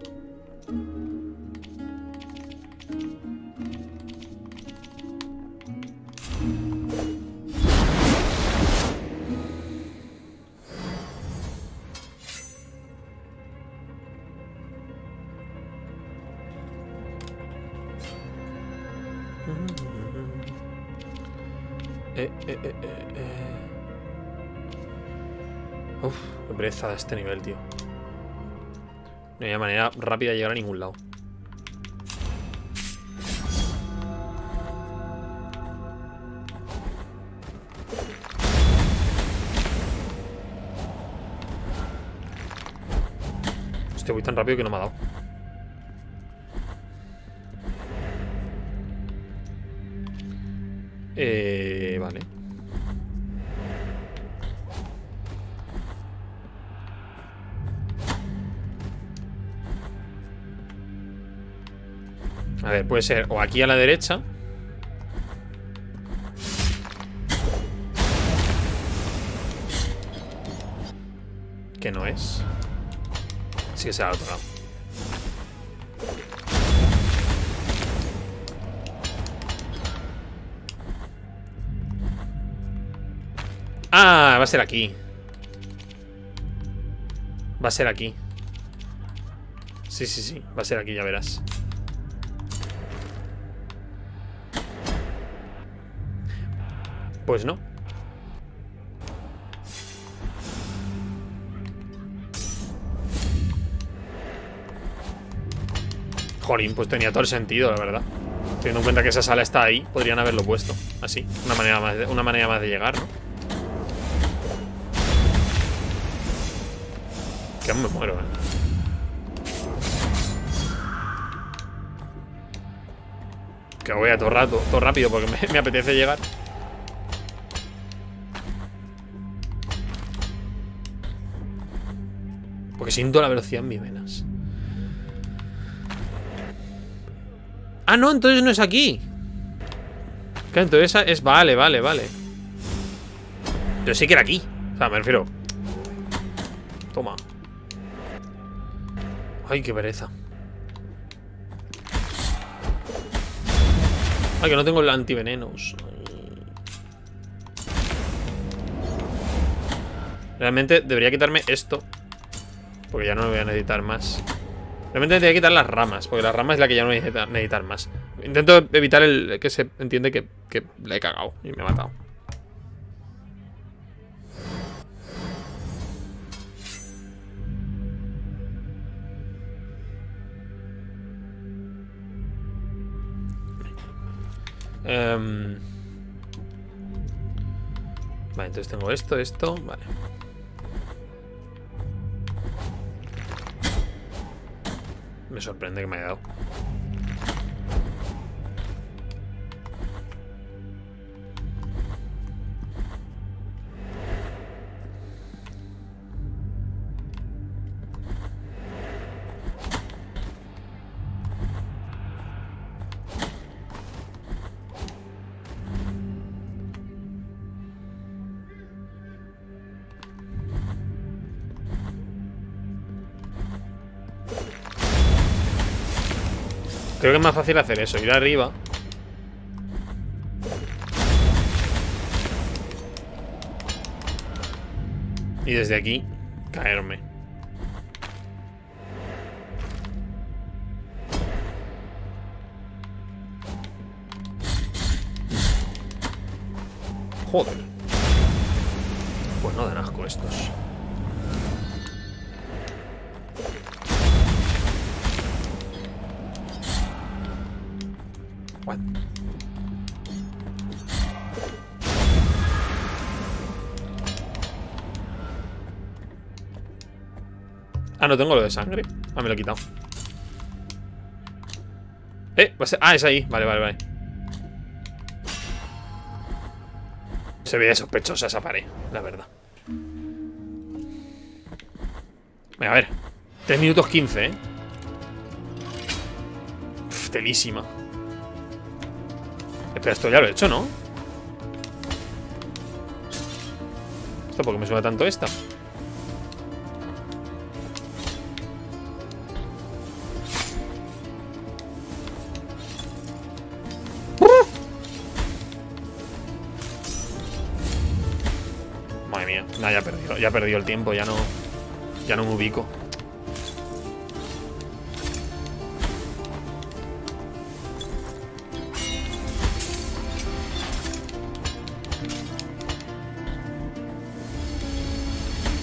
Eh, eh, eh. Uf, qué pereza de este nivel, tío. No hay manera rápida de llegar a ningún lado. Hostia, voy tan rápido que no me ha dado. Eh, ver, puede ser o aquí a la derecha. Que no es. Sí que será al. Ah, va a ser aquí. Va a ser aquí. Sí, sí, sí. Va a ser aquí, ya verás. Pues no. Jolín, pues tenía todo el sentido, la verdad. Teniendo en cuenta que esa sala está ahí, podrían haberlo puesto. Así, una manera más de, una manera más de llegar, ¿no? Que aún me muero, eh. Que voy a todo rato, todo rápido porque me, me apetece llegar. Siento la velocidad en mis venas. Ah, no, entonces no es aquí. Claro, entonces es... Vale, vale, vale. Yo sí que era aquí. O sea, me refiero... Toma. Ay, qué pereza. Ay, que no tengo el antivenenos. Realmente debería quitarme esto. Porque ya no lo voy a necesitar más. Realmente debería quitar las ramas. Porque la rama es la que ya no voy a necesitar, necesitar más. Intento evitar el que se entiende que, que le he cagado y me he matado. Em, Vale, entonces tengo esto, esto, vale. Me sorprende que me haya dado. Creo que es más fácil hacer eso, ir arriba. Y desde aquí, caerme. Joder. Pues no dan asco estos. Ah, no tengo lo de sangre. Ah, me lo he quitado. Eh, va a ser... Ah, es ahí. Vale, vale, vale. Se veía sospechosa esa pared, la verdad. Venga, a ver. 3 minutos 15, ¿eh? Uf, telísima. Esto ya lo he hecho, ¿no? ¿Esto por qué me suena tanto esta? Madre mía, Nah, ya perdido, ya he perdido el tiempo, ya no. Ya no me ubico.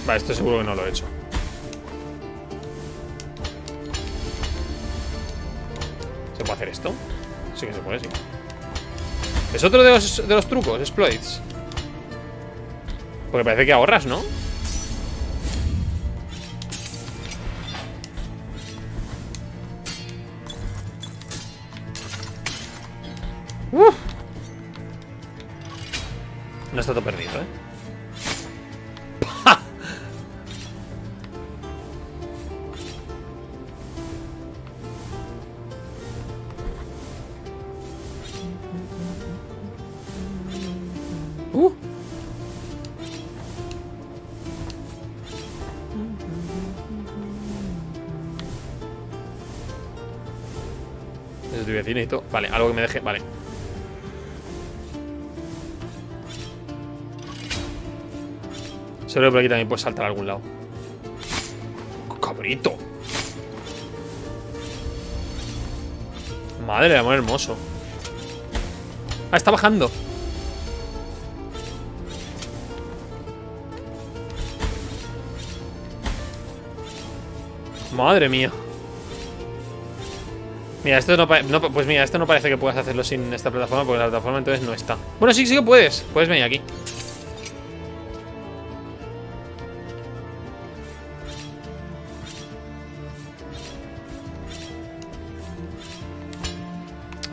Vale, esto seguro que no lo he hecho. ¿Se puede hacer esto? Sí que se puede, sí. Es otro de los, de los trucos, exploits. Porque parece que ahorras, ¿no? Vale, algo que me deje. Vale. Seguro que por aquí también puedes saltar a algún lado. ¡Cabrito! Madre de amor hermoso. Ah, está bajando. Madre mía. Mira, esto no, Pues mira, esto no parece que puedas hacerlo sin esta plataforma porque la plataforma entonces no está. Bueno, sí, sí que puedes. Puedes venir aquí.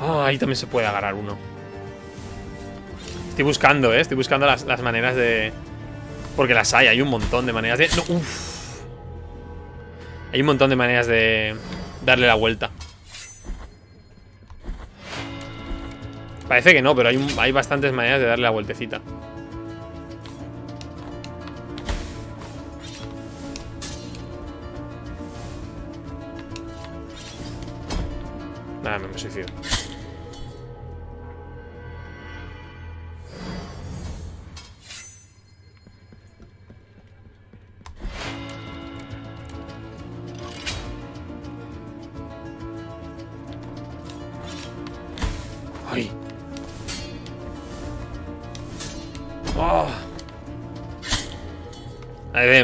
Ah, ahí también se puede agarrar uno. Estoy buscando, ¿eh? Estoy buscando las, las maneras de... Porque las hay, hay un montón de maneras de... No, uf. Hay un montón de maneras de darle la vuelta. Parece que no, pero hay, hay bastantes maneras de darle la vueltecita. Nada, me suicido.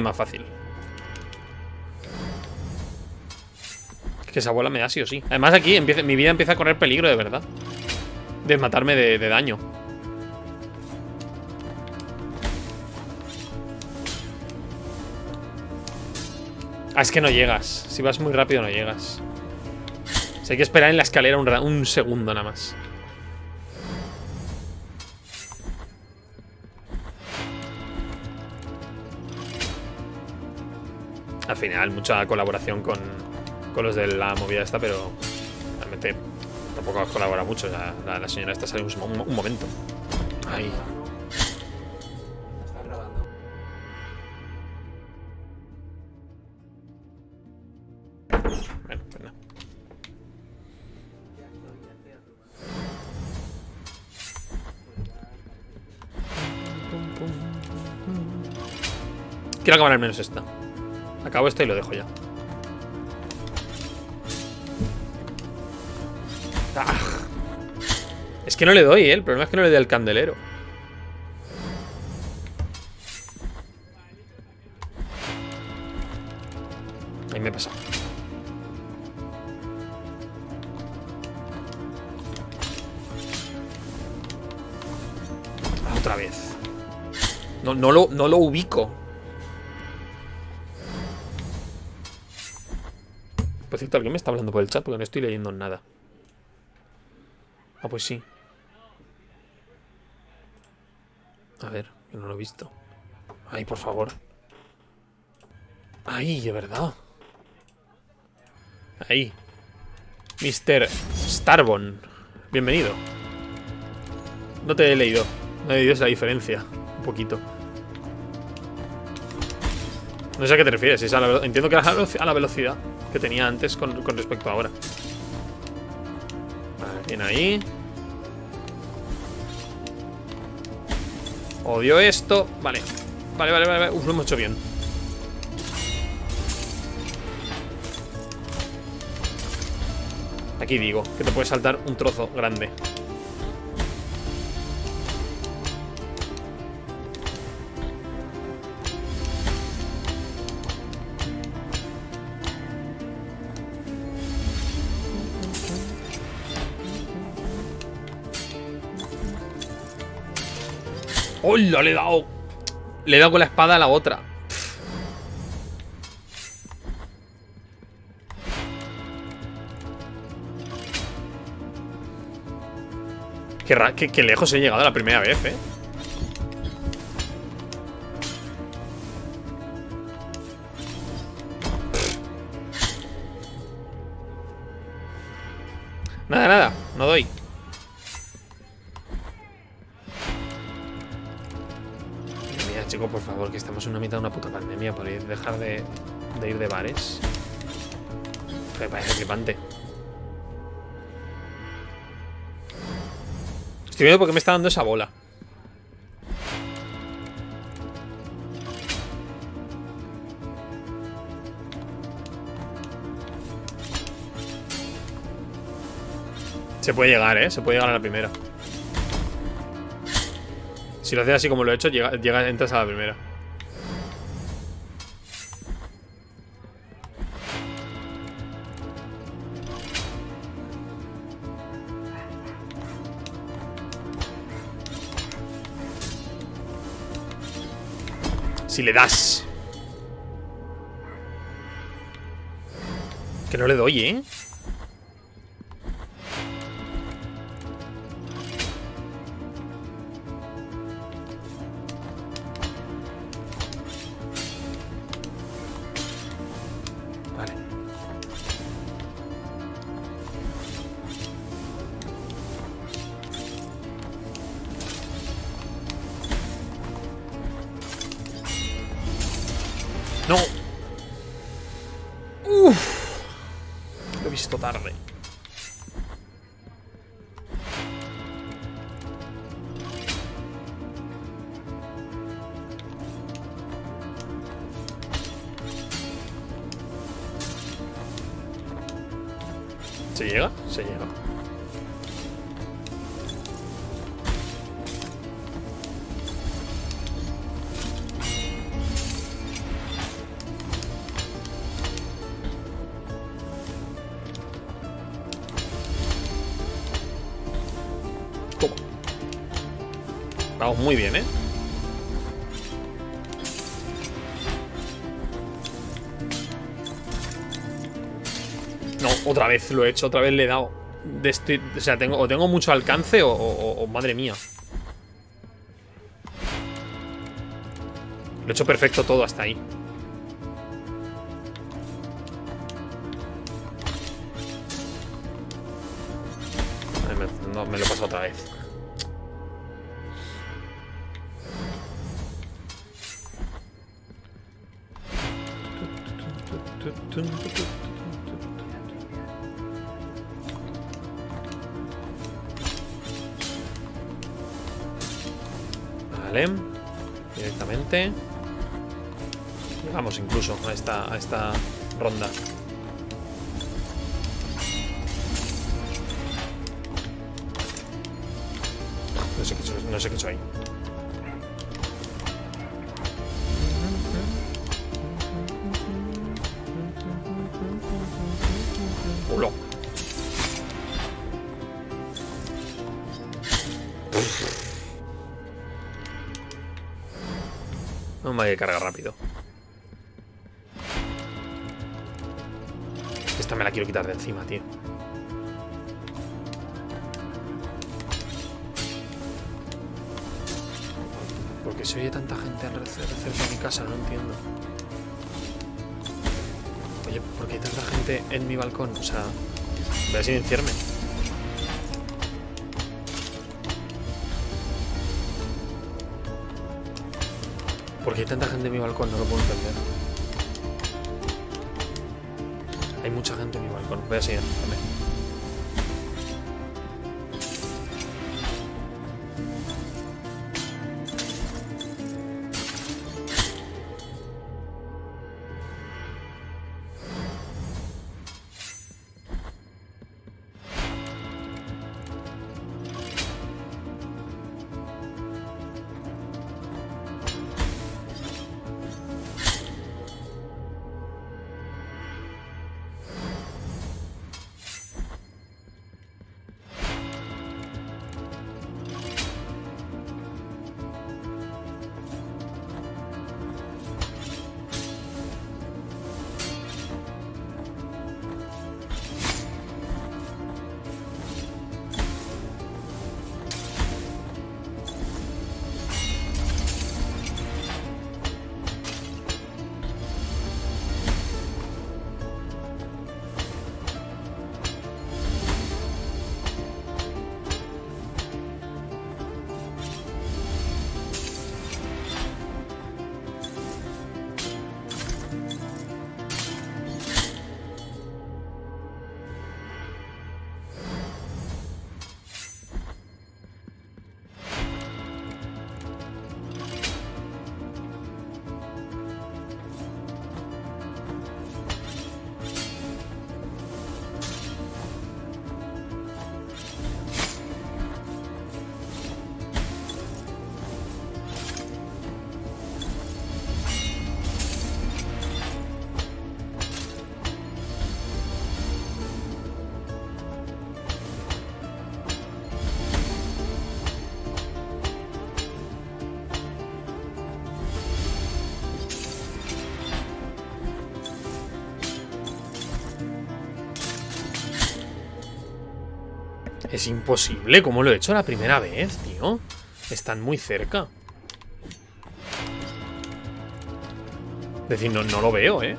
Más fácil. Que esa bola me da sí o sí. Además aquí mi vida empieza a correr peligro de verdad. De matarme de, daño. Ah, es que no llegas. Si vas muy rápido no llegas. O hay que esperar en la escalera un, ra- un segundo nada más. final mucha colaboración con, con los de la movida esta, pero realmente tampoco colabora mucho. La, señora esta sale un, un, un momento. Ay. Bueno. Pues Quiero acabar al menos esta. Acabo esta y lo dejo ya. Ah. Es que no le doy, ¿eh? El problema es que no le doy al candelero. Ahí me he pasado. Ah, Otra vez. No, no, lo, no lo ubico. Cierto, alguien me está hablando por el chat porque no estoy leyendo nada. Ah, pues sí. A ver, que no lo he visto. Ay, por favor. Ay, de verdad. Ahí. Mr. Starbon. Bienvenido. No te he leído. No he leído esa diferencia. Un poquito. No sé a qué te refieres. es a la entiendo que a la velocidad que tenía antes con, respecto a ahora. Vale, bien ahí. Odio esto. Vale. Vale, vale, vale. vale. Uf, lo hemos hecho bien. Aquí digo que te puede saltar un trozo grande. ¡Hola! Le he dado. Le he dado con la espada a la otra. Qué, qué- qué lejos he llegado la primera vez, eh. En una puta pandemia. ¿Podéis dejar de, de ir de bares? Me parece flipante. Estoy viendo por qué me está dando esa bola. Se puede llegar, ¿eh? Se puede llegar a la primera. Si lo haces así como lo he hecho, llega, llega- entras a la primera. Si le das. Que no le doy, ¿eh? Lo he hecho, otra vez le he dado. Este- o sea, tengo, o tengo mucho alcance o- o- madre mía. Lo he hecho perfecto todo hasta ahí. ¿Por qué se oye tanta gente cerca de mi casa? No entiendo. Oye, ¿por qué hay tanta gente en mi balcón? O sea, voy a silenciarme. ¿Por qué hay tanta gente en mi balcón? No lo puedo entender. Hay mucha gente en mi balcón. Voy a silenciarme. Es imposible. ¿Cómo lo he hecho la primera vez, tío? Están muy cerca. Decir, no, no lo veo, ¿eh?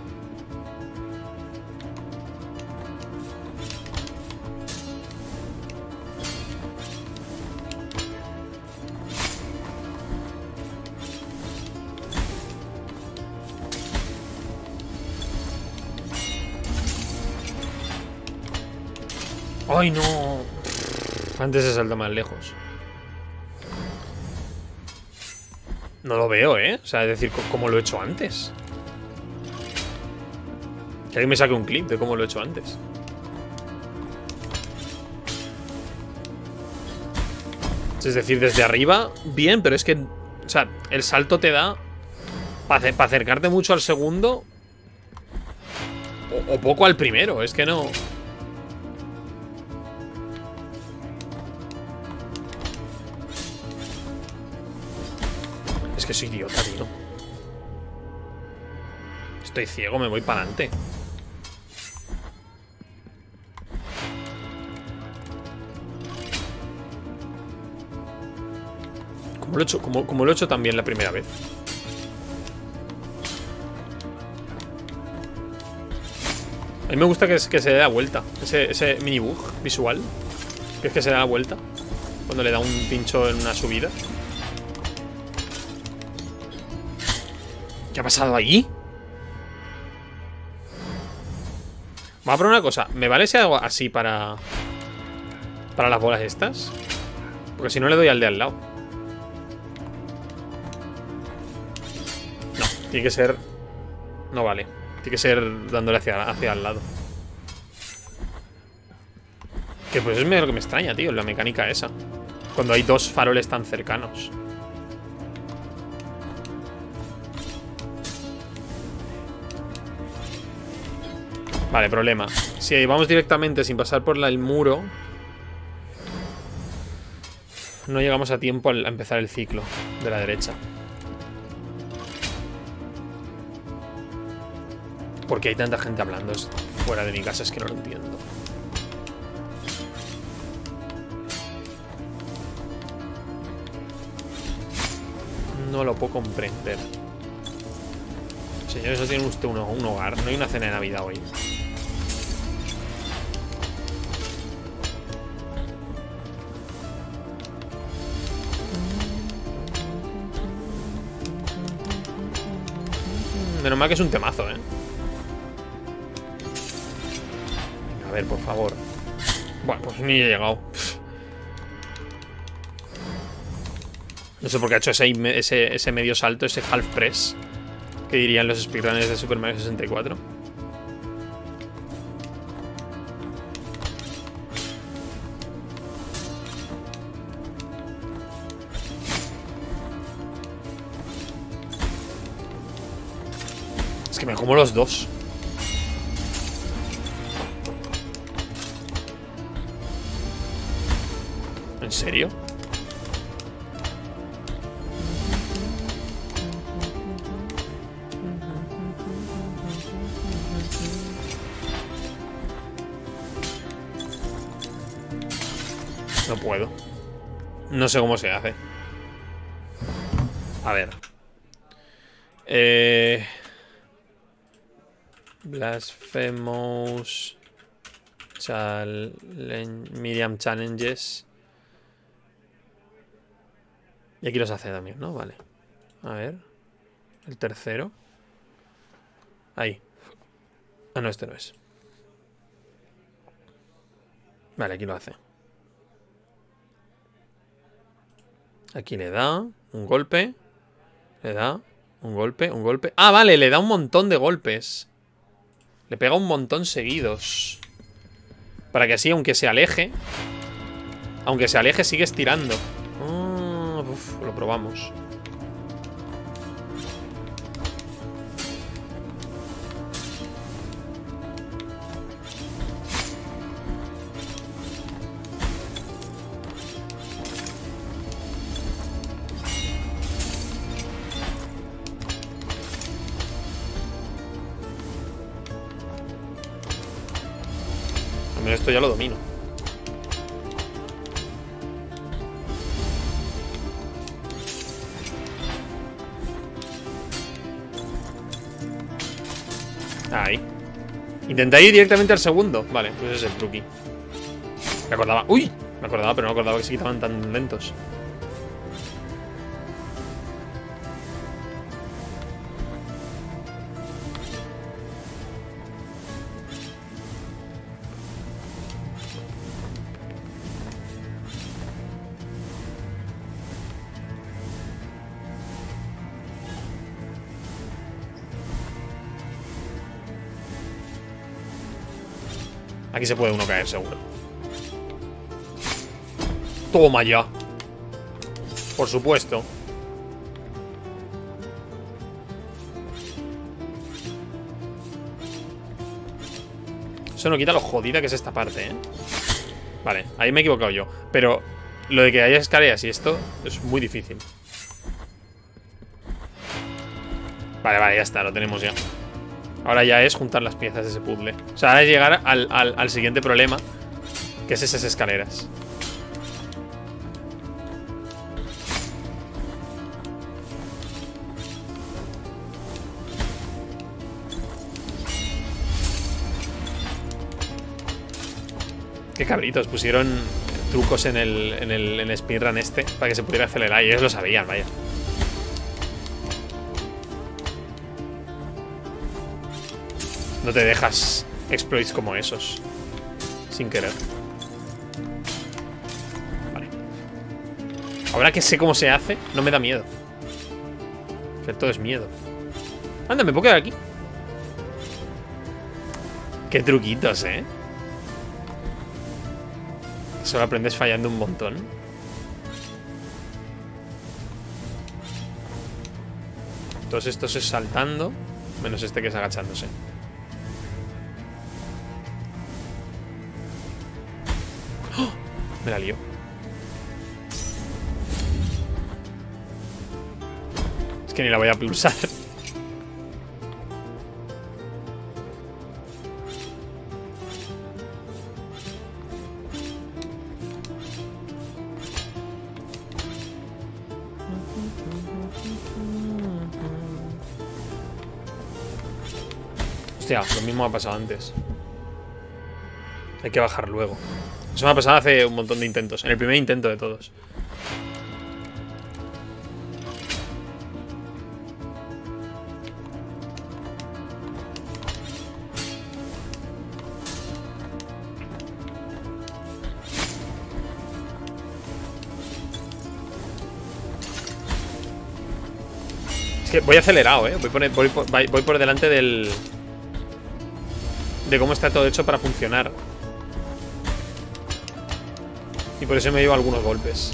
¡Ay, no! Antes se salta más lejos. No lo veo, ¿eh? O sea, es decir, como lo he hecho antes. Que alguien me saque un clip de cómo lo he hecho antes. Es decir, desde arriba, bien, pero es que... O sea, el salto te da... Para acercarte mucho al segundo... O poco al primero, es que no... Es soy idiota, tío. Estoy ciego, me voy para adelante. Como lo, he hecho, como, como lo he hecho también la primera vez. A mí me gusta que, que se dé la vuelta. Ese, ese mini bug visual. Que es que se da la vuelta. Cuando le da un pincho en una subida. Pasado ahí? Vamos a probar una cosa. ¿Me vale si hago así para... Para las bolas estas? Porque si no le doy al de al lado. Tiene que ser... No vale. Tiene que ser dándole hacia, hacia al lado. Que pues es lo que me extraña, tío, la mecánica esa. Cuando hay dos faroles tan cercanos. Vale, problema. Si vamos directamente sin pasar por el muro, no llegamos a tiempo a empezar el ciclo de la derecha. Porque hay tanta gente hablando fuera de mi casa? Es que no lo entiendo. No lo puedo comprender. Señores, no tiene usted un hogar. No hay una cena de Navidad hoy. Menos mal que es un temazo, ¿eh? A ver, por favor. Bueno, pues ni he llegado. No sé por qué ha hecho ese, ese, medio salto, ese half press. Que dirían los speedrunners de Super Mario 64. Como los dos. ¿En serio? No puedo. No sé cómo se hace. A ver. Eh... Blasphemous Challenge, Medium Challenges. Y aquí los hace también, ¿no? Vale. A ver. El tercero. Ahí. Ah, no, este no es. Vale, aquí lo hace. Aquí le da un golpe. Le da un golpe, un golpe. Ah, vale, le da un montón de golpes. Le pega un montón seguidos. Para que así, aunque se aleje... Aunque se aleje, sigue estirando. Ah, lo probamos. Esto ya lo domino. Ahí. Intenté ir directamente al segundo. Vale, pues es el truqui. Me acordaba. ¡Uy! Me acordaba, pero no acordaba que se quitaban tan lentos. Aquí se puede uno caer, seguro. Toma ya. Por supuesto. Eso no quita lo jodida que es esta parte, ¿eh? Vale, ahí me he equivocado yo. Pero lo de que haya escaleras y esto es muy difícil. Vale, vale, ya está, lo tenemos ya. Ahora ya es juntar las piezas de ese puzzle. O sea, es llegar al, siguiente problema, que es esas escaleras. Qué cabritos, pusieron trucos en el, en el, en el speedrun este para que se pudiera acelerar y ellos lo sabían, vaya. No te dejas exploits como esos. Sin querer. Vale. Ahora que sé cómo se hace, no me da miedo. O todo es miedo. Anda, me puedo quedar aquí. Qué truquitos, ¿eh? Solo aprendes fallando un montón. Todos estos es saltando, menos este que es agachándose. Me la lío. Es que ni la voy a pulsar. Hostia, lo mismo ha pasado antes. Hay que bajar luego. Eso me ha pasado hace un montón de intentos. En el primer intento de todos. Es que voy acelerado, ¿eh? Voy por, voy por- voy por delante del... De cómo está todo hecho para funcionar. Y por eso me llevo algunos golpes.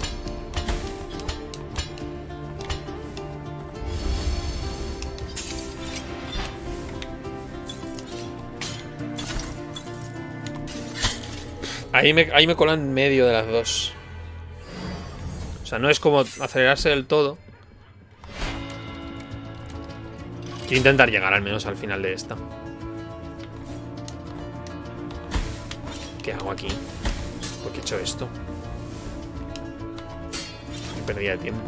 Ahí me, ahí me colan en medio de las dos. O sea, no es como acelerarse del todo. Quiero intentar llegar al menos al final de esta. ¿Qué hago aquí? ¿Por qué he hecho esto? Pérdida de tiempo.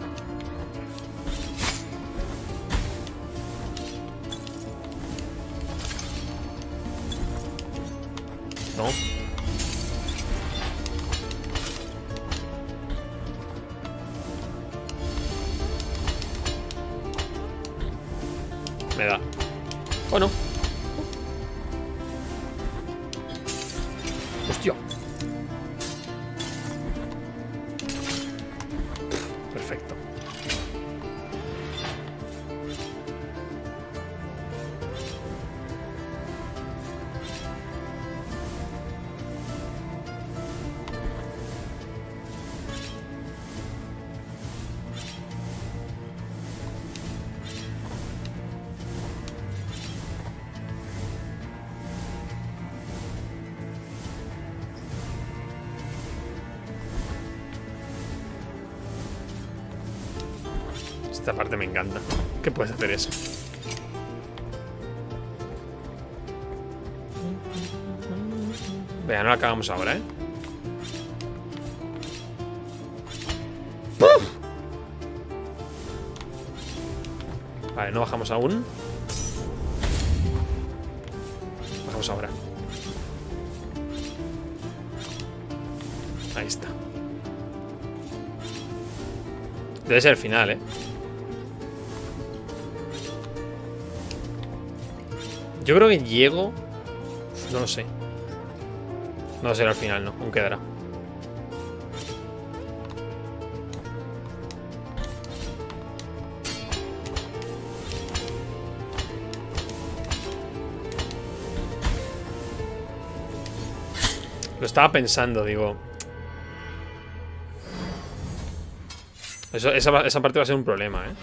No. Encanta. ¿Qué puedes hacer eso? Vea, no la cagamos ahora, ¿eh? ¡Puf! Vale, no bajamos aún. Bajamos ahora. Ahí está. Debe ser el final, ¿eh? Yo creo que llego... No lo sé. No será el final, no. Aún quedará. Lo estaba pensando, digo. Eso- esa, esa parte va a ser un problema, ¿eh?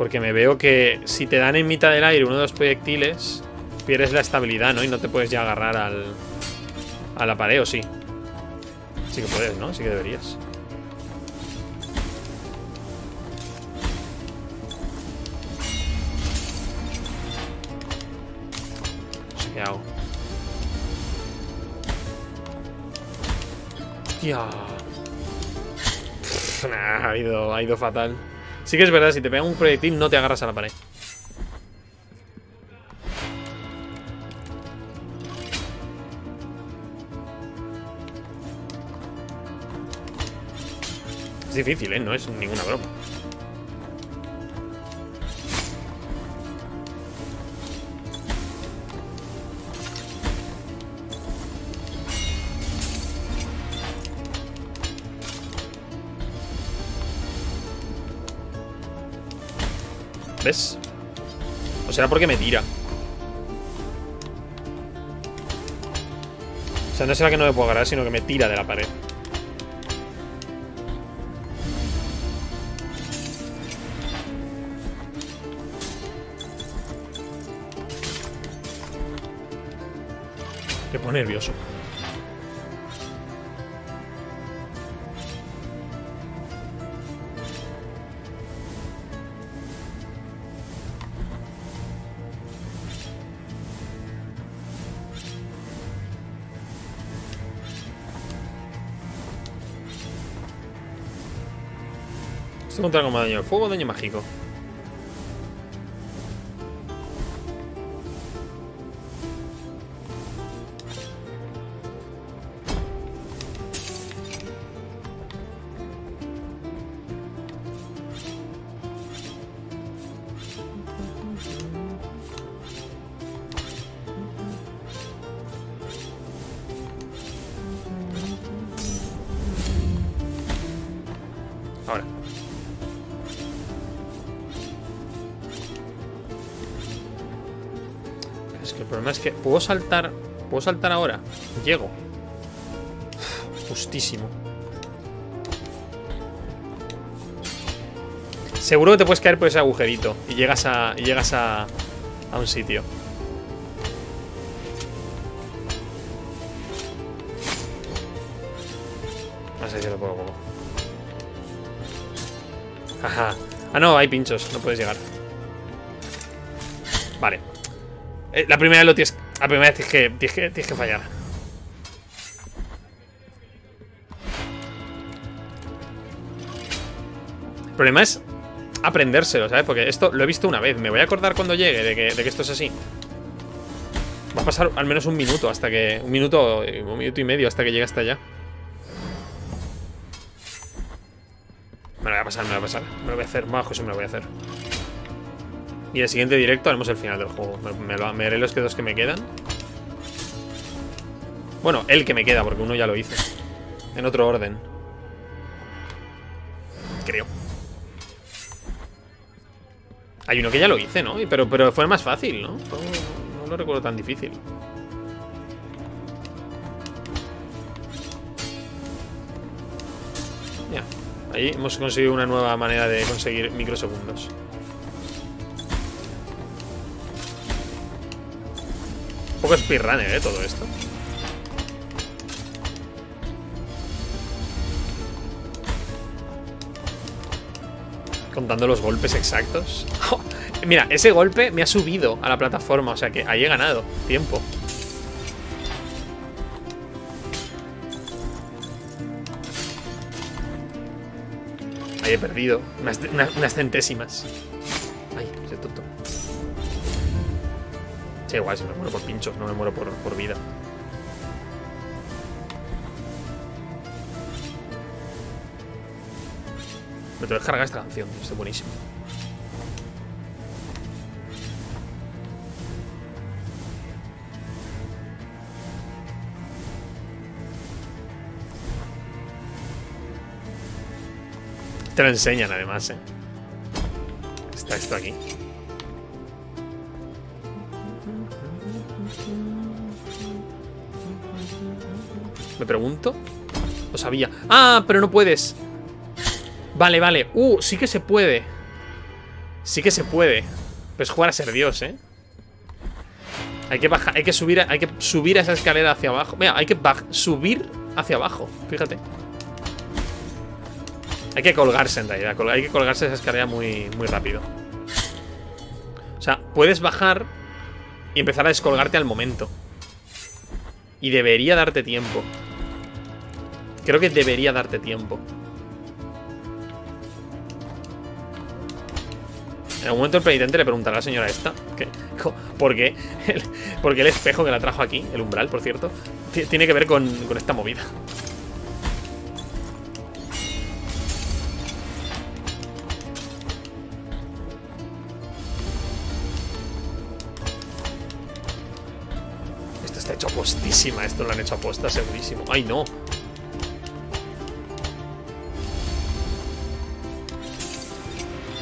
Porque me veo que si te dan en mitad del aire uno de los proyectiles, pierdes la estabilidad, ¿no? Y no te puedes ya agarrar al, a la pared, ¿o sí? Sí que puedes, ¿no? Sí que deberías. Qué hago. Pff, nah, ha ido, ha ido fatal. Sí que es verdad, si te pega un proyectil no te agarras a la pared. Es difícil, ¿eh? No es ninguna broma. ¿Ves? O será porque me tira. O sea, no será que no me puedo agarrar, sino que me tira de la pared. Me pone nervioso. Esto contra como daño de fuego daño mágico. Puedo saltar. Puedo saltar ahora. Llego. Justísimo. Seguro que te puedes caer por ese agujerito y llegas a. llegas a. a un sitio. No sé si lo puedo poco. Ajá. Ah, no, hay pinchos, no puedes llegar. La primera lo tienes. La primera tienes que, tienes fallar. El problema es aprendérselo, ¿sabes? Porque esto lo he visto una vez. Me voy a acordar cuando llegue de que, de que esto es así. Va a pasar al menos un minuto hasta que. Un minuto, un minuto y medio hasta que llegue hasta allá. Me lo voy a pasar, me lo voy a pasar. Me lo voy a hacer, bajo eso me lo voy a hacer. Y el siguiente directo haremos el final del juego. Me, haré los que dos que me quedan. Bueno, el que me queda, porque uno ya lo hice. En otro orden. Creo. Hay uno que ya lo hice, ¿no? Pero, pero fue más fácil, ¿no? Fue- no lo recuerdo tan difícil. Ya. Ahí hemos conseguido una nueva manera de conseguir microsegundos. Poco speedrunner, ¿eh? Todo esto. Contando los golpes exactos. Mira, ese golpe me ha subido a la plataforma, o sea que ahí he ganado tiempo. Ahí he perdido unas, centésimas. Sí, igual, si me muero por pinchos, no me muero por, por vida. Me tengo que descargar esta canción, está buenísimo. Te lo enseñan además, eh. Está esto aquí. Pregunto. Lo sabía. Ah, pero no puedes. Vale, vale. Uh, sí que se puede. Sí que se puede. Pero es jugar a ser Dios, ¿eh? Hay que bajar, hay que subir, hay que subir a esa escalera hacia abajo. Mira, hay que subir hacia abajo. Fíjate. Hay que colgarse en realidad. Hay que colgarse esa escalera muy, muy rápido. O sea, puedes bajar y empezar a descolgarte al momento. Y debería darte tiempo. Creo que debería darte tiempo. En algún momento el penitente le preguntará a la señora esta ¿por, qué el, por qué el espejo que la trajo aquí, el umbral, por cierto, ti- tiene que ver con, con esta movida. Esto está hecho apostísima, esto lo han hecho aposta, segurísimo. ¡Ay, no!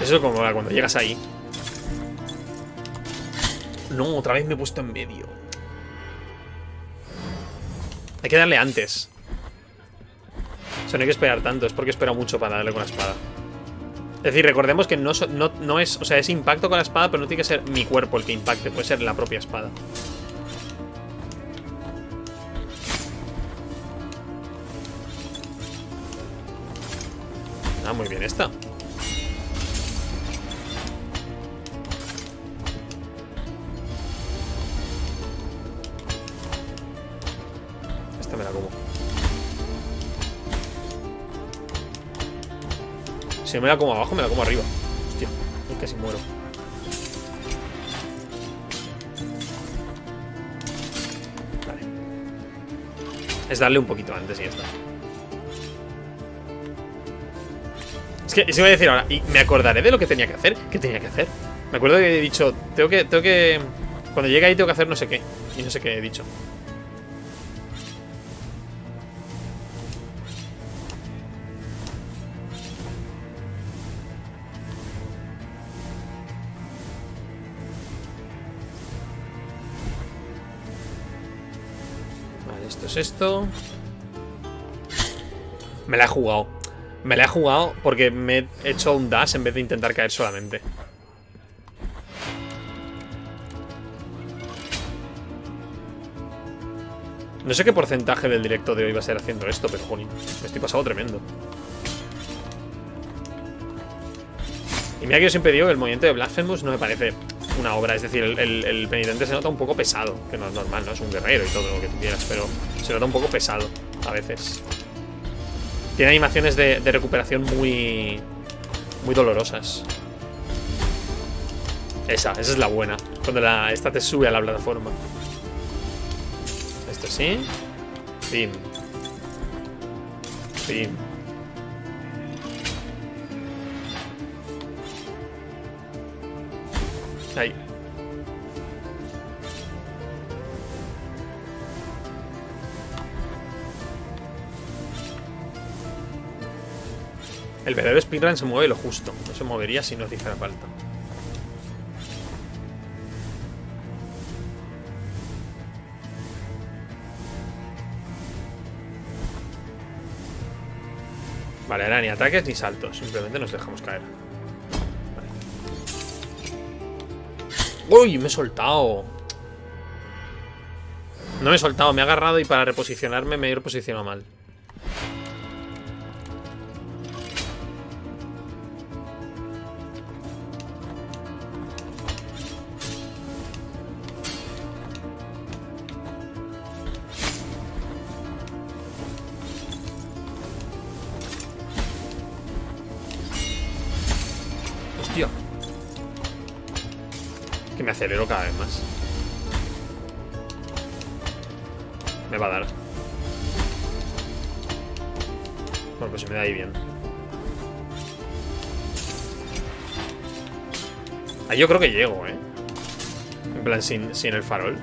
Eso es como cuando llegas ahí No, otra vez me he puesto en medio. Hay que darle antes. O sea, no hay que esperar tanto. Es porque espero mucho para darle con la espada. Es decir, recordemos que no, no, no es... O sea, es impacto con la espada, pero no tiene que ser mi cuerpo el que impacte. Puede ser la propia espada. Ah, muy bien. Esta Si me la como abajo, me la como arriba. Hostia, casi muero. Vale. Es darle un poquito antes y ya está. Es que se iba a decir ahora, y me acordaré de lo que tenía que hacer. ¿Qué tenía que hacer? Me acuerdo que he dicho, tengo que, tengo que. Cuando llegue ahí tengo que hacer no sé qué. Y no sé qué he dicho. Es esto. Me la he jugado. Me la he jugado porque me he hecho un dash en vez de intentar caer solamente. No sé qué porcentaje del directo de hoy va a ser haciendo esto, pero jolín, me estoy pasado tremendo. Y mira que yo siempre que el movimiento de Blasphemous no me parece una obra. Es decir, el, penitente se nota un poco pesado, que no es normal, no es un guerrero y todo lo que tú quieras, pero se nota un poco pesado a veces. Tiene animaciones de, recuperación muy. muy dolorosas. Esa, esa es la buena. Cuando la, esta te sube a la plataforma. Esto sí. El verdadero speedrun se mueve lo justo. No se movería si no hiciera falta. Vale, ahora ni ataques ni saltos. Simplemente nos dejamos caer. Vale. ¡Uy! Me he soltado. No me he soltado, me he agarrado y para reposicionarme me he reposicionado mal. Yo creo que llego, ¿eh? En plan, sin, sin el farol.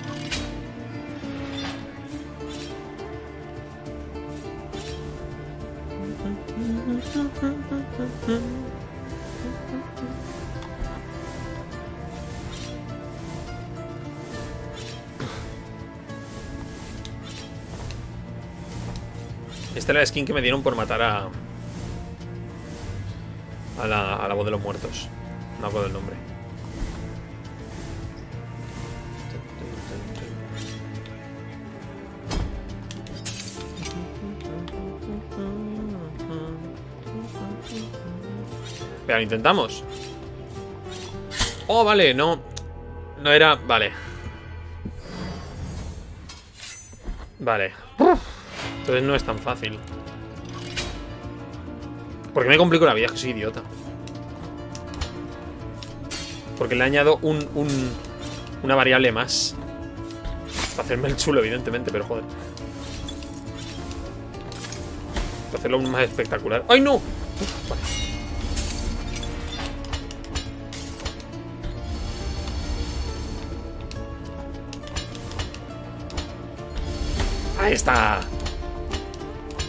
Esta era la skin que me dieron por matar a... A la, a la voz de los muertos. No acuerdo el nombre. Pero lo intentamos. Oh, vale, no. No era. Vale. Vale. Entonces no es tan fácil. ¿Por qué me complico la vida? Que soy idiota. Porque le añado un, un, una variable más. Para hacerme el chulo, evidentemente, pero joder. Para hacerlo aún más espectacular. ¡Ay, no! Vale. Ahí está.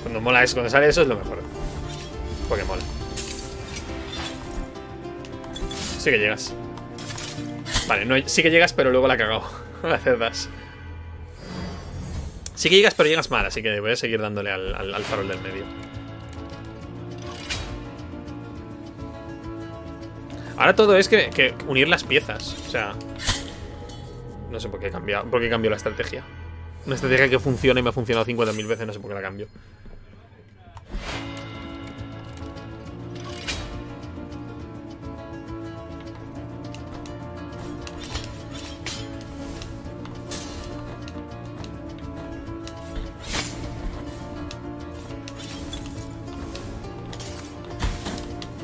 Cuando mola eso, cuando sale eso es lo mejor. Porque mola. Sí que llegas. Vale, sí que llegas, pero luego la cagado. a hacer dash. Sí que llegas, pero llegas mal, así que voy a seguir dándole al, farol del medio. Ahora todo es que, unir las piezas. O sea. No sé por qué he. Por qué cambió la estrategia. Una estrategia que funciona y me ha funcionado 50.000 veces, no sé por qué la cambio.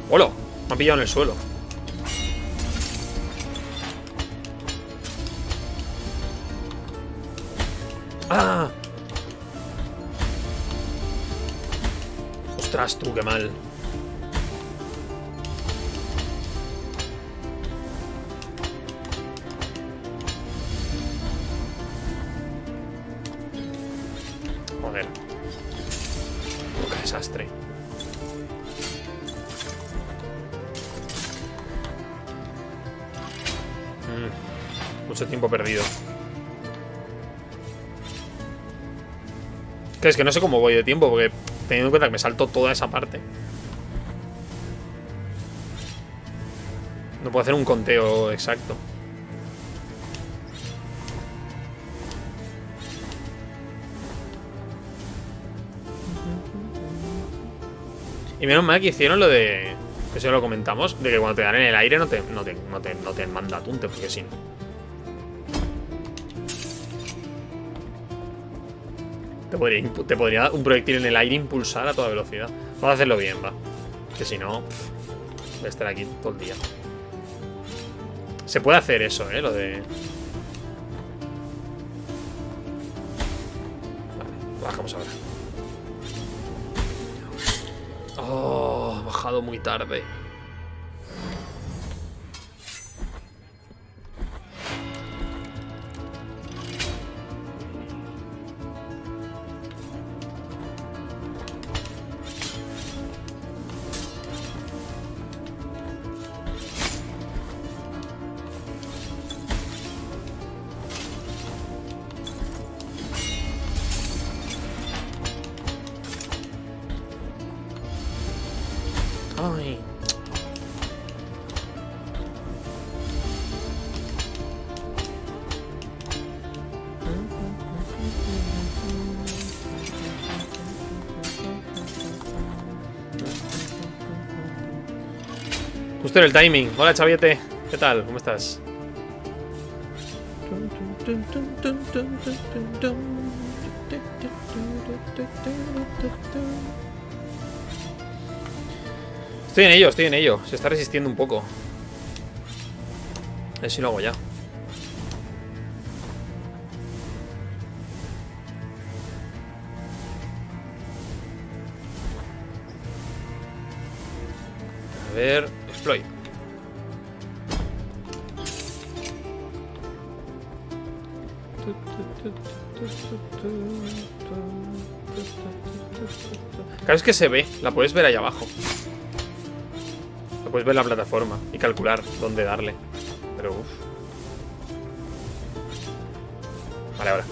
¡Hola! Me ha pillado en el suelo. ¡Ah! Ostras, tú, qué mal. Es que no sé cómo voy de tiempo, porque teniendo en cuenta que me salto toda esa parte. No puedo hacer un conteo exacto. Y menos mal que hicieron lo de. Eso ya lo comentamos. De que cuando te dan en el aire no te, no te, no te, no te manda tunte, porque si no. Te podría un proyectil en el aire impulsar a toda velocidad. Vamos a hacerlo bien, va. Que si no, pff, voy a estar aquí todo el día. Se puede hacer eso, ¿eh? Lo de... Vale, bajamos ahora. Oh, bajado muy tarde. Justo en el timing. Hola, Chaviete. ¿Qué tal? ¿Cómo estás? Estoy en ello, estoy en ello. Se está resistiendo un poco. A ver si lo hago ya. Es que se ve, la puedes ver ahí abajo. La puedes ver la plataforma y calcular dónde darle. Pero uff. Vale, ahora.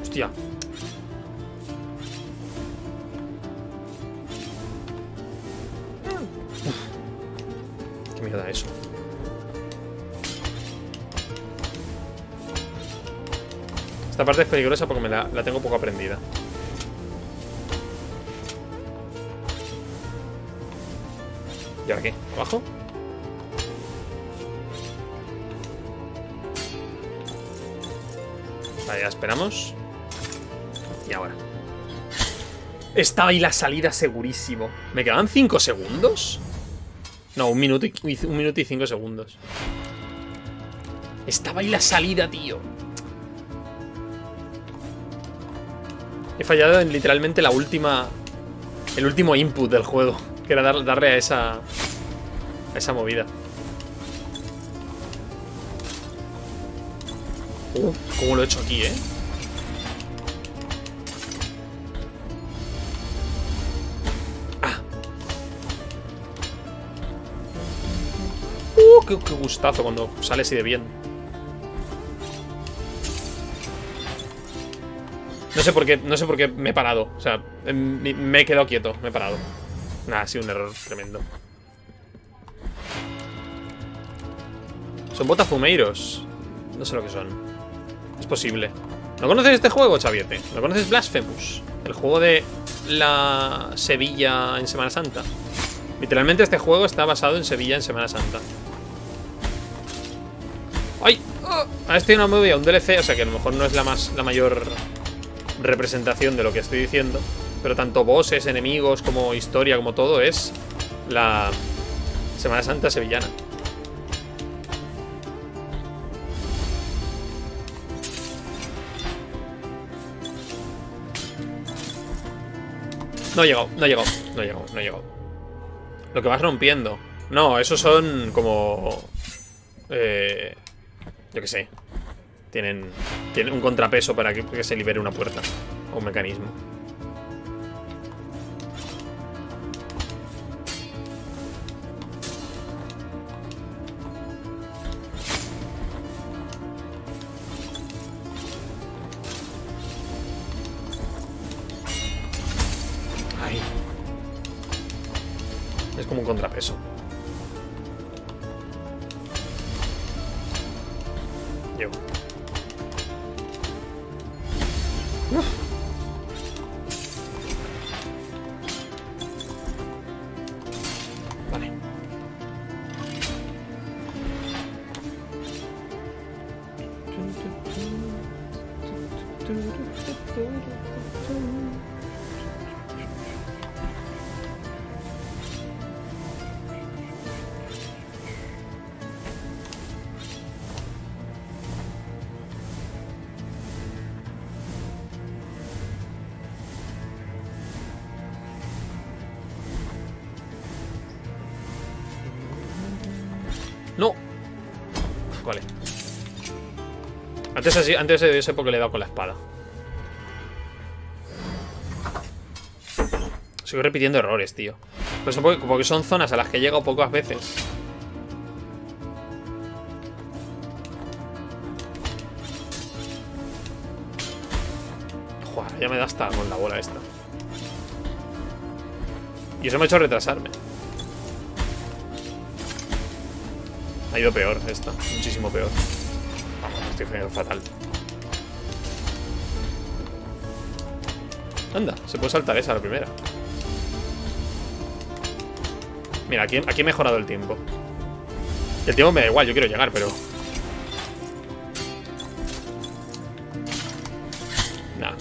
Hostia. Uf. Qué mierda eso. Esta parte es peligrosa porque me la, tengo poco aprendida. ¿Y ahora qué? ¿Abajo? Vale, ya esperamos. Y ahora. Estaba ahí la salida segurísimo. ¿Me quedaban 5 segundos? No, un minuto, y, un minuto y 5 segundos. Estaba ahí la salida, tío. Fallado en literalmente la última... El último input del juego. Que era dar- darle a esa... A esa movida. Uh, cómo lo he hecho aquí, ¿eh? Ah. qué, qué gustazo cuando sale así de bien. No sé por qué, no sé por qué me he parado. O sea, em, me he quedado quieto, me he parado. Nada, ha sido un error tremendo. Son botafumeiros. No sé lo que son. Es posible. ¿No conoces este juego, Chaviete? ¿No conoces Blasphemous? El juego de la Sevilla en Semana Santa. Literalmente este juego está basado en Sevilla en Semana Santa. ¡Ay! ¡Oh! Ah, estoy en una movie, un DLC, o sea que a lo mejor no es la más la mayor representación de lo que estoy diciendo. Pero tanto bosses, enemigos, como historia, como todo, es la Semana Santa sevillana. No he llegado, no he llegado, no he llegado, no he llegado. Lo que vas rompiendo. No, esos son como... Eh, yo qué sé. Tienen, tienen un contrapeso para que, que se libere una puerta. O un mecanismo. Antes de ese porque le he dado con la espada. Sigo repitiendo errores, tío. Pues porque, porque son zonas a las que he llegado pocas veces. Joder, ya me da hasta con la bola esta. Y eso me ha hecho retrasarme. Ha ido peor esta, muchísimo peor. Estoy haciendo fatal. Anda, se puede saltar esa la primera. Mira, aquí, aquí he mejorado el tiempo. El tiempo me da igual, yo quiero llegar, pero... Nah,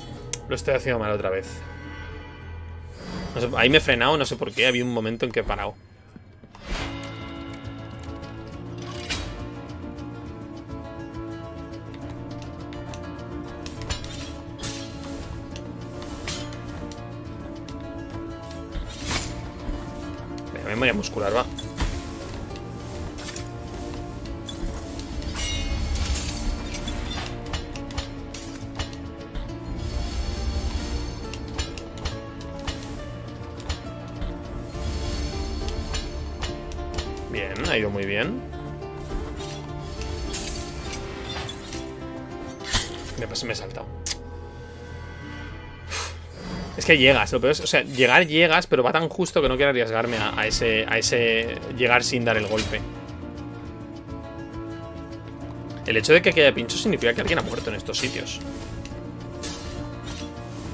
lo estoy haciendo mal otra vez. Ahí me he frenado, no sé por qué, había un momento en que he parado. Muscular. Que llegas, lo peor o sea, llegar llegas, pero va tan justo que no quiero arriesgarme a, ese, a ese llegar sin dar el golpe. El hecho de que haya pincho significa que alguien ha muerto en estos sitios.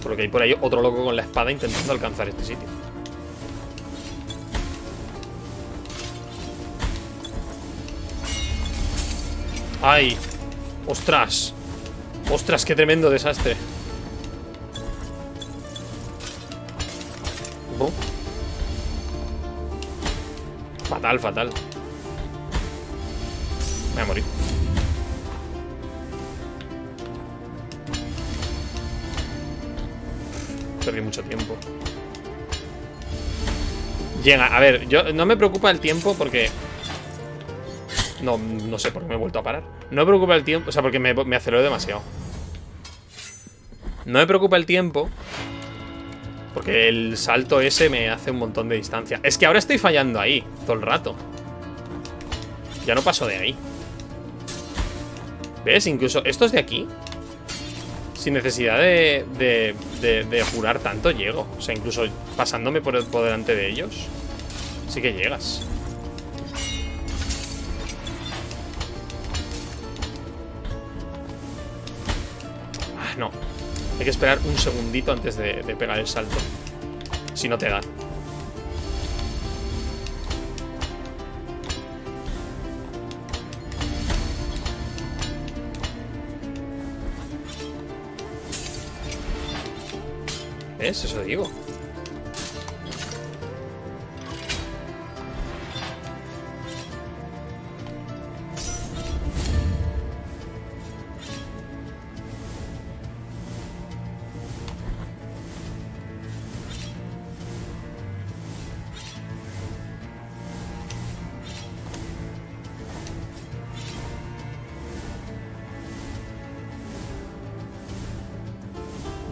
Por lo que hay por ahí otro loco con la espada intentando alcanzar este sitio. ¡Ay! ¡Ostras! ¡Ostras, qué tremendo desastre! Fatal, fatal. Me voy a morir. Perdí mucho tiempo. Llega, a ver, yo no me preocupa el tiempo porque no, no sé por qué me he vuelto a parar. No me preocupa el tiempo, o sea, porque me, me acelero demasiado. No me preocupa el tiempo. Porque el salto ese me hace un montón de distancia. Es que ahora estoy fallando ahí, todo el rato. Ya no paso de ahí. ¿Ves? Incluso estos de aquí sin necesidad de, de, de, de tanto llego. O sea, incluso pasándome por, por delante de ellos. Sí que llegas. Ah, no. Hay que esperar un segundito antes de, pegar el salto. Si no te dan. ¿Ves? Eso digo.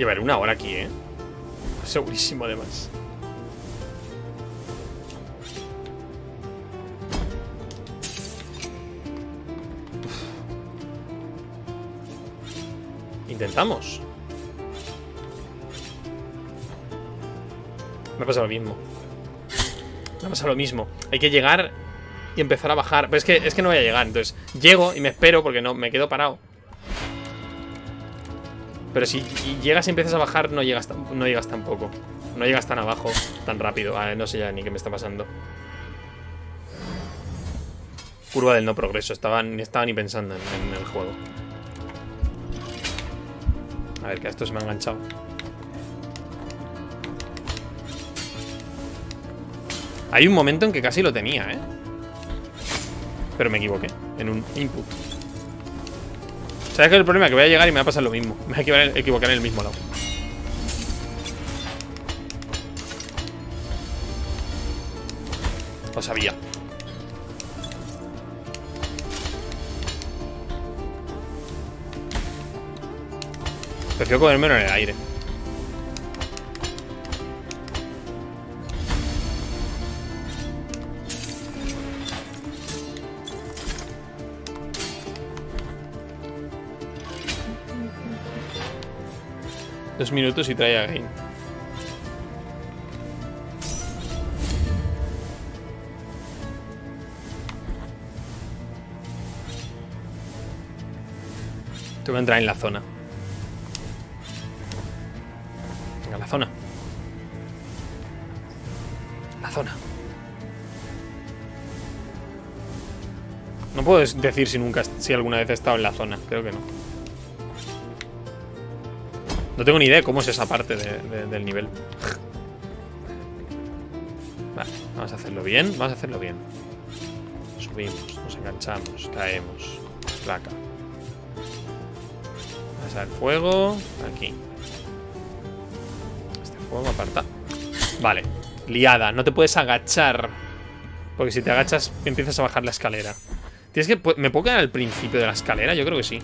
Llevaré una hora aquí, ¿eh? Segurísimo, además. Intentamos. Me ha pasado lo mismo. Me ha pasado lo mismo. Hay que llegar y empezar a bajar. Pero es que, es que no voy a llegar. Entonces, llego y me espero porque no me quedo parado. Pero si llegas y empiezas a bajar, no llegas, no llegas tampoco. No llegas tan abajo, tan rápido. Ah, no sé ya ni qué me está pasando. Curva del no progreso. Estaba, ni estaba ni pensando en, en el juego. A ver, que a esto se me ha enganchado. Hay un momento en que casi lo tenía, ¿eh? Pero me equivoqué. En un input. ¿Sabes qué el problema? Que voy a llegar y me va a pasar lo mismo. Me voy a equivocar en el mismo lado. Lo sabía. Prefiero comérmelo en el aire. Dos minutos y trae a Gain. Tengo que entrar en la zona. Venga, la zona. La zona. No puedo decir si nunca, si alguna vez he estado en la zona. Creo que no. No tengo ni idea de cómo es esa parte de, de, del nivel. Vale, vamos a hacerlo bien. Vamos a hacerlo bien. Subimos, nos enganchamos, caemos. Placa. Vamos a ver fuego. Aquí. Este fuego aparta. Vale. Liada. No te puedes agachar. Porque si te agachas empiezas a bajar la escalera. Tienes que... ¿Me puedo quedar al principio de la escalera? Yo creo que sí.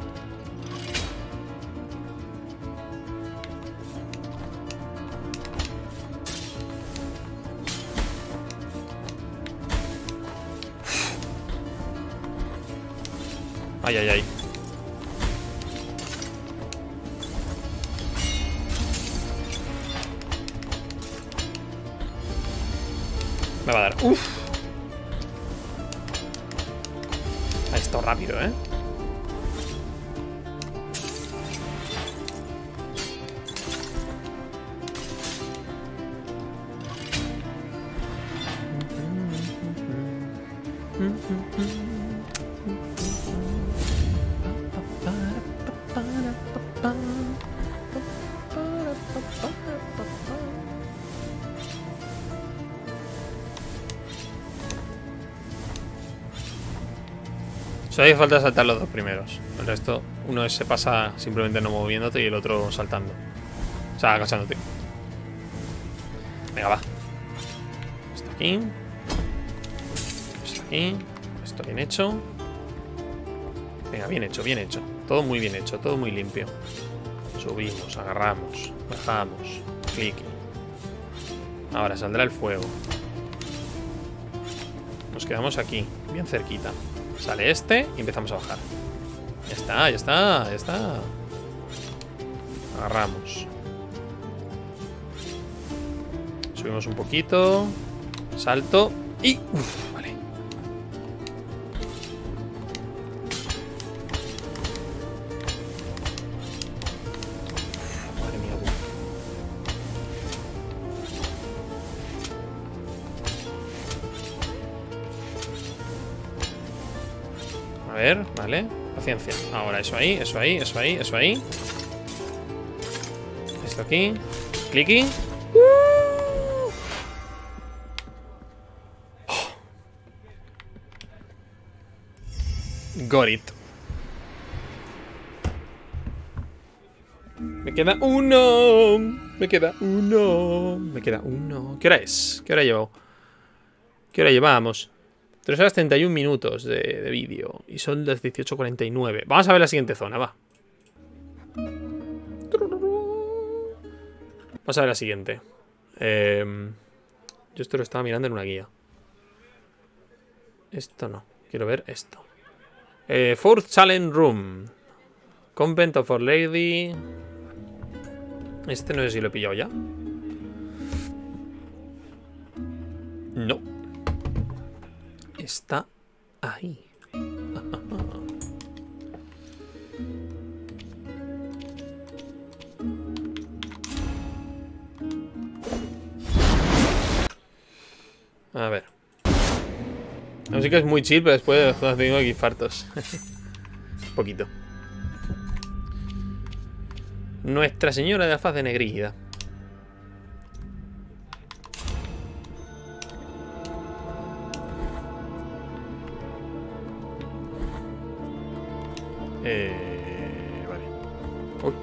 Hace falta saltar los dos primeros. El resto, uno se pasa simplemente no moviéndote y el otro saltando. O sea, agachándote. Venga, va. Esto aquí. Esto aquí. Esto bien hecho. Venga, bien hecho, bien hecho. Todo muy bien hecho, todo muy limpio. Subimos, agarramos, bajamos, clic. Ahora saldrá el fuego. Nos quedamos aquí, bien cerquita. Sale este y empezamos a bajar. Ya está, ya está, ya está. Agarramos. Subimos un poquito. Salto. Y... uf, Paciencia. Ahora, eso ahí, eso ahí, eso ahí, eso ahí. Esto aquí. Clicky. Got it. Me queda uno. Me queda uno. Me queda uno. ¿Qué hora es? ¿Qué hora llevo? ¿Qué hora llevamos? 3 horas 31 minutos de, de vídeo. Y son las 18.49. Vamos a ver la siguiente zona, va. Vamos a ver la siguiente. Em, yo esto lo estaba mirando en una guía. Esto no. Quiero ver esto. Eh, Fourth Challenge Room. Convent of Our Lady. Este no sé si lo he pillado ya. No. Está ahí. A ver. La música es muy chill, pero después tengo aquí infartos. Un poquito. Nuestra Señora de la Faz de Negrida. Eh, vale. Uy.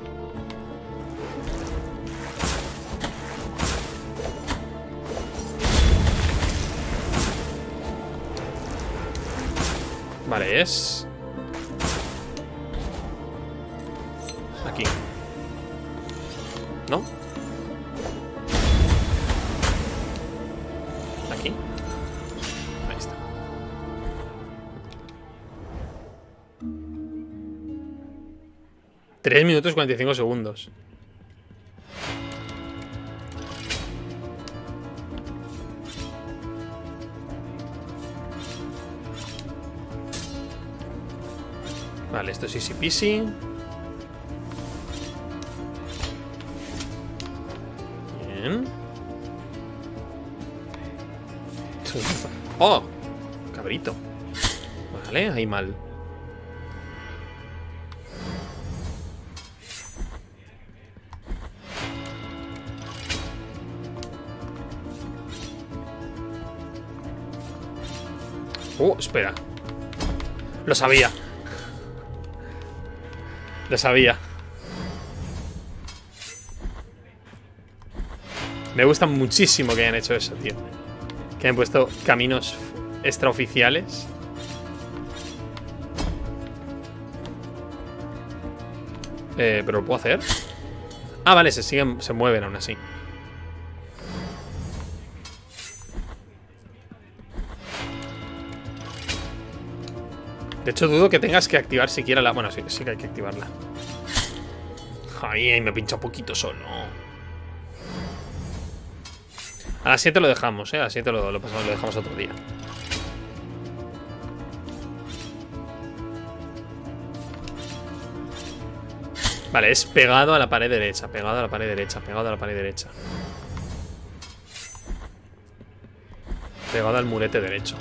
Vale, es... 3 minutos y 45 segundos. Vale, esto es easy ¡Oh! Cabrito. Vale, ahí mal. Oh, espera. Lo sabía. Lo sabía. Me gusta muchísimo que hayan hecho eso, tío. Que hayan puesto caminos extraoficiales. Eh, pero lo puedo hacer. Ah, vale, se siguen, se mueven aún así. De hecho, dudo que tengas que activar siquiera la... Bueno, sí, sí que hay que activarla. Ay, me pincha poquito solo. A las 7 lo dejamos, ¿eh? A las 7 lo, lo, lo dejamos otro día. Vale, es pegado a la pared derecha, pegado a la pared derecha, pegado a la pared derecha. Pegado al murete derecho.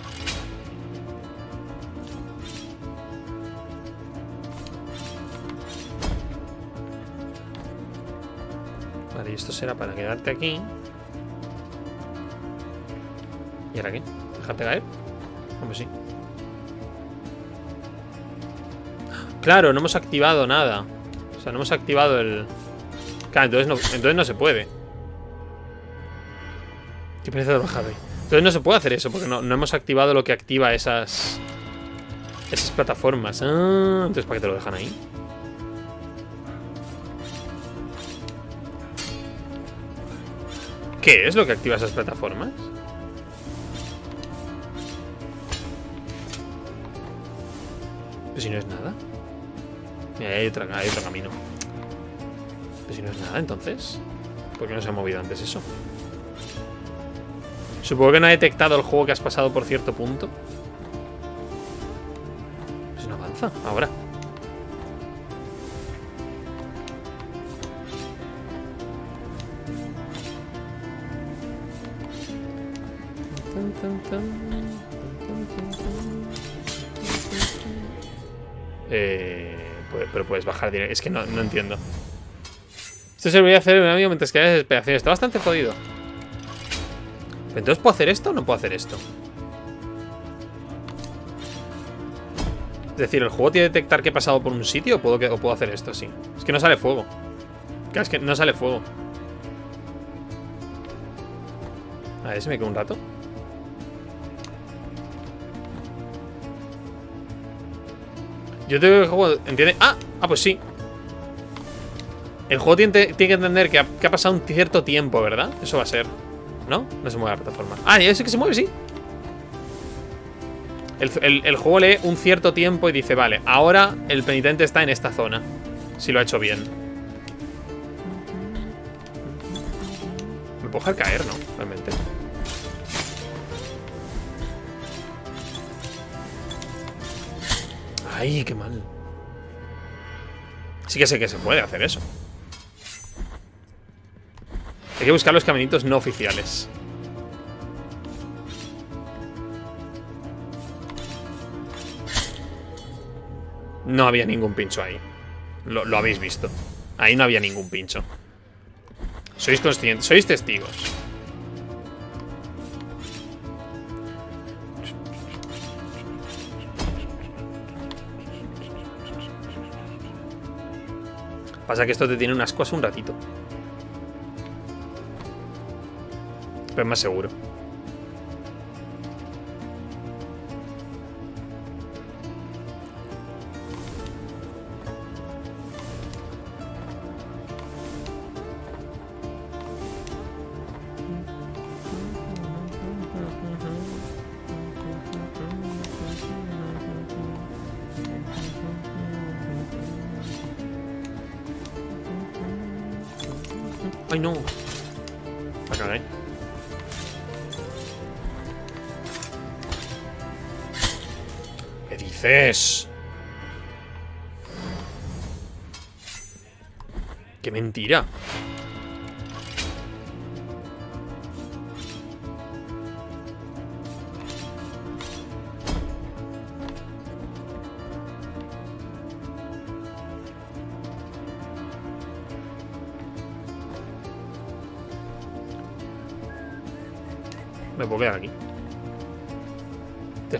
Será para quedarte aquí. ¿Y ahora qué? ¿Dejarte caer? Hombre, sí. Claro, no hemos activado nada. O sea, no hemos activado el... Claro, entonces no, entonces no se puede. Qué pereza de bajar ahí. Entonces no se puede hacer eso, porque no, no hemos activado lo que activa esas... Esas plataformas. Ah, entonces ¿para qué te lo dejan ahí? ¿Qué es lo que activa esas plataformas? Pero si no es nada. Mira, hay, otro, hay otro camino. Pero si no es nada, entonces. ¿Por qué no se ha movido antes eso? Supongo que no ha detectado el juego que has pasado por cierto punto. Pues no avanza, ahora. Eh, pero puedes bajar directo. Es que no, no entiendo. Esto se lo voy a hacer un amigo mientras que haya desesperación. Está bastante jodido. ¿Pero entonces puedo hacer esto o no puedo hacer esto? Es decir, ¿el juego tiene que detectar que he pasado por un sitio o puedo, o puedo hacer esto así? Es que no sale fuego. Es que no sale fuego. A ver si me quedo un rato. Yo tengo que el juego entiende. ¡Ah! Ah, pues sí. El juego tiene, tiene que entender que ha, que ha pasado un cierto tiempo, ¿verdad? Eso va a ser. ¿No? No se mueve la plataforma. Ah, ya sé que se mueve, sí. El, el- el juego lee un cierto tiempo y dice, vale, ahora el penitente está en esta zona. Si lo ha hecho bien. Me puedo dejar caer, ¿no? Realmente. Ay, qué mal. Sí que sé que se puede hacer eso. Hay que buscar los caminitos no oficiales. No había ningún pincho ahí. Lo, lo habéis visto. Ahí no había ningún pincho. Sois conscientes, sois testigos. Pasa que esto te tiene unas cosas un ratito. Pero es más seguro.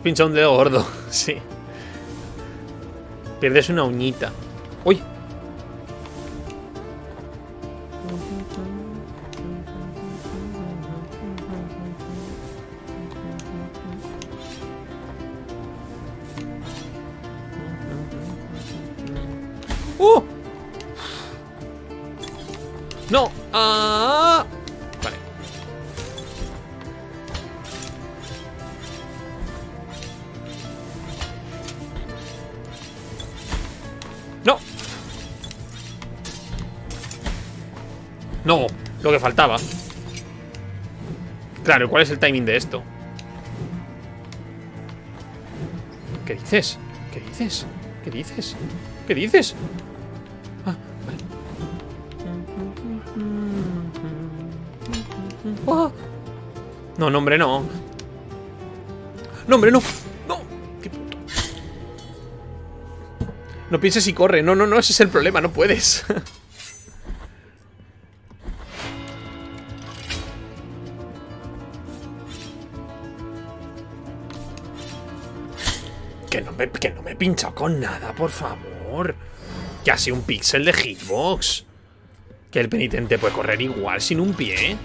Pinchado un dedo gordo, sí. Pierdes una uñita. Faltaba. Claro, ¿cuál es el timing de esto? ¿Qué dices? ¿Qué dices? ¿Qué dices? ¿Qué dices? Ah, vale. Ah. No, no, hombre, no. No, hombre, no. No. No pienses y corre. No, no, no, ese es el problema. No puedes. pinchado con nada, por favor. Que ha sido un píxel de hitbox. Que el penitente puede correr igual sin un pie.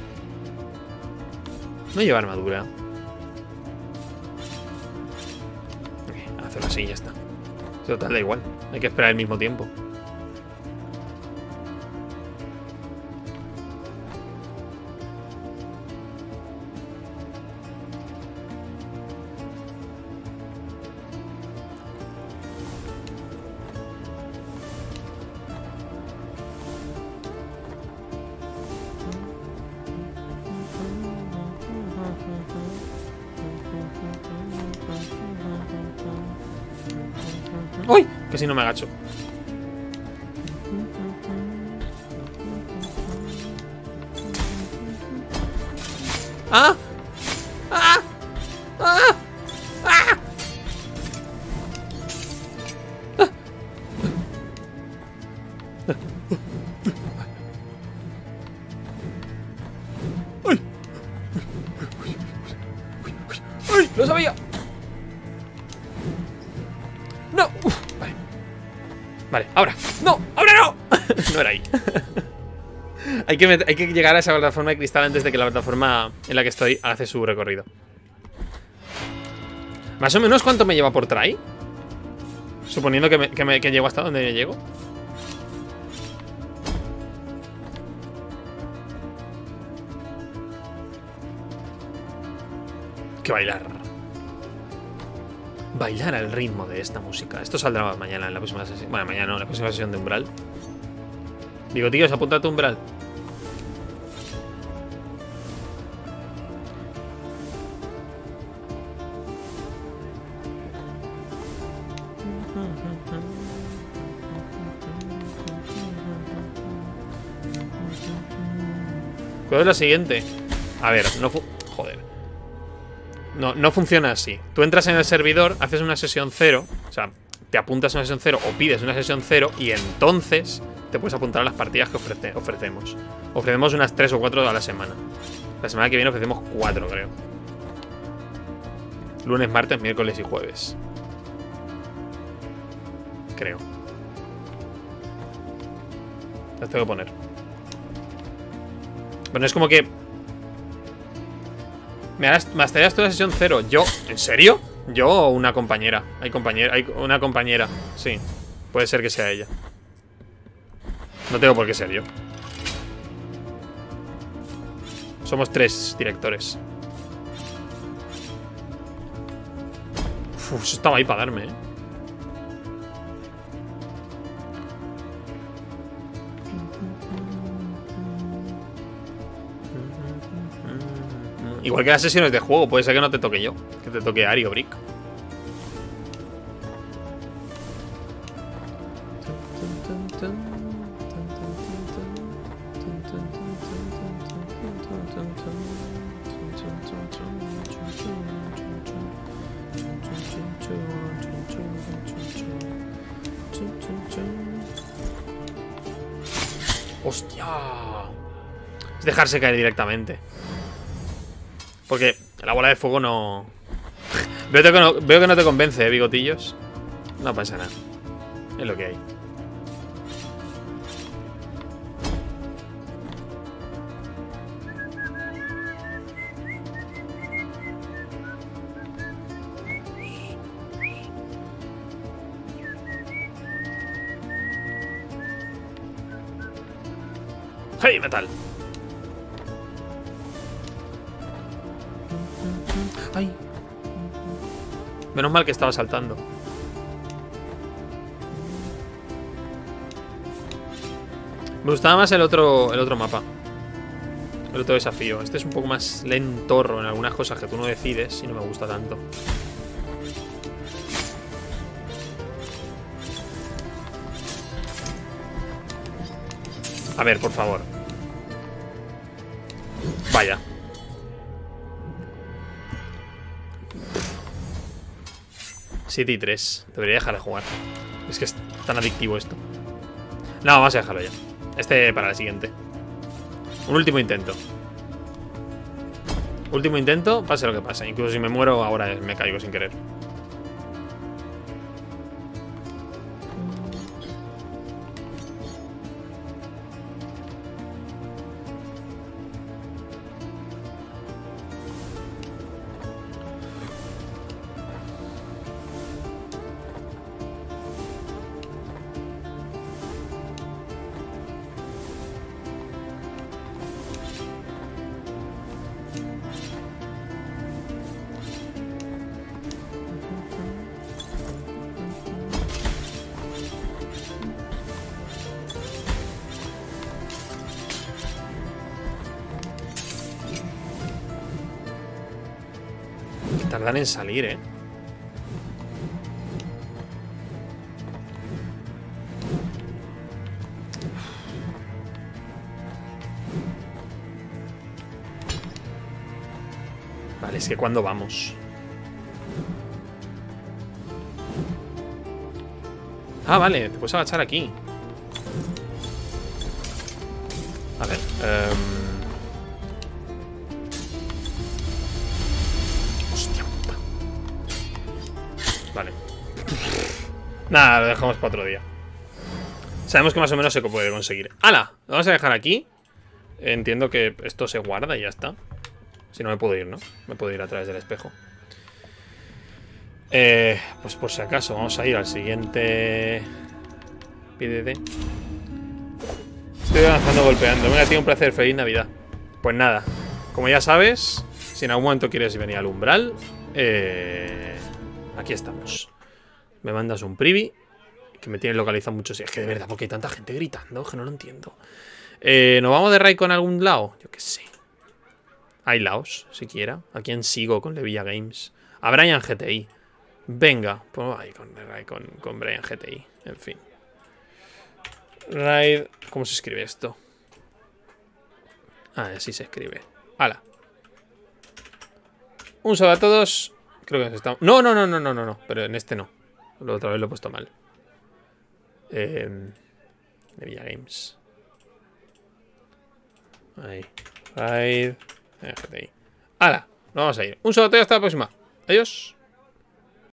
No lleva armadura. Hacerlo así y ya está. Total, da igual. Hay que esperar el mismo tiempo. Si no me agacho. Hay que llegar a esa plataforma de cristal antes de que la plataforma en la que estoy hace su recorrido. Más o menos, ¿cuánto me lleva por try? Suponiendo que, que, llego hasta donde llego. Que bailar. Bailar al ritmo de esta música. Esto saldrá mañana en la próxima sesión. Bueno, mañana no, en la próxima sesión de Umbral. Digo, tíos, apunta tu Umbral. ¿Cuál es la siguiente? A ver, no Joder. No, no funciona así. Tú entras en el servidor, haces una sesión cero, o sea, te apuntas a una sesión cero o pides una sesión cero y entonces te puedes apuntar a las partidas que ofrece- ofrecemos. Ofrecemos unas 3 o 4 a la semana. La semana que viene ofrecemos 4, creo. Lunes, martes, miércoles y jueves. Creo. Las tengo que poner. Bueno, es como que. Me harás, me estarías toda la sesión cero. Yo, ¿en serio? Yo o una compañera. Hay compañera, hay una compañera. Sí. Puede ser que sea ella. No tengo por qué ser yo. Somos tres directores. Uf, eso estaba ahí para darme, eh. Igual que las sesiones de juego, puede ser que no te toque yo. Que te toque Ari o Brick. ¡Hostia! Es dejarse caer directamente. Porque la bola de fuego no... veo, que no te convence, ¿eh, bigotillos? No pasa nada. Es lo que hay. ¡Hey, metal! Menos mal que estaba saltando. Me gustaba más el otro, el otro mapa. El otro desafío. Este es un poco más lentorro en algunas cosas que tú no decides y no me gusta tanto. A ver, por favor. Vaya. Siete y 3. Debería dejar de jugar. Es que es tan adictivo esto. No, vamos a dejarlo ya. Este para el siguiente. Un último intento. Último intento, pase lo que pase. Incluso si me muero, ahora me caigo sin querer. en salir, ¿eh? Vale, es que cuando vamos. Ah, vale, te puedes agachar aquí. Dejamos para otro día. Sabemos que más o menos se puede conseguir. ¡Hala! Lo vamos a dejar aquí. Entiendo que esto se guarda y ya está. Si no me puedo ir, ¿no? Me puedo ir a través del espejo. Eh, pues por si acaso, vamos a ir al siguiente. PDD. Estoy avanzando golpeando. Venga, tío, un placer. Feliz Navidad. Pues nada, como ya sabes, si en algún momento quieres venir al umbral, eh, aquí estamos. Me mandas un privi que me tiene localizado mucho. Es que de verdad, porque hay tanta gente gritando, que no lo entiendo. Eh, ¿Nos vamos de raid con algún lado? Yo qué sé. Hay laos, siquiera. ¿A quién sigo con Levilla Games? A Brian GTI. Venga, pues ahí con, con, con Brian GTI. En fin. Raid. ¿Cómo se escribe esto? Ah, así se escribe. ¡Hala! Un saludo a todos. Creo que nos estamos. No, no, no, no, no, no, no. Pero en este no. Otra vez lo he puesto mal. Eh, de Villa Games. Ahí. Raid. GTI. ¡Hala! Nos vamos a ir. Un todos. Hasta la próxima. Adiós.